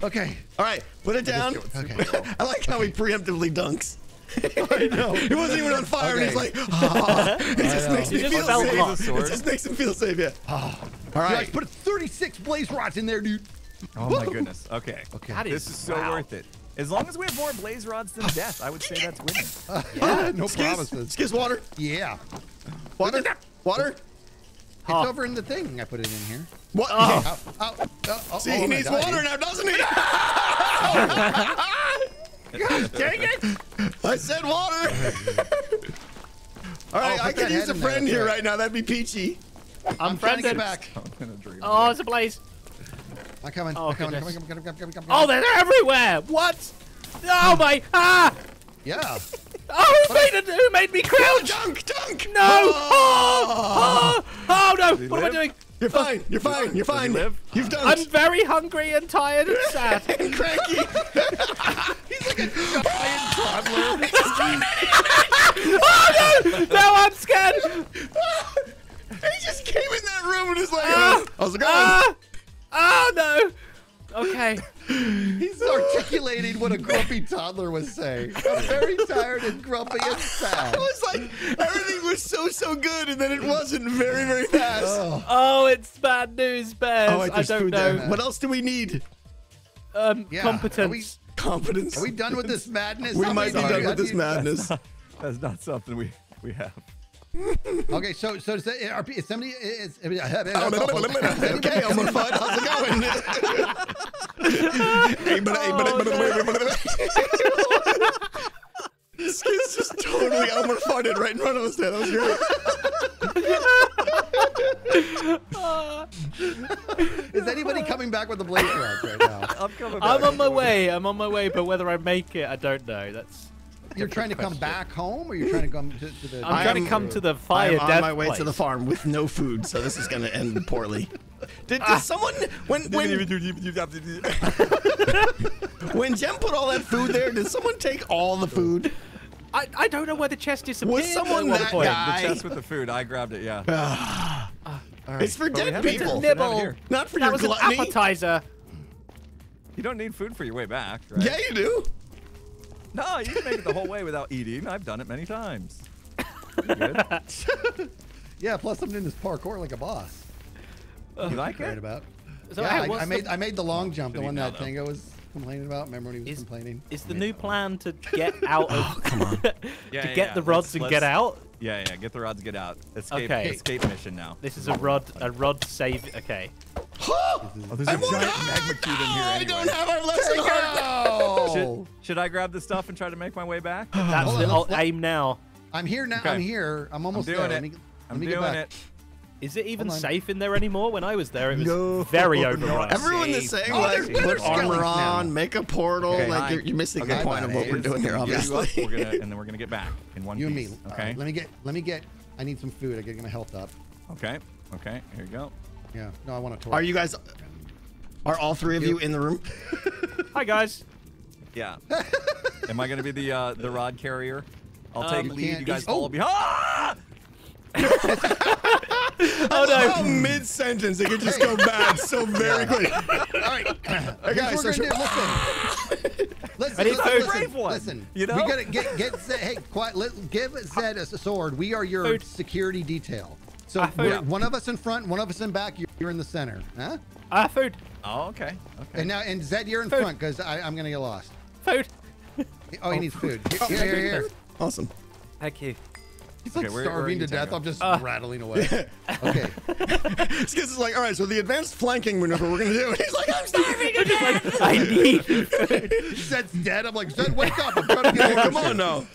Okay. All right, put it down. (laughs) Okay. I like how he preemptively dunks. I know. He wasn't even on fire, and he's like, ah. it just makes me just feel safe. It just makes him feel safe. Yeah. All Guys, right. put 36 blaze rods in there, dude. Oh my goodness. Okay. Okay. That This is is so wow. worth it. As long as we have more blaze rods than death, I would say that's winning. (laughs) Yeah, (laughs) no Skizz, promises. Skizz water. Yeah. Water. Water. It's Oh. over in the thing. I put it in here. What? Ow, ow, ow, oh, See, oh, he needs died. water now, doesn't he? (laughs) Dang it! I said water. All right, Oh, I put could use a friend here right. right now. That'd be peachy. I'm I'm trying to get friended. back. I'm gonna dream. Oh, it's a blaze. I'm coming. Oh, I'm coming. I'm goodness. coming. I'm coming. Coming. Coming. Oh, they're everywhere. What? Oh my! Ah! Yeah. (laughs) Oh, who made it? Who made me crouch? Dunk, dunk. No! Oh! Oh, oh no! he What am I doing? You're fine. You're fine. You're fine. live? You've done I'm very hungry and tired and (laughs) sad. and cranky. (laughs) He's like a giant toddler. oh no! No, I'm scared. he just came in that room and was like, Ah! uh, "How's it going?" Ah! Oh no! Okay. (laughs) He's articulating what a grumpy toddler was saying. I'm very tired and grumpy and sad. (laughs) It was like everything was so so good, and then it wasn't very very fast. Oh, Oh, it's bad news, Bears. Oh, wait, I don't know. there. What else do we need? Um, Yeah, competence. Confidence. are we done with this madness? We might be done with this need- madness. (laughs) That's not something we we have. Okay, so so is, that, eh, are, is somebody eh, eh, is, is, okay, Elmer Fudd, how's it going? (laughs) hey, but, hey, but, but, but, but, but, This kid's just totally Elmer Fudded right in front of us there. That was great. (laughs) is anybody coming back back with the blaze rods right now. I'm coming back. I'm on my way. I'm on my way, but whether I make it, I don't know. That's. A You're trying to different come back home, or you're trying to come to, to the? I'm I trying to come to the fire. I'm on my way to the farm with no food, so this is gonna end poorly. (laughs) Did, Ah. did someone when when (laughs) when Gem put all that food there? Did someone take all the food? I, I don't know where the chest disappeared. someone at one that point. guy- The chest with the food. I grabbed it. Yeah. It's for dead have it people. Nibble. not for That your was an appetizer. You don't need food for your way back, right? Yeah, you do. No, you can make it the whole way without eating. I've done it many times. Good? (laughs) Yeah, plus I'm doing this parkour like a boss. You like Right it? about. So, yeah, I, I made the- I made the long jump, the Should eat one that though. Tango was complaining about. Remember when he was Is- complaining? Is the new plan to get out of? (laughs) Oh, come on. (laughs) to Yeah, get yeah, the rods Let's- and let's- get out. Yeah, yeah. Get the rods, get out. Escape, Okay. escape mission now. This is a rod. A rod save. Okay. (gasps) Oh, there's I a want giant to- magma cube in here I anyway. don't have our lesson heart. Should, should I grab the stuff and try to make my way back? That's Hold the on, aim now. I'm here now. Okay. I'm here. I'm almost I'm doing there. it. Let me, let I'm me doing get back. it. Is it even safe in there anymore? When I was there, it was No, very no, overrun. Everyone is saying Oh, like there's- put there's armor skeletons now. on, make a portal. Okay, like you're, you're missing Okay, the point of what we're doing here, Yeah, you up, obviously. We're gonna, and then we're gonna get back in one You and me. Okay. right, let me get. Let me get. I need some food. I gotta get my health up. Okay. Okay. Here you go. Yeah. No, I want to torch. Are you guys? Are all three of you in the room? Hi guys. Yeah. Am I gonna be the uh, the rod carrier? I'll Um, take You lead. You guys he's- follow oh. me. Ah! (laughs) Oh no. mid sentence it could just go bad so very quick. All right. (laughs) Here's guys, what we're so gonna should- do. Listen. Listen. Ready, listen, food? listen, Brave one, listen. you know? We gotta get get Zed. Hey, quiet. Let, give Zed a sword. We are your Food. security detail. So we're, one of us in front, one of us in back. You're, you're in the center. Huh? Ah, food. Oh, okay. Okay. And now, and Zed, you're in Food. front because I'm gonna get lost. Food. Oh, he needs food. Here, here, here, here. Awesome. Thank you. He's like Okay, where- where are starving you, to death. I'm just Uh. rattling away. (laughs) Okay. (laughs) Skizz is like, all right, so the advanced flanking maneuver we're gonna do. (laughs) And he's like, I'm starving. I'm just like, I need. Zed's dead. I'm like, Zed, wake up. I'm trying to get Come on now.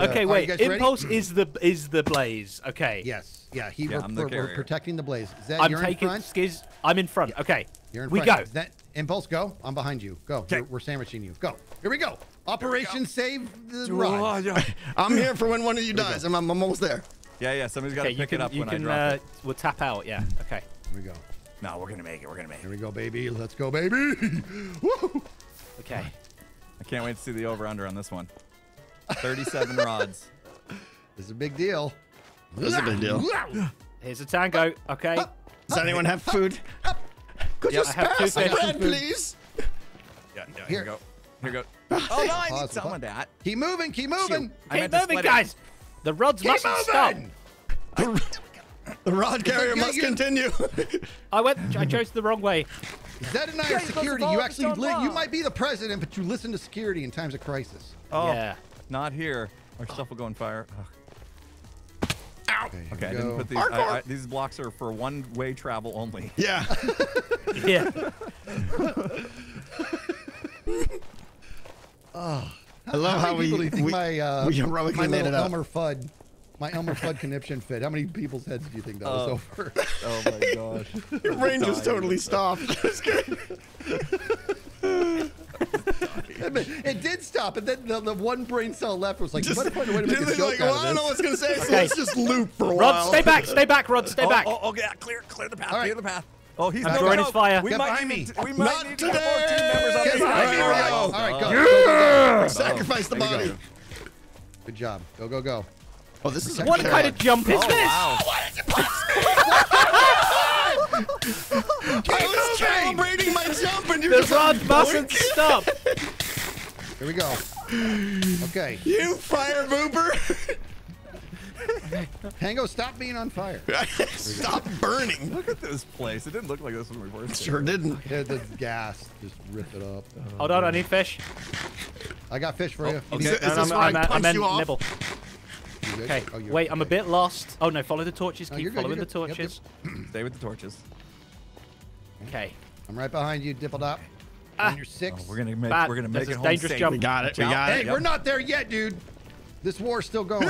Okay, Are wait. guys ready? Impulse is the is the blaze. Okay. Yes. Yeah. He. Yeah, we're, I'm the we're- we're protecting the blaze. Zed, I'm you're taking in front. Skizz. I'm in front. Okay. You're in we front. go. That impulse, go. I'm behind you. Go. We're, we're sandwiching you. Go. Here we go. Operation Save the Rod. (laughs) I'm here for when one of you dies. I'm, I'm almost there. Yeah, yeah. Somebody's got to Okay, pick can it up when can I drop uh, it. we'll tap out. Yeah. Okay. Here we go. No, we're gonna make it. We're gonna make it. Here we go, baby. Let's go, baby. (laughs) Woo! Okay. I can't wait to see the over under on this one. 37 (laughs) rods. This is a big deal. This is a big deal. (gasps) Here's a tango. Okay. Does anyone have food? Could Yeah, you I have spare some bread, please? Yeah, yeah. Here, Here. we go. Here we go. (laughs) Oh no, I need some pause. of that. Keep moving. Keep moving. I Keep moving, split it. guys. The rods Keep mustn't stop. The rod carrier must you- continue. (laughs) I went. I chose the wrong way. Zed and I Yeah, are you're supposed to security. You actually, li- you might be the president, but you listen to security in times of crisis. Oh, Yeah. not here. Our stuff will go on fire. Ugh. Okay, Okay, I didn't put these. I, I, these blocks are for one-way travel only. yeah. (laughs) Yeah. I love how, many we, do you think we, my, uh, we heroically my little. Elmer Fudd, my Elmer Fudd conniption fit. How many people's heads do you think that was Oh. over? (laughs) Oh my gosh. (laughs) Your brain just totally stopped. (laughs) it did stop, and then the, the one brain cell left was like, just, "What if I a way to make a joke like, well, I don't know this?" what's gonna say, so Okay. let's just loop for a Rod, while. stay back. Stay back, Rod. Stay oh, back. Oh, oh, yeah, clear, clear the path. All right. Clear the path. Oh, he's I'm no, throwing no, his fire. We Get might need. me. We might Not need today. more team members on Get this behind side. All right. Rio. All right, go. Go, go, go. Sacrifice the There body. go. Good job. Go, go, go. Oh, this is a What kind of jump is Oh, this? wow. (laughs) I (laughs) was calibrating my jump and you The just like, rod mustn't stop. Here we go. Okay. You fire booper. (laughs) Tango, stop being on fire. (laughs) Stop burning. Look at this place. It didn't look like this when we first. Sure didn't. Yeah, the gas just rip it up. Hold on. I need fish. I got fish for you. Is Okay. it- is no, this no, where I I'm, I'm, I'm you off? nibble. Okay. Oh, you're- Wait, I'm a bit lost. Oh no, follow the torches. Keep you're good, following the good. Yep, yep. torches. (clears throat) Stay with the torches. Okay. I'm right behind you, Dippledop. Ah. On your six. Oh, we're gonna make. Bad. We're gonna make is it home dangerous safe. jump. We got it. We Jump. got Hey, it. we're not there yet, dude. This war's still going.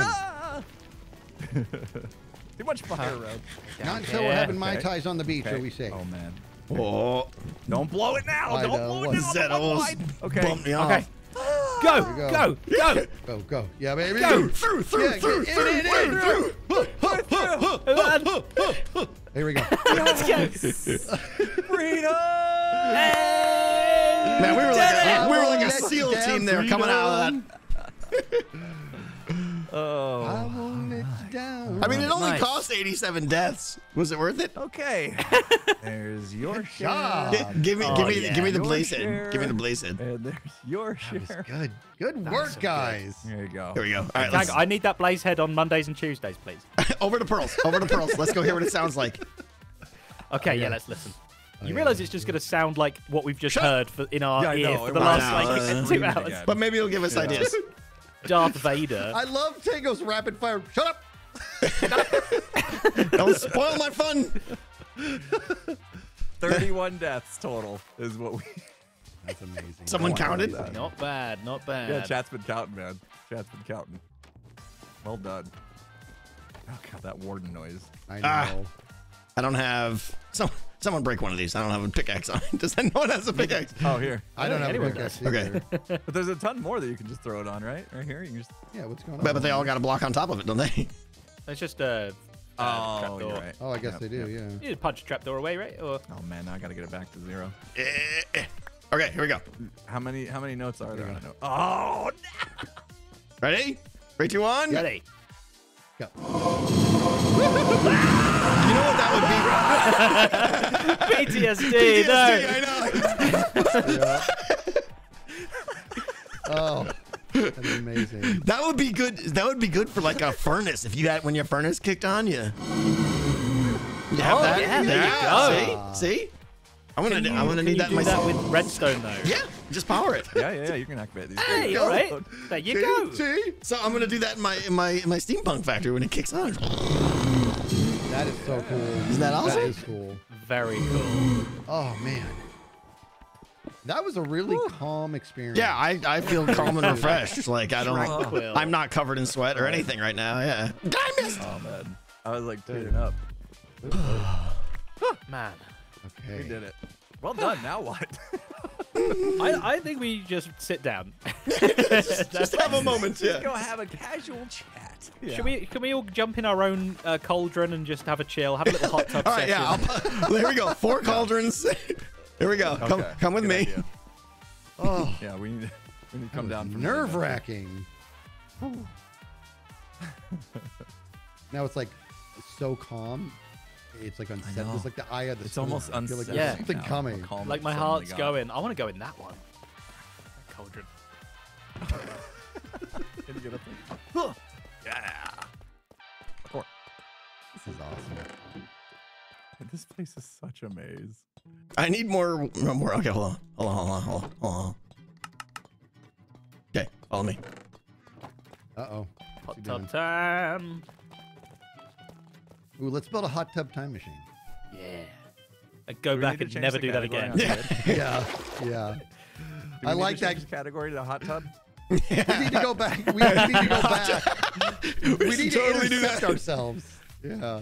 (laughs) Too much fire road. Not until we're having mai Okay. tais on the beach, Okay. are we safe? Oh man. Oh, Don't blow it now. I Don't know, blow it what now. is that almost. Okay. bumped me off. Okay. Go, go. go, go. Go, go. Yeah, baby. Go. Through, through, Yeah, through, get through, in, in, in, through, through. Here we go. Let's go. Freedom. Man, we were like I a, we were like a SEAL team there coming out of that. Oh. I won't let you down. I mean, it only Nice. cost 87 deaths. Was it worth it? Okay. (laughs) There's your share. give me, Oh, give me, yeah. give me the Your blaze head. Give me the blaze head. And there's your That was share. good. Good work, guys. There you go. Here we go. All right, let's, I need that blaze head on Mondays and Tuesdays, please. (laughs) over to pearls. Over to pearls. Let's go hear what it sounds like. Okay, yeah, yeah. let's listen. Oh, You yeah. realize it's just going to sound like what we've just heard for, in our Yeah, ear know, for the last like two hours. But maybe it'll give us Yeah. ideas. (laughs) Darth Vader. I love Tango's rapid fire. Shut up. (laughs) Don't spoil my fun. 31 deaths total is what we. That's amazing. Someone I love counted? Not bad, not bad. Yeah, chat's been counting, man. Chat's been counting. Well done. Oh god, that warden noise. I know. Ah. I don't have. Some, someone break one of these. I don't have a pickaxe on. (laughs) Does anyone has a pickaxe? Oh, here. I don't have a pickaxe does. either. (laughs) But there's a ton more that you can just throw it on, right? Right here. You can just. Yeah, what's going on? But, but they all got a block on top of it, don't they? (laughs) It's just a uh, Oh, trapdoor. you're right. Oh, I guess Yep, they do. yep. Yeah. You just punch a trapdoor away, right? Or Oh man, now I gotta get it back to zero. Eh. okay, here we go. How many? How many notes are there you on a note? Oh, no. Ready? Three, two, one. ready? Go. You know what that would be? (laughs) PTSD. PTSD, no. I know. (laughs) Oh, that's amazing. That would be good. That would be good for like a furnace. If you had when your furnace kicked on, you. You have Oh, that. yeah, there you go. See, see. I'm gonna. You- I'm gonna need that myself. that with redstone though. yeah, just power it. Yeah, yeah, yeah. You can activate these. Hey, things. all right. There you go. See? So I'm gonna do that in my in my in my steampunk factory when it kicks on. That is so cool. Isn't that awesome? That is cool. Very cool. Oh man, that was a really calm experience. Yeah, I, I feel calm and refreshed. (laughs) Like I don't. Tranquil. I'm not covered in sweat or anything right now. Yeah. I missed. Oh man, I was like tearing up. (sighs) Man. We did it. Well done. now what? (laughs) I, I think we just sit down. (laughs) Just have a moment. Go Yeah. have a casual chat. Should we? Can we all jump in our own uh, cauldron and just have a chill, have a little hot tub (laughs) All right. session? Yeah. I'll, there we go. Four cauldrons. Here we go. Come Okay, come with good me. idea. Oh, Yeah, we need. We need to come down. from nerve wracking. now it's like so calm. It's like unsettled. know. It's like the eye of the It's storm. almost I feel like unsettling. Yeah. something now, coming. like my suddenly heart's going. I want to go in that one. (laughs) Cauldron. Can you get up there? Yeah. Four. This is awesome. This place is such a maze. I need more. More. Okay. Hold on. Hold on. Hold on. Hold on. Hold on. Okay. Follow me. Uh oh. Hot tub time. Ooh, let's build a hot tub time machine. Yeah. I go Do back and never do that again. on (laughs) Yeah. Yeah. (laughs) Do we I need like change that- category to hot tub. (laughs) We need to go back. We need to go back. we should need totally to do intercept ourselves. Yeah.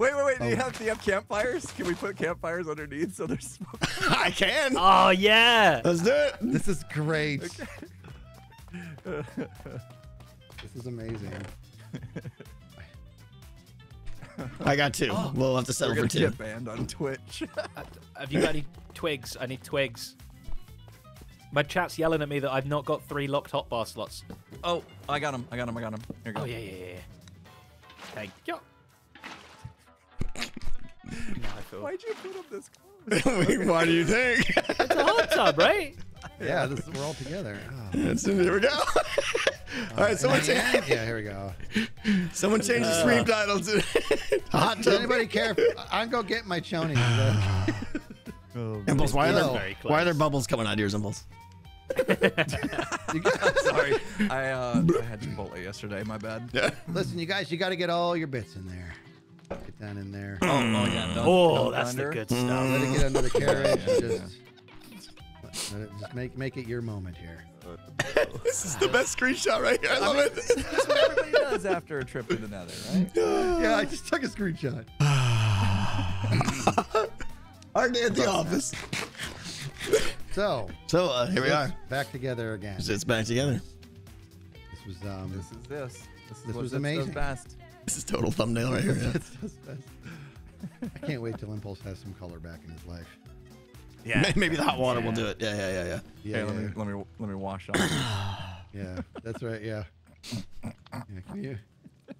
Wait, wait, wait. Do you Oh. have do you have campfires? Can we put campfires underneath so there's smoke? I can. Oh yeah. Let's do it. This is great. Okay. this is amazing. I got two. Oh, we'll have to settle We're for two. get banned on Twitch. (laughs) Have you got any twigs? I need twigs. My chat's yelling at me that I've not got three locked hotbar slots. oh, I got him. I got him. I got him. Here you go. Oh yeah, yeah, yeah. yeah. Thank you. (laughs) Now Why'd you put him this (laughs) close? Why do you think? It's a hot tub, right? (laughs) Yeah, this we're all together. Oh. It's- here we go. (laughs) All right, someone, cha- yeah, here we go. (laughs) someone change the stream title to Hot Does anybody care? If, I'm gonna get my chonies. (sighs) Oh, Impulse, why are, there, why are there bubbles coming out of yours, Impulse? You guys- Sorry, I uh, I had Chipotle yesterday. My bad. Yeah. Listen, you guys, you got to get all your bits in there. Get that in there. Oh, oh yeah. Done, Oh, done that's under. the good stuff. Let it get under the carriage. Yeah, and yeah, just, let it, just make make it your moment here. (laughs) This is the best screenshot right here. I love it. That's what everybody does after a trip to the Nether, right? (laughs) Yeah, I just took a screenshot. All Hard day at the office. So So uh, here we are. back together again. It's back together. This was um. This is this. This is This what was ZITS does amazing. best. This is total thumbnail right here. Yeah. (laughs) it's just best. I can't wait till Impulse has some color back in his life. Yeah. Maybe the hot water will do it. Yeah, yeah, yeah, yeah. Yeah, Okay, let yeah, me let me let me wash off. (coughs) yeah, that's right. Yeah. yeah can you?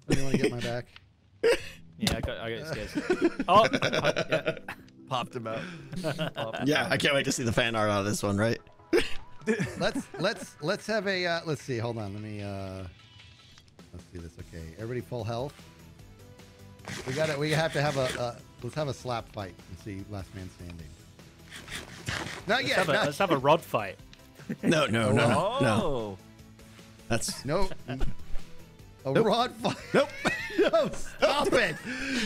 Do you want to get my back? (laughs) Yeah, I got, I got scared. (laughs) Oh, yeah. Popped him out. Popped (laughs) Yeah, out. I can't wait to see the fan art out of this one, right? let's let's let's have a uh, let's see. Hold on. Let me uh let's do this. Okay, everybody full health. We got to We have to have a uh, let's have a slap fight and see last man standing. Not Let's yet. have, a, not- let's have a rod fight. No, no, no, no, no. Oh. That's no. (laughs) A rod fight. nope. (laughs) no, stop it.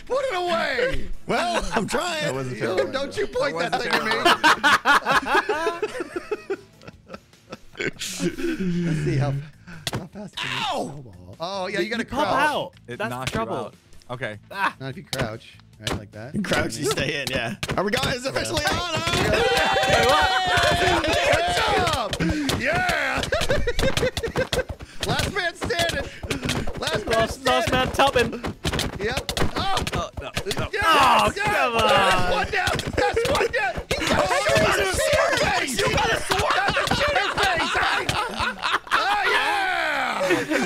Put it away. Well, I'm trying. That wasn't You- terrible. don't you point that That thing at me. (laughs) Let's see how, how fast can Ow! snowball? Oh yeah, you gotta Pop crouch. out. It That's knocked trouble. you out. Okay. Ah. Not if you crouch, right, like that. (laughs) Crouch, you stay in. Yeah. Are we guys officially on? Good job! Yeah! Last man standing. Last man Last, last standing. man tubbing. Yep. Oh, Oh, no, no. yes, Oh, yes. come That's one down. That's one down. He's got a oh, sword. You got a sword. That's a cheater face. Oh yeah! no, I had a sword.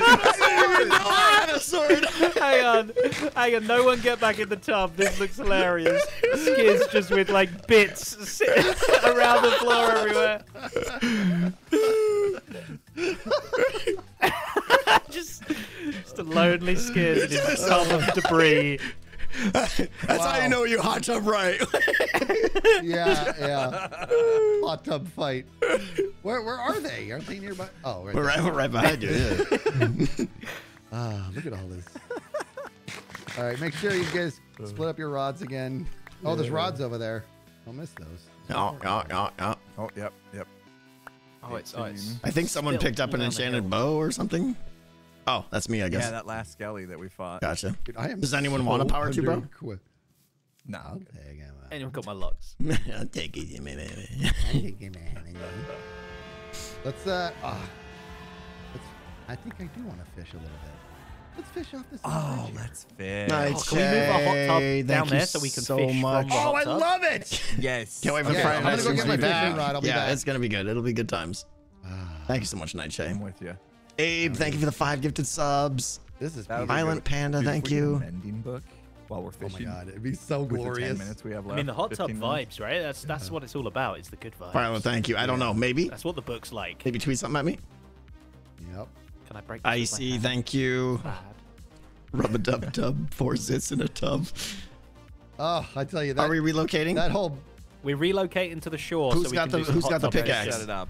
Hang on, hang on. No one get back in the tub. This looks hilarious. Skizz just with like bits (laughs) around the floor everywhere. (laughs) just, just a lonely Skizz in his tub of debris. (laughs) That's how you know you hot tub right. (laughs) Yeah, yeah. (laughs) Hot tub fight. Where where are they? Aren't they nearby? Oh, right. we're, right, we're right behind you. Yeah. Ah, look at all this. All right, make sure you guys split up your rods again. Oh, there's rods over there. Don't miss those. Oh, oh, oh, oh. Oh, yep, yep. Oh, it's, oh, it's I think someone picked up an enchanted bow or something. Oh, that's me, I guess. Yeah, that last skelly that we fought. Gotcha. Dude, I am Does anyone want a power two, bro? underequipped. No. I'll take him. anyone got my locks? (laughs) I'll take it, man. I'll take him, man. Let's uh, ah, let's. I think I do want to fish a little bit. Let's fish off this. Oh, energy. let's fish. Nice. Oh, can we move our hot tub down there so we can so fish much. from the Oh, I love it. (laughs) Yes. Can't wait for Okay, Friday I'm gonna go get my be fishing back. rod. I'll be yeah, back. it's gonna be good. It'll be good times. Ah, Thank you so much, Nightshade. I'm with you. Abe, thank you for the five gifted subs. this is That would be beautiful. Violent. Panda, thank we get a you. Mending book while we're fishing. Oh my god, it'd be so With the glorious. 10 minutes we have left. I mean, the hot tub 15 minutes. vibes, right? That's that's what it's all about. It's the good vibes. Violent, thank you. I don't know. Maybe. That's what the book's like. Maybe tweet something at me. Yep. Can I break? This with my Icy, hand? thank you. Bad. Rub a dub dub Four zits in a tub. Oh, I tell you that. Are we relocating? that whole We're relocating to the shore. Who's so we got can the- do some who's got the pickaxe? Shut it up.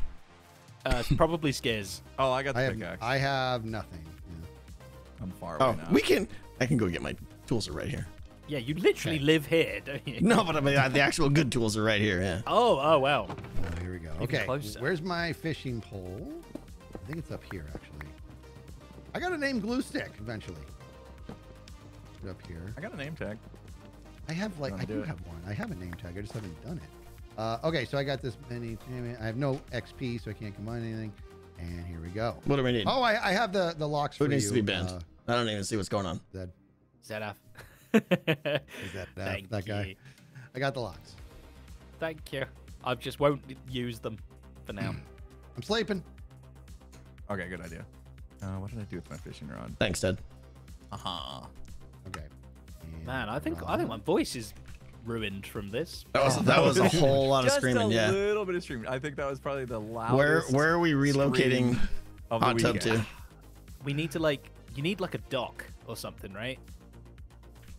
Uh, probably Skizz. Oh, I got the I have. pickaxe. I have nothing. Yeah. I'm far oh, away now. we can. I can go get my tools are right here. Yeah, you literally Okay. live here, don't you? No, but I mean uh, the actual good tools are right here. Yeah. Oh, oh well. Oh, here we go. Even Okay, closer. where's my fishing pole? I think it's up here, actually. I got to name glue stick eventually. Up here. I got a name tag. I have like I do do have one. I have a name tag. I just haven't done it. Uh, okay, so I got this many. I have no XP, so I can't combine anything. And here we go. What do we need? Oh, I, I have the the locks Who for needs you. to be banned? Uh, I don't even see what's going on. that Zedaph. is that that, Thank that guy. you. I got the locks. Thank you. I just won't use them for now. (clears throat) I'm sleeping. Okay, good idea. Uh, what did I do with my fishing rod? Thanks, Ted. Uh-huh. Okay. And Man, I think I think my voice is ruined from this. That was that was a whole lot of Just screaming. a little bit of screaming. I think that was probably the loudest. Where where are we relocating of hot tub weekend. to? We need to like you need like a dock or something, right?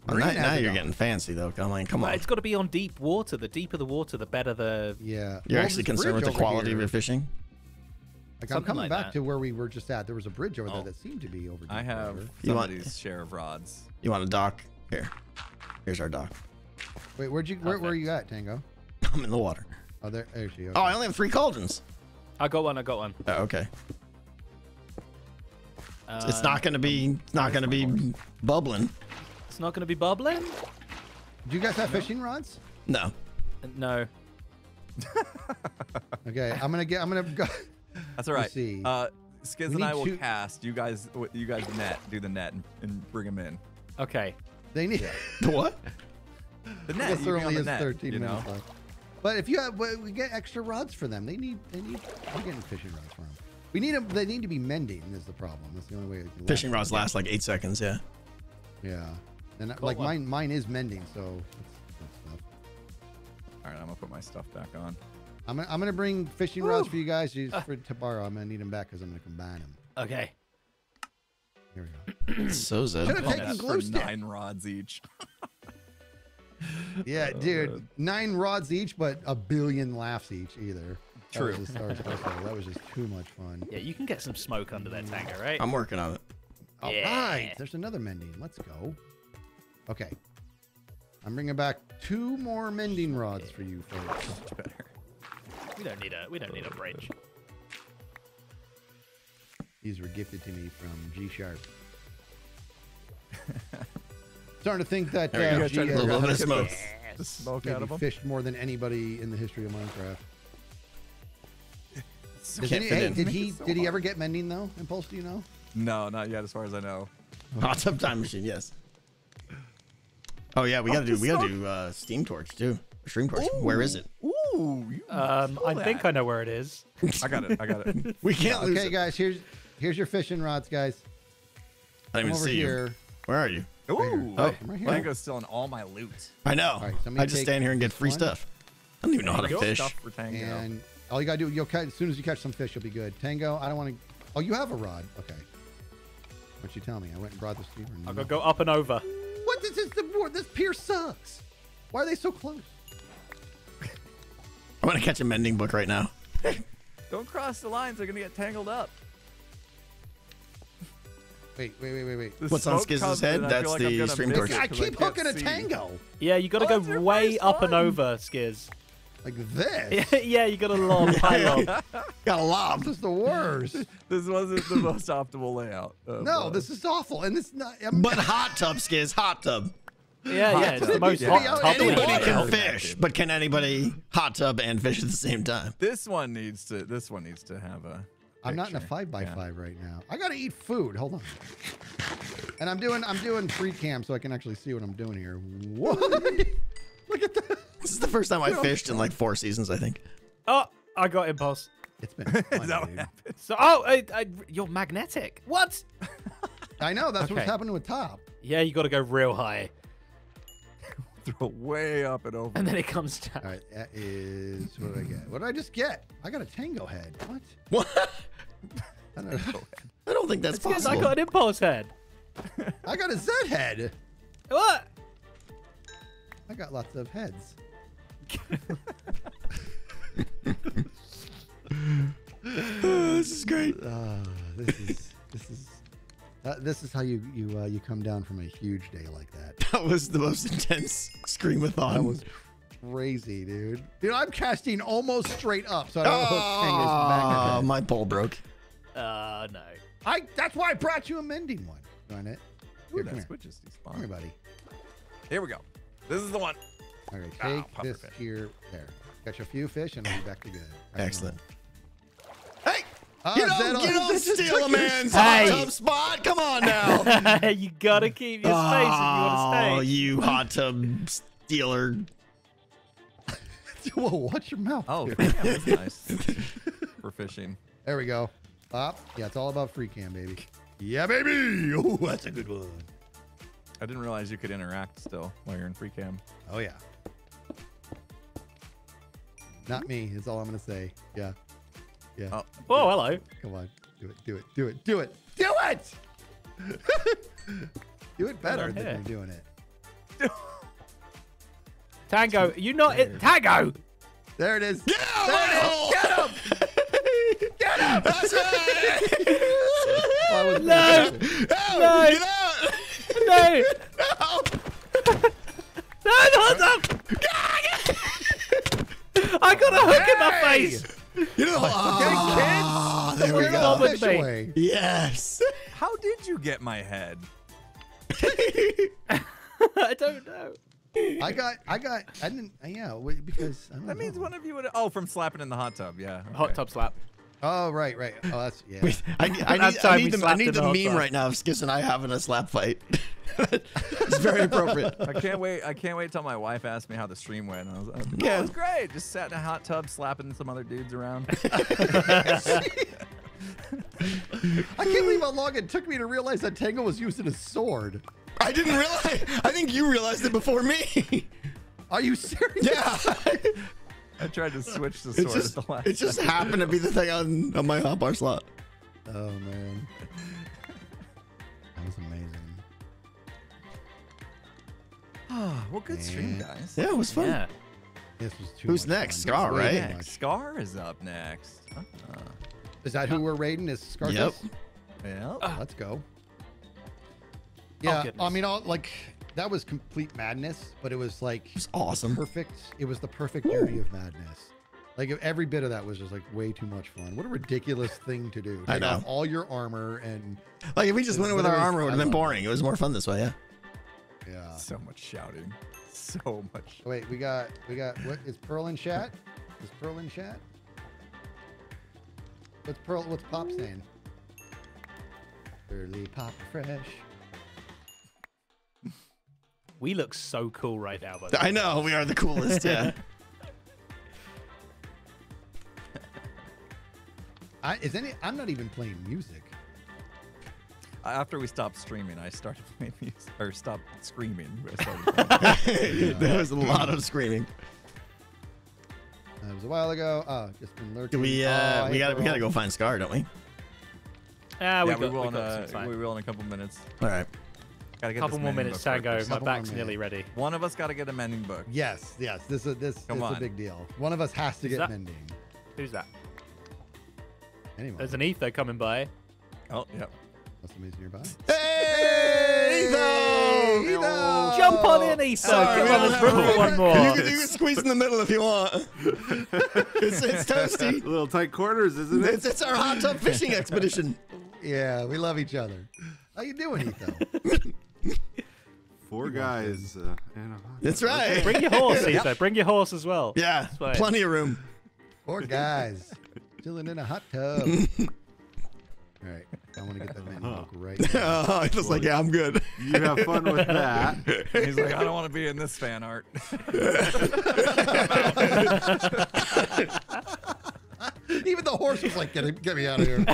Well, Marine now, now you're dock. getting fancy though. Come on, come Well, on. it's got to be on deep water. The deeper the water, the better the. Yeah. You're Well, actually concerned with the over quality of your fishing? Like I'm coming like back that. to where we were just at. There was a bridge over there Oh. that seemed to be over. I have water. You want- somebody's share of rods. You want a dock? Here. Here's our dock. Wait, where'd you? Where, where are you at, Tango? (laughs) I'm in the water. Oh, there. There she. Oh, I only have three cauldrons. I got one. I got one. Oh, okay. it's Um, not gonna be it's not gonna be bubbling. It's not going to be bubbling. Do you guys have fishing rods? No. No. (laughs) Okay, I'm gonna get. I'm gonna go. That's all right. Let's see. Uh, Skizz and I will two- cast. You guys, you guys net, do the net and, and bring him in. Okay. They need. (laughs) The what? The I net. guess there be on only the is net, 13 you know? minutes left. But if you have, well, we get extra rods for them. They need. They need. I'm getting fishing rods for them. We need them. They need to be mending. Is the problem? That's the only way. Fishing rods last like eight seconds. Yeah. Yeah. And uh, Cool like one. mine, mine is mending. So that's, that's stuff. All right, I'm gonna put my stuff back on. I'm gonna, I'm gonna bring fishing rods for you guys just (laughs) for tomorrow. I'm gonna need them back because I'm gonna combine them. Okay. Here we go. (clears throat) So Should Zed. have taken that's glue stick. nine rods each. (laughs) (laughs) Yeah, oh, dude, nine rods each, but a billion laughs each either. That was True. just- that was just- that was just too much fun. Yeah, you can get some smoke under that tango, right? I'm working on it. All Yeah. right, there's another mending. Let's go. Okay. I'm bringing back two more mending rods for you folks. Much better. We don't need a we don't need a bridge. These were gifted to me from G Sharp. (laughs) Starting to think that There we uh, go. G to uh, a little bit of Get smoke. the- The smoke out of them. fished more than anybody in the history of Minecraft. Did, he, hey, did he so did he ever get mending though? Impulse, do you know? No, not yet, as far as I know. (laughs) Hot tub time machine. Yes. (laughs) Oh yeah, we gotta do. We gotta do uh, steam torch too. Stream torch. Where is it? Ooh, you Um, I stole think. I know where it is. I got it. I got it. (laughs) We can't lose Okay, it. guys, here's here's your fishing rods, guys. I didn't Come even over see you. here. Where are you? Ooh, Oh, right here. Tango's stealing all my loot. I know. All right, somebody I just stand here and get free one. stuff. I don't even know how to fish. Stuff for Tango. And all you gotta do, you'll catch as soon as you catch some fish, you'll be good. Tango, I don't want to. Oh, you have a rod. Okay. What you tell me? I went and brought this to you. I'll no? go go up and over. What? This is the this pier sucks. Why are they so close? I want to catch a mending book right now. (laughs) Don't cross the lines. They're gonna get tangled up. Wait, wait, wait, wait, wait. The What's on smoke Skizz's comes head? and I feel That's like I'm the gonna stream miss torch. it I 'cause keep can't hooking a see. tango Yeah, you gotta Oh, go it's your way first up and one. over, Skizz. like this. (laughs) yeah, you gotta lob high lob. Got a lob. (laughs) (laughs) This is the worst. This wasn't the most optimal layout. of, No, uh, this is awful, and this not. I'm, But hot tub Skizz, hot tub. Yeah, yeah, it's the most Yeah, hot tub in the Anybody can world. fish, but can anybody hot tub and fish at the same time? This one needs to. This one needs to have a. I'm not in a five by Yeah. five right now. I gotta eat food. Hold on. And I'm doing I'm doing free cam so I can actually see what I'm doing here. What? (laughs) Look at that. This is the first time I fished in like four seasons, I think. Oh, I got impulse. It's been fun, (laughs) Is that what dude. happened? So, oh, I, I, you're magnetic. What? (laughs) I know that's what's happening with top. Yeah, you gotta go real high, Throw it way up and over. and then it comes down. All right, that is what did I get? What did I just get? I got a tango head. What? What? (laughs) I, don't know. I don't think that's possible. I got an impulse head. (laughs) I got a Z head. What? I got lots of heads. (laughs) this is great. Uh, this is this is uh, this is how you you uh, you come down from a huge day like that. That was the most intense screamathon. That was crazy, dude. Dude, I'm casting almost straight up, so I don't hook fingers back. Oh, my pole broke. Uh, no. I that's why I brought you a mending one. Darn it. Ooh, Here, that come here. switch Come here, buddy. Here we go. This is the one. All right, Ah, take puffer this fish. here. There. Got you a few fish, and I'll be back to good. Back to Excellent. normal. Hey, Ah, you is that don't, all- you don't steal a man's Hey. hot tub spot. Come on now. (laughs) you gotta keep your space if you want Oh, to stay. Oh, you hot tub stealer. (laughs) Whoa, watch your mouth. Oh, dude. yeah, that's (laughs) nice for fishing. There we go. Pop. Yeah, it's all about free cam, baby. Yeah, baby. Oh, that's a good one. I didn't realize you could interact still while you're in free cam. Oh yeah. Not me. Is all I'm gonna say. Yeah. Yeah. Oh, Oh, hello. Come on. Do it. Do it. Do it. Do it. Do it. (laughs) do it better than here? you're doing it. Tango, you not it. Tango! There it is. Get out There it is. Get him. Get him! (laughs) That's right! Oh, I No. gonna- No. Get out! No! (laughs) No! No, not that! (laughs) I got a hook in my face! You know, Okay, ah, kids. there we We're go. gonna With me. Yes. how did you get my head? I don't know. I got, I got, I didn't, uh, yeah, because I don't That means one of you would. Oh, from slapping in the hot tub. Yeah. Hot tub slap. Oh, right, right. Oh, that's (laughs) yeah. Wait, I, (laughs) I need, I need the, I need the the meme right now of Skizz and I having a slap fight. (laughs) it's very appropriate. I can't wait. I can't wait till my wife asked me how the stream went. And I was like, "Oh, Yeah. it was great. Just sat in a hot tub, slapping some other dudes around. I can't believe how long it took me to realize that Tango was using a sword. (laughs) I didn't realize. (laughs) I think you realized it before me. (laughs) Are you serious? yeah. I tried to switch the It sword just, at the last. it just happened to be the thing on, on my hotbar slot. Oh man, that was amazing. Oh, (sighs) well, good stream, guys. Yeah, it was fun. Yeah. This was too. Who's next? fun. Scar, right? Next. Scar is up next. Uh, Is that who we're raiding? Is Scar? Yep. yeah. Let's go. Oh, yeah, I goodness. mean, all, like that was complete madness, but it was like It was awesome. perfect. It was the perfect journey of madness. Like every bit of that was just like way too much fun. What a ridiculous thing to do! I Take know. all your armor and Like if we just went with our armor, it would have been boring. It was more fun this way. Yeah. yeah. So much shouting. So much. Oh, wait, we got we got what is Pearl in chat? Is Pearl in chat? What's Pearl? What's Pop saying? Early pop fresh. We look so cool right now, by. I know we are the coolest. Yeah. (laughs) I, is any? I'm not even playing music. After we stopped streaming, I started (laughs) playing music, or stopped screaming. I started (laughs) playing. there was a lot of screaming. That was a while ago. Oh, just been lurking. Do we? Oh, Uh, hey, we got. We got to go find Scar, don't we? Ah, we yeah, got, we will we in got a we will in a couple minutes. All right. Gotta get couple this more minutes, book Tango. My Couple back's nearly ready. One of us got to get a mending book. Yes, yes. This is this Come is a big deal. One of us has to Is get that- mending. Who's that? Anyway, There's an Etho coming by. Oh, yep. That's amazing nearby. Hey, Etho! Etho! Jump on in, Etho. Sorry, Come we on, let's have rip one more. You can, you can squeeze in the middle if you want. (laughs) it's, it's toasty. A little tight quarters, isn't it? It's, it's our hot tub fishing expedition. (laughs) Yeah, we love each other. How you doing, Etho? (laughs) (laughs) Four guys. Uh, and a hot That's dog. right. Bring your horse, (laughs) Etho. Bring your horse as well. Yeah, fine. plenty of room. Four guys chilling in a hot tub. (laughs) All right, I want to get that mending book right now. Oh, it was like, yeah, I'm good. You have fun with that. He's like, I don't want to be in this fan art. Even the horse was like, "Get, get me out of here."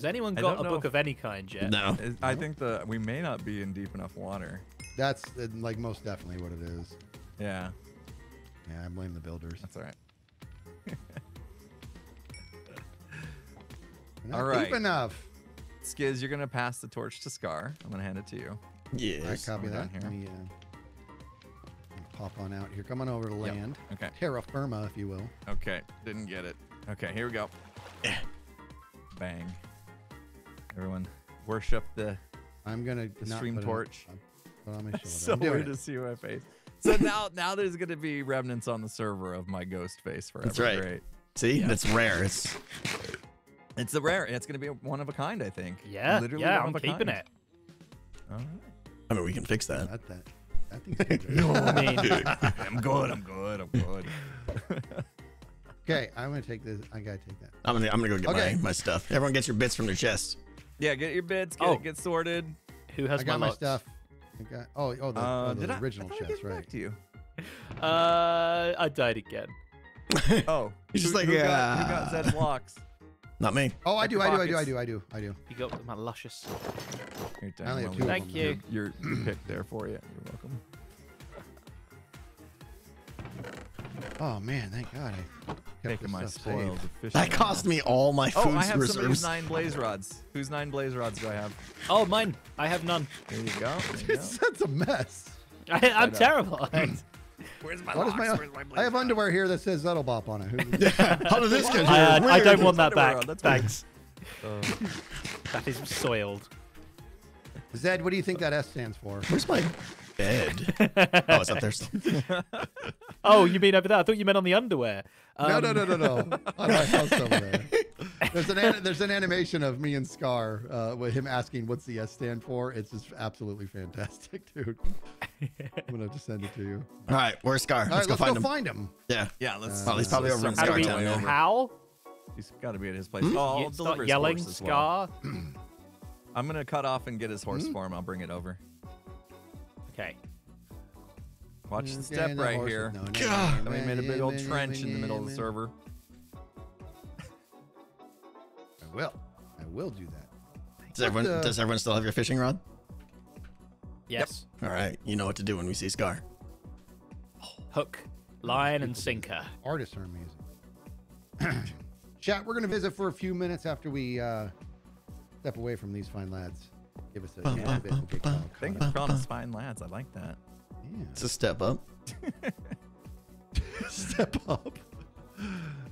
Has anyone got a know book if- of any kind yet? No. Is- I think the we may not be in deep enough water. That's uh, like most definitely what it is. Yeah, Yeah, I blame the builders. that's all right. (laughs) not all right. deep enough. Skizz, you're gonna pass the torch to Scar. I'm gonna hand it to you. All right, Yes. copy we're that. here. Let me uh, pop on out here. Come on over to Yep. land. Okay. Terra firma, if you will. Okay. Didn't get it. Okay, here we go. Bang. Everyone, worship the I'm gonna the not stream put it- torch. Put on my (laughs) shoulder. so I'm doing weird it. to see my face. (laughs) So now, now there's gonna be remnants on the server of my ghost face forever. That's right. Great. See, that's rare. It's It's a rare. It's gonna be one of a kind, I think. Yeah, Literally yeah, I'm of a keeping kind. it. All right. I mean, we can fix that. That that that thing's good. I mean, I'm good. I'm good. I'm good. okay, I'm gonna take this. I gotta take that. I'm gonna, I'm gonna go get Okay. my, my stuff. Everyone gets your bits from their chest. Yeah, get your bits. Get, Oh. get sorted. who has I got my, my stuff. I got. Oh, oh, the, Uh, oh, the did original I I chest, gave right? Back to you. (laughs) Uh, I died again. (laughs) Oh, He's just who- like, who got, who got Zed's locks? Not me. Oh, I do, I do, I do, I do, I do, I do. You got my luscious. Here, I only have well, two of Thank them. you. Your, your pick there for you. You're welcome. Oh man, thank God I kept Taking my stuff spoils of fish. That cost me all my food reserves. Oh, food I have somebody who's reserves. nine blaze rods. Whose nine blaze rods do I have? Oh, mine. I have none. There you go. There you go. That's a mess. I, I'm know. terrible. (laughs) Where's my What is my, I have underwear here that says Zettlebop on it. Who- (laughs) How did this get I, here? uh, I don't want that back. on, that's weird. Thanks. That is soiled. Zed, what do you think that S stands for? Where's my bed. (laughs) oh, it's up there still. Oh, you mean over there? I thought you meant on the underwear. no, Um, no, no, no, no. On my house over there. There's an an- there's an animation of me and Scar uh, with him asking what's the S stand for. It's just absolutely fantastic, (laughs) dude. I'm gonna have to send it to you. All right, where's Scar? All right, let's go find him. find him. yeah. Yeah, let's. Uh, he's probably over in How do we? Scar Town, yeah. How? He's got to be at his place. Hmm? Oh, I'll deliver start his yelling, horse as well. Scar. I'm gonna cut off and get his horse Hmm? for him. I'll bring it over. Okay. Watch the step yeah, right here. no, no, God. no, Somebody made a big old trench in the middle of the server. I will. I will do that. Does everyone, uh, does everyone still have your fishing rod? Yes. All right, you know what to do when we see Scar. Hook, line, and sinker. Artists are amazing. (clears throat) Chat, we're gonna visit for a few minutes after we uh, step away from these fine lads. Give us a, Bum, yeah, bum, a bit. We'll get bum, Thank you for up. calling us fine lads. I like that. Yeah. It's a step up. (laughs) Step up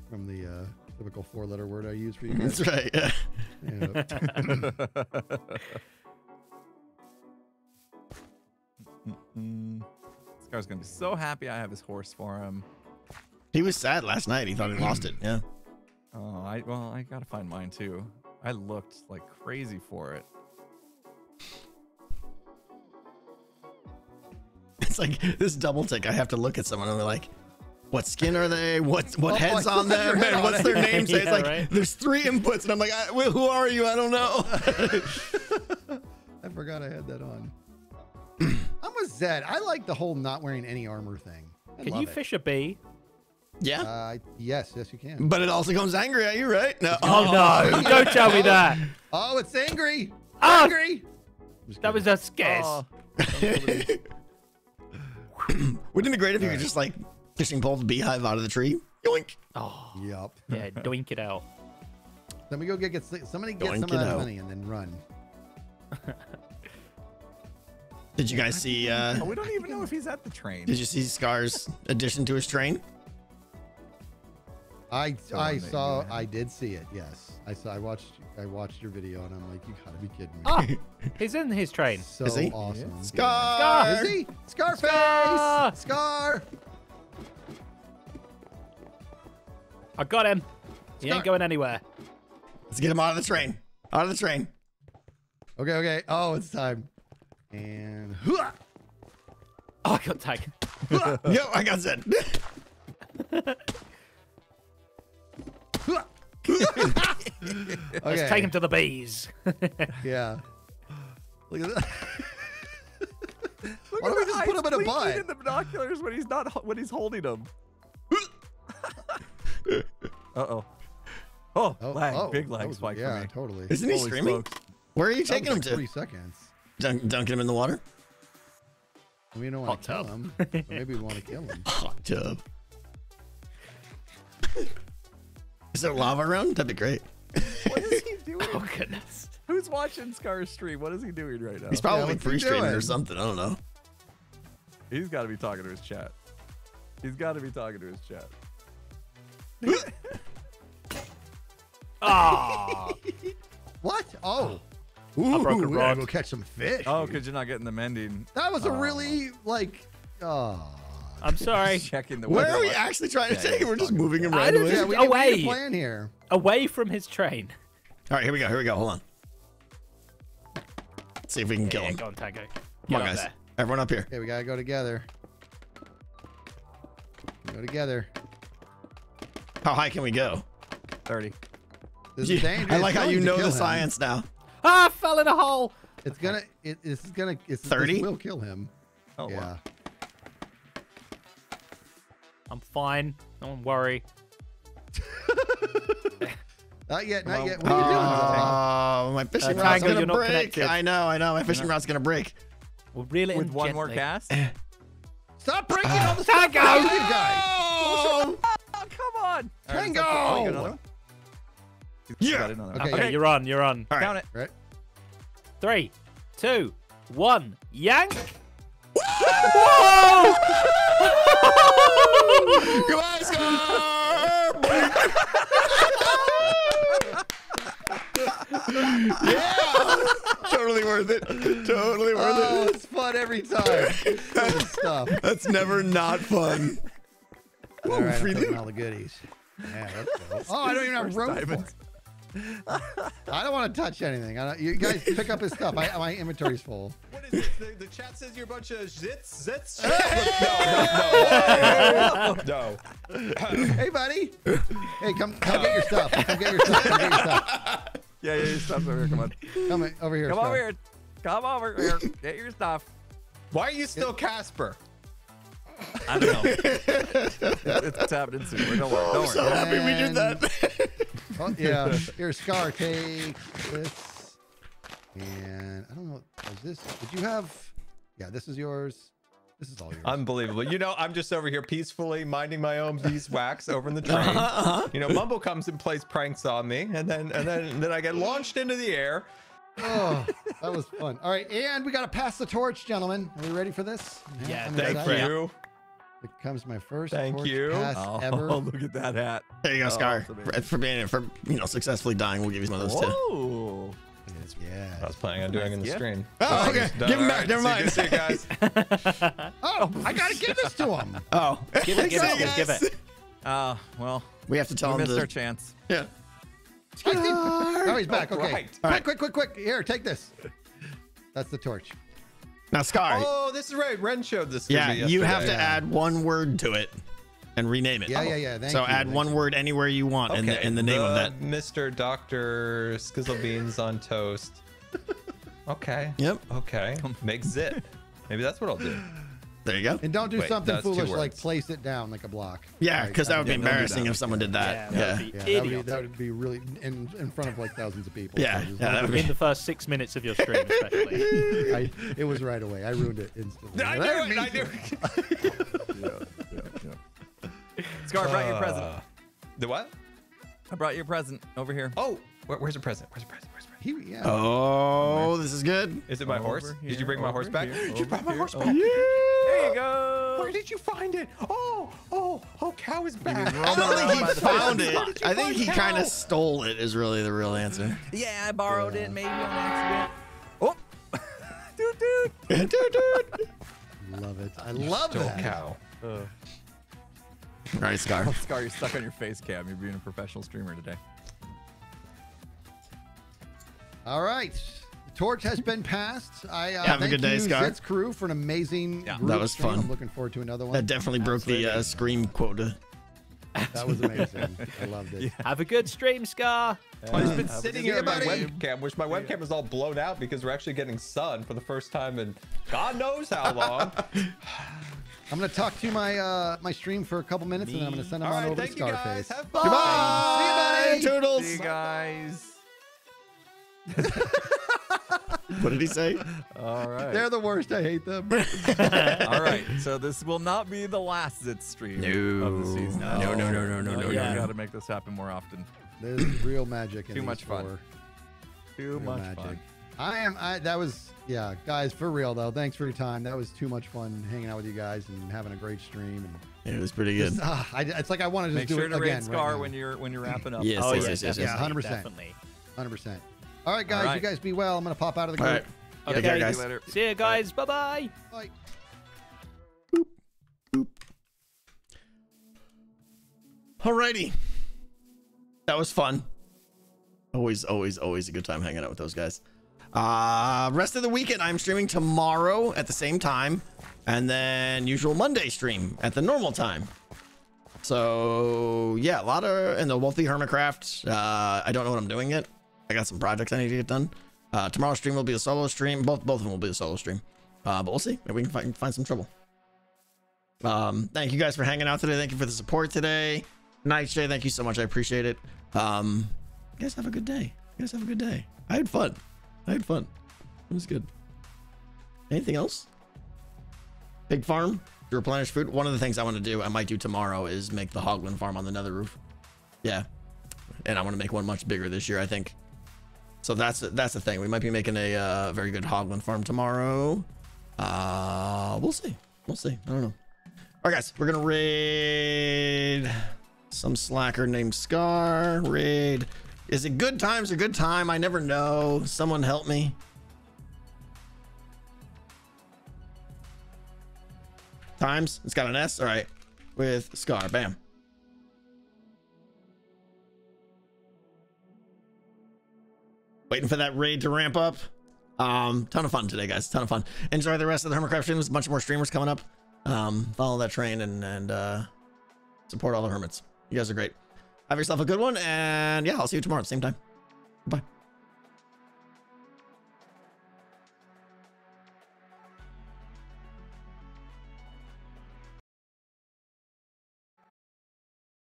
from the uh, typical four-letter word I use for you guys. That's right. Yeah. Yeah. Mm. Scar's gonna be so happy I have his horse for him. He was sad last night. He thought he lost it. Yeah. Oh, I well, I gotta find mine too. I looked like crazy for it. (laughs) It's like this double tick. I have to look at someone and be like, what skin are they? What what Oh, heads I on them? head And what's it. their (laughs) name? say? It's Yeah, like right. there's three inputs, and I'm like, I, who are you? I don't know. (laughs) I forgot I had that on. (clears throat) I'm with Zed. I like the whole not wearing any armor thing. I Can you it. fish a bee? yeah, Uh, yes, yes, you can. but it also comes angry at you, right? No. Oh, no! Don't tell me that. Oh, it's angry. Ah! Angry. That was kidding. a scarce. (clears throat) Wouldn't it be great if you could just like fishing pole the beehive out of the tree? Yoink. Oh, Yup. yeah, doink it out. (laughs) Let me go get, get somebody get Doink some of that out. money and then run. Did you guys see? uh oh, we don't even know if he's at the train. Did you see Scar's addition to his train? I So I saw man. I did see it. Yes, I saw. I watched I watched your video and I'm like, you gotta be kidding me. Ah, (laughs) he's in his train. so Is he? awesome. Scar. Is he? Scarface. Scar! Scar. I got him. He Scar- ain't going anywhere. Let's get him out of the train. Out of the train. Okay, okay. Oh, it's time. And (laughs) Hua! Oh, I got tagged. Yo, I got Zed. (laughs) Hua! (laughs) Let's take him to the bees. (laughs) Yeah. Look at that. Look Why don't we the just put him in a blinking butt? in the binoculars when he's not when he's holding them. (laughs) uh oh. Oh, Oh, lag, oh, big that lag was- spike yeah, for me. totally. Isn't he Holy streaming? smokes. Where are you That taking him to? Three seconds. Dunk, dunking him in the water? We don't want to Hot kill tub. him. maybe we want to kill him. Hot tub. Is there lava around? That'd be great. What is he (laughs) doing? oh, goodness. Who's watching Scar's stream? What is he doing right now? He's probably what's he pre-streaming or something. I don't know. He's got to be talking to his chat. He's got to be talking to his chat. (laughs) Ah, (laughs) What? Oh. Ooh, I broke a we gotta go catch some fish. Oh, because you're not getting the mending. that was a Oh. really like. Oh. I'm sorry. Checking the Where are we actually trying to Yeah, take yeah, him? We're just moving him I randomly. didn't- Yeah, we need, we need Away. a plan here. Away from his train. All right, here we go. Here we go. Hold on. Let's see if we can kill Yeah, him. go on, Tango. Come on, guys. there. Everyone up here. Okay, we gotta go together. Go together. How high can we go? 30. (laughs) This Yeah, is dangerous. I like how you know the him. science now. Ah, I fell in a hole. It's gonna. It, this is gonna. It's, 30? This will kill him. Oh, yeah. wow. I'm fine. Don't worry. (laughs) Not yet. Not Well, yet. What are you uh, doing? Zara? Oh, my fishing Uh, rod's gonna break. connected. I know, I know. My fishing rod's gonna break. We'll reel it With in one more cast? Eh. Stop breaking uh, all the stuff. Tango! for you guys. Oh! Come on. Tango! so- oh, you got another one? He's Yeah. got another one. Okay, Okay, you're on. You're on. All right. Count it. Right. Three, two, one. Yank. Goodbye, Scar! yeah! Totally worth it. Totally worth Oh, it. it's fun every time. Good stuff. That's never not fun. All right, I'm free loot. all the goodies. Yeah, let's go. Oh, I don't even have room for it. I don't want to touch anything. I don't, you guys pick up his stuff. I, my inventory's full. What is this? The, the chat says you're a bunch of zits, zits. No. no, no. no. Hey, buddy. Hey, come, come get your stuff. Come get your stuff. Come get your stuff. Yeah, yeah, your stuff's over here. Come on. Come over here. Come Scar. over here. Come over here. Get your stuff. Why are you still Casper? I don't know. it's happening soon. Don't worry. Don't So worry. happy we did And- that. Oh, yeah. Here, Scar, take this. And I don't know. Is this? Did you have? Yeah, this is yours. This is all yours. Unbelievable. You know, I'm just over here peacefully minding my own beeswax over in the train. Uh-huh, uh-huh. You know, Mumble comes and plays pranks on me, and then and then and then I get launched into the air. oh, that was fun. All right, and we got to pass the torch, gentlemen. Are we ready for this? Yeah, I'm Thank excited. you. It comes my first Thank you. pass Oh, ever. (laughs) look at that hat. There you go, Oh, Scar. that's. For, for being for you know successfully dying, we'll give you some of those too. Whoa. Yeah. I was planning on doing in the Yeah. stream. Oh, okay. Give him back. right, Never see you- mind. See you guys. (laughs) Oh, I gotta give this to him. (laughs) Oh, Give it, give See it, you give guys. it. Uh, well, We have to tell we him missed to. our chance. Yeah. I think- Oh, he's back. Okay. right. Quick, quick, quick, quick. Here, take this. That's the torch. Now, Scar. Oh, this is right. Ren showed this. yeah, you have to yesterday. add one word to it and rename it. Yeah, yeah, yeah. Thank so you, add thank one you. word anywhere you want in the in the name of that. Mr. Doctor Skizzle Beans on toast. (laughs) Okay. Yep. Okay. Make zit. Maybe that's what I'll do. There you go. And don't do Wait, something that's two foolish like words. place it down like a block. Yeah, Like, because that would be yeah, don't do embarrassing that. if someone did that. Yeah, Yeah. that would Yeah, be that would, be, idiotic. that would be really in in front of like thousands of people. Yeah, So just yeah, don't that would do In the first six minutes of your stream, (laughs) especially. I, it was right away. I ruined it instantly. I didn't knew it. I mean knew to. it. (laughs) Scar, I brought you a present. Uh, The what? I brought you a present over here. Oh, where, where's the present? Where's the present? Where's the present? He, yeah. Oh, this is good. Is it my Over horse? Did you bring my horse back? here, you over brought my here, horse over back. There you go. Where did you find it? Oh, oh, oh, cow is back. I don't think he found it. I think he kind of stole it. Is really the real answer. Yeah, I borrowed it maybe on accident. Oh, (laughs) dude, dude. (laughs) dude, dude. Love it. I love Stole that. cow. All right, Scar. (laughs) Scar, you're stuck on your face cam. You're being a professional streamer today. All right. The torch has been passed. I uh, Have a good day, you, Scar. Zit's crew for an amazing Yeah. group That was stream. fun. I'm looking forward to another one. That definitely broke the uh, scream quota. That was amazing. I loved it. Have a good stream, Scar. I've been Have sitting here on my webcam, which my webcam is all blown out because we're actually getting sun for the first time in God knows how long. (laughs) I'm gonna talk to my uh my stream for a couple minutes, and then I'm gonna send them all on right, over thank to you Scarface. guys. Have fun. Goodbye. See you, buddy. Toodles. See you guys. (laughs) What did he say? All right. They're the worst. I hate them. (laughs) All right. So this will not be the last Zit stream No. of the season. No, no, no, no, no, no, We no, got to make this happen more often. There's real magic in Too these much fun. Too Real much magic. fun. I am. I that was yeah, guys. For real though, thanks for your time. That was too much fun hanging out with you guys and having a great stream. And It was pretty good. just, ah, I, it's like I want to just Make do sure it to again. rate Scar right when you're when you're wrapping up. Yes, oh, yes, yeah, yes, yes, yes. Yeah, 100%. Definitely. Hundred percent. All right, guys. All You guys be well. I'm gonna pop out of the All group. right. Take care, Okay. guys. See you later. See you guys. Bye bye. Bye. Alrighty. That was fun. Always, always, always a good time hanging out with those guys. Uh, rest of the weekend, I'm streaming tomorrow at the same time, and then usual Monday stream at the normal time. So yeah, a lot of and the Wealthy Hermitcraft. Uh, I don't know what I'm doing yet. I got some projects I need to get done. Uh, tomorrow's stream will be a solo stream. Both both of them will be a solo stream. Uh, but we'll see. Maybe we can find, find some trouble. Um, thank you guys for hanging out today. Thank you for the support today. Night Jay, thank you so much. I appreciate it. Um, you guys have a good day. You guys have a good day. I had fun. I had fun. It was good. Anything else? Pig farm to replenish food. One of the things I want to do, I might do tomorrow, is make the Hoglin farm on the nether roof. Yeah, and I want to make one much bigger this year. I think. So that's that's the thing. We might be making a uh, very good Hoglin farm tomorrow. Uh, we'll see. We'll see. I don't know. All right, guys, we're gonna raid some slacker named Scar. Raid. Is it good times or good time? I never know. Someone help me. times. It's got an S. All right. With Scar. Bam. Waiting for that raid to ramp up. Um, ton of fun today, guys. Ton of fun. Enjoy the rest of the Hermitcraft streams. A bunch more streamers coming up. Um, follow that train and and uh, support all the hermits. You guys are great. Have yourself a good one, and yeah, I'll see you tomorrow at the same time.